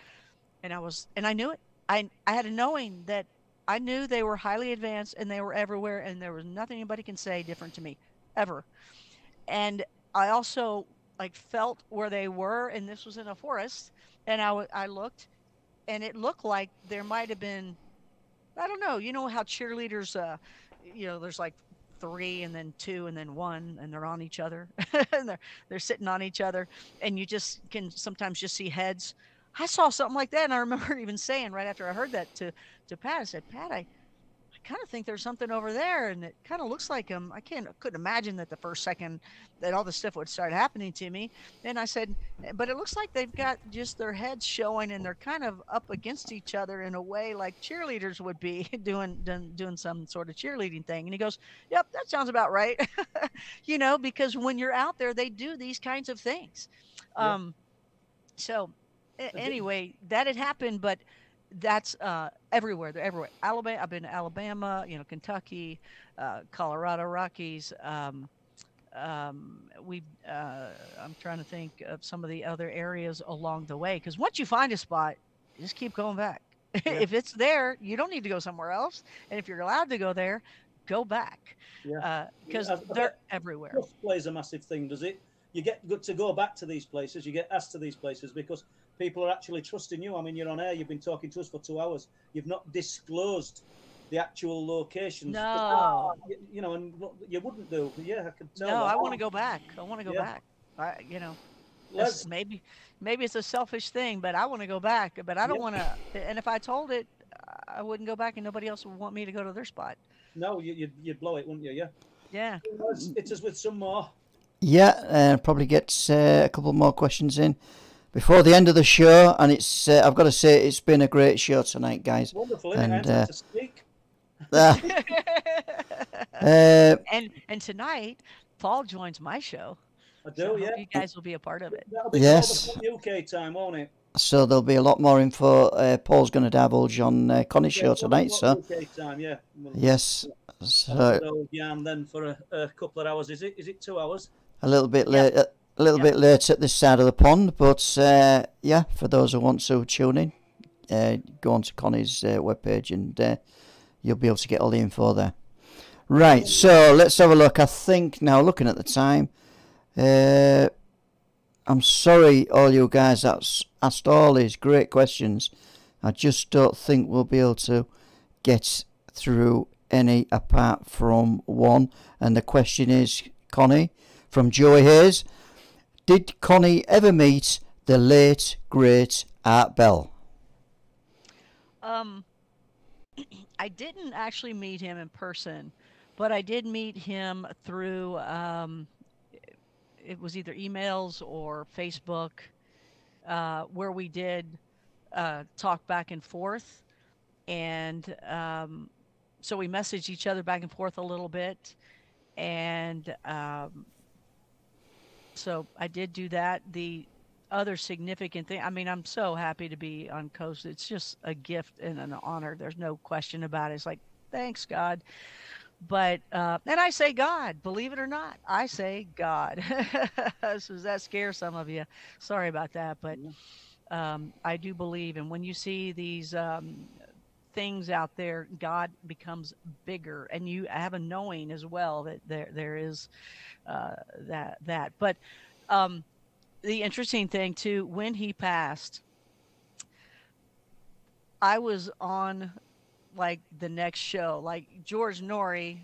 And I was, and I knew it. I, I had a knowing that I knew they were highly advanced and they were everywhere, and there was nothing anybody can say different to me, ever. And I also like felt where they were, and this was in a forest, and I, I looked, and it looked like there might have been, I don't know, you know how cheerleaders, uh, you know, there's like three and then two and then one and they're on each other and they're they're sitting on each other and you just can sometimes just see heads I saw something like that, and I remember even saying right after I heard that to to Pat, I said, Pat, I, I kind of think there's something over there, and it kind of looks like him. I can't couldn't imagine that the first second that all this stuff would start happening to me. And I said, but it looks like they've got just their heads showing, and they're kind of up against each other in a way like cheerleaders would be doing doing, doing some sort of cheerleading thing. And he goes, Yep, that sounds about right. you know, because when you're out there, they do these kinds of things. Yeah. Um, so anyway, that had happened, but that's uh, everywhere. They're everywhere. Alabama. I've been to Alabama. You know, Kentucky, uh, Colorado Rockies. Um, um, we. Uh, I'm trying to think of some of the other areas along the way because once you find a spot, just keep going back. Yeah. if it's there, you don't need to go somewhere else. And if you're allowed to go there, go back. Yeah. Because uh, they're everywhere. plays a massive thing, does it? you get good to go back to these places. You get asked to these places because people are actually trusting you. I mean, you're on air. You've been talking to us for two hours. You've not disclosed the actual locations. No. You, you know, and you wouldn't do. Yeah, I can tell. No, that. I want to go back. I want to go Yeah. back. I, you know, Let's- maybe maybe it's a selfish thing, but I want to go back. But I don't Yeah. want to. And if I told it, I wouldn't go back, and nobody else would want me to go to their spot. no, you, you'd, you'd blow it, wouldn't you? Yeah. Yeah. Let's hit us with some more. Yeah, uh, probably gets uh, a couple more questions in before the end of the show. And it's uh, I've got to say it's been a great show tonight, guys. Wonderful, And, uh, to speak. Uh, uh, and and tonight, Paul joins my show. I do, So I hope yeah. you guys will be a part of it. That'll be Yes. yes. UK time, won't it? so there'll be a lot more info. Uh, Paul's going to divulge on uh, Connie's Yeah, show tonight. what So UK time, yeah. We'll- yes, we'll so yeah, yarn then for a, a couple of hours. Is it? Is it two hours? a little bit Yeah. late. A little Yeah. bit late at this side of the pond, but uh, yeah, for those who want to tune in, uh, go on to Connie's uh, webpage and uh, you'll be able to get all the info there. Right, so let's have a look. I think now, looking at the time, uh, I'm sorry, all you guys that's asked all these great questions. I just don't think we'll be able to get through any apart from one. And the question is, Connie, from Joey Hayes, did Connie ever meet the late, great Art Bell? Um, I didn't actually meet him in person, but I did meet him through. Um, it was either emails or Facebook, uh, where we did uh, talk back and forth, and um, so we messaged each other back and forth a little bit, and um, so I did do that. The other significant thing. I mean, I'm so happy to be on Coast. It's just a gift and an honor. There's no question about it. It's like, thanks, God. But, uh, and I say God, believe it or not, I say God. so does that scare some of you? Sorry about that. But um, I do believe. And when you see these um, things out there, God becomes bigger. And you have a knowing as well that there, there is uh, that, that. But, um, the interesting thing too, when he passed, I was on like the next show. Like George Noory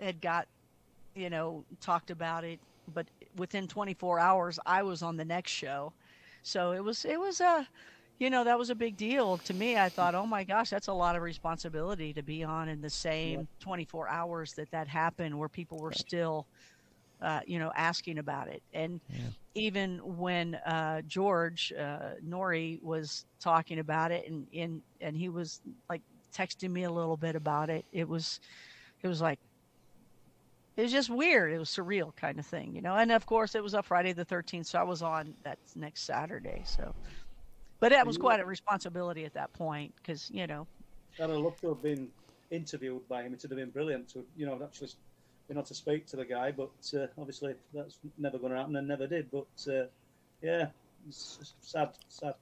had got, you know, talked about it, but within 24 hours, I was on the next show. So it was, it was a, you know, that was a big deal to me. I thought, oh my gosh, that's a lot of responsibility to be on in the same 24 hours that that happened, where people were still, uh, you know, asking about it. And even when uh, George uh, Noory was talking about it, and, and and he was like texting me a little bit about it, it was it was like it was just weird. It was surreal kind of thing, you know. And of course, it was a Friday the thirteenth, so I was on that next Saturday. So, but that was quite a responsibility at that point because you know I'd have loved to have been interviewed by him. It'd have been brilliant to, you know, actually been able to speak to the guy. But uh, obviously, that's never going to happen and never did. But uh, yeah, it's sad, sad.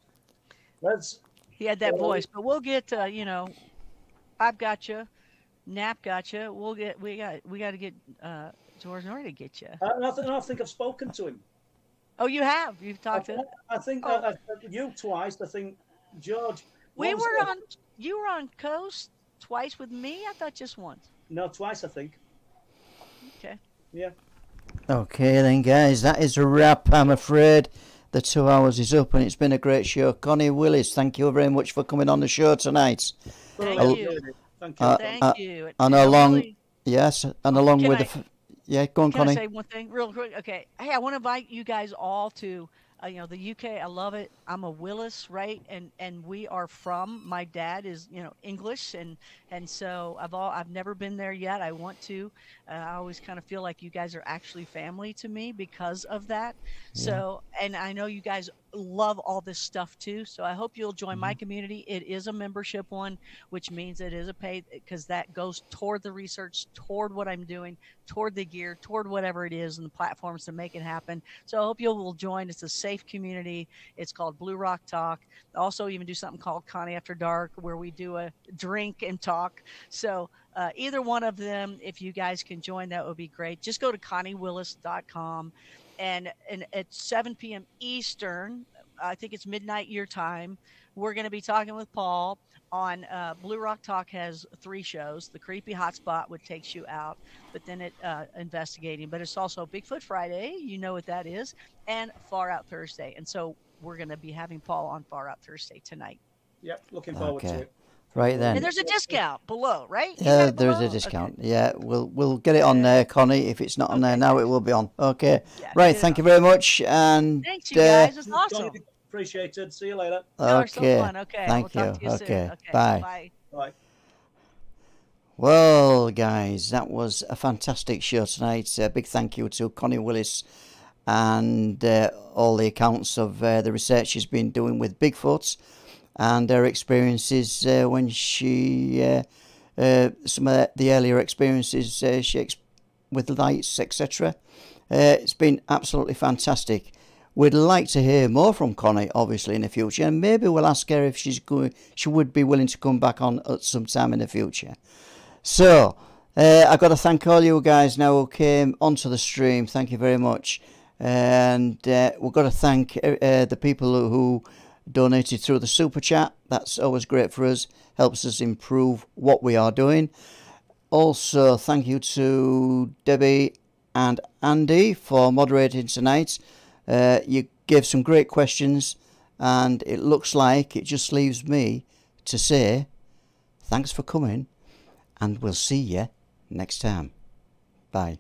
Let's he had that voice. But we'll get uh, you know, I've got you, Knapp got you. We'll get we got we got to get uh, George Noory to get you. I, I think I've spoken to him. Oh, you have. You've I, talked to. I think Oh. I, I, you twice. I think George. We once- were on. You were on Coast twice with me. I thought just once. No, twice. I think. Okay. Yeah. Okay, then, guys, that is a wrap. I'm afraid the two hours is up, and it's been a great show. Connie Willis, thank you very much for coming on the show tonight. Thank Thoroughly you. enjoyed it. Thank you. Uh, Thank uh, you. And along- really- Yes, and along Can with I- the. Yeah, go on, Can I say one thing real quick? Okay. Hey, I want to invite you guys all to, uh, you know, the UK. I love it. I'm a Willis, right? And and we are from. My dad is, you know, English, and and so I've all I've never been there yet. I want to. Uh, I always kind of feel like you guys are actually family to me because of that. So, and I know you guys love all this stuff too. So I hope you'll join my community. It is a membership one, which means it is a paid because that goes toward the research, toward what I'm doing, toward the gear, toward whatever it is and the platforms to make it happen. So I hope you will join. It's a safe community. It's called Blue Rock Talk. Also, even do something called Connie After Dark, where we do a drink and talk. So uh, either one of them, if you guys can join, that would be great. Just go to conniewillis.com and and at 7 p.m. Eastern, I think it's midnight your time. We're going to be talking with Paul on uh, Blue Rock Talk has three shows. The Creepy Hotspot, which takes you out, but then it uh, investigating. But it's also Bigfoot Friday. You know what that is, and Far Out Thursday. And so we're going to be having Paul on Far Out Thursday tonight. Yep, looking forward Okay. to it. Right then. And there's a discount below, right? You Yeah, it there is below? a Okay. discount. Yeah, we'll we'll get it on there, Connie. If it's not on there now, thanks. it will be on. Okay. Yeah, Right. Thank you very much. And Thanks, you uh, guys. It's awesome. Johnny, appreciated. See you later. Y'all so okay. fun. Okay. Thank we'll you. Talk to you soon. Okay. Okay. Bye. Bye. Bye. Well, guys, that was a fantastic show tonight. A big thank you to Connie Willis and uh, all the accounts of uh, the research she's been doing with Bigfoot and her experiences uh, when she, uh, uh, some of the earlier experiences uh, she ex- with lights, etc. Uh, it's been absolutely fantastic. We'd like to hear more from Connie, obviously, in the future, and maybe we'll ask her if she's going, she would be willing to come back on at some time in the future. So, uh, I've got to thank all you guys now who came onto the stream. Thank you very much. And we've got to thank the people who donated through the super chat. That's always great for us, helps us improve what we are doing. Also, thank you to Debbie and Andy for moderating tonight. Uh, you gave some great questions, and it looks like it just leaves me to say thanks for coming and we'll see you next time. Bye.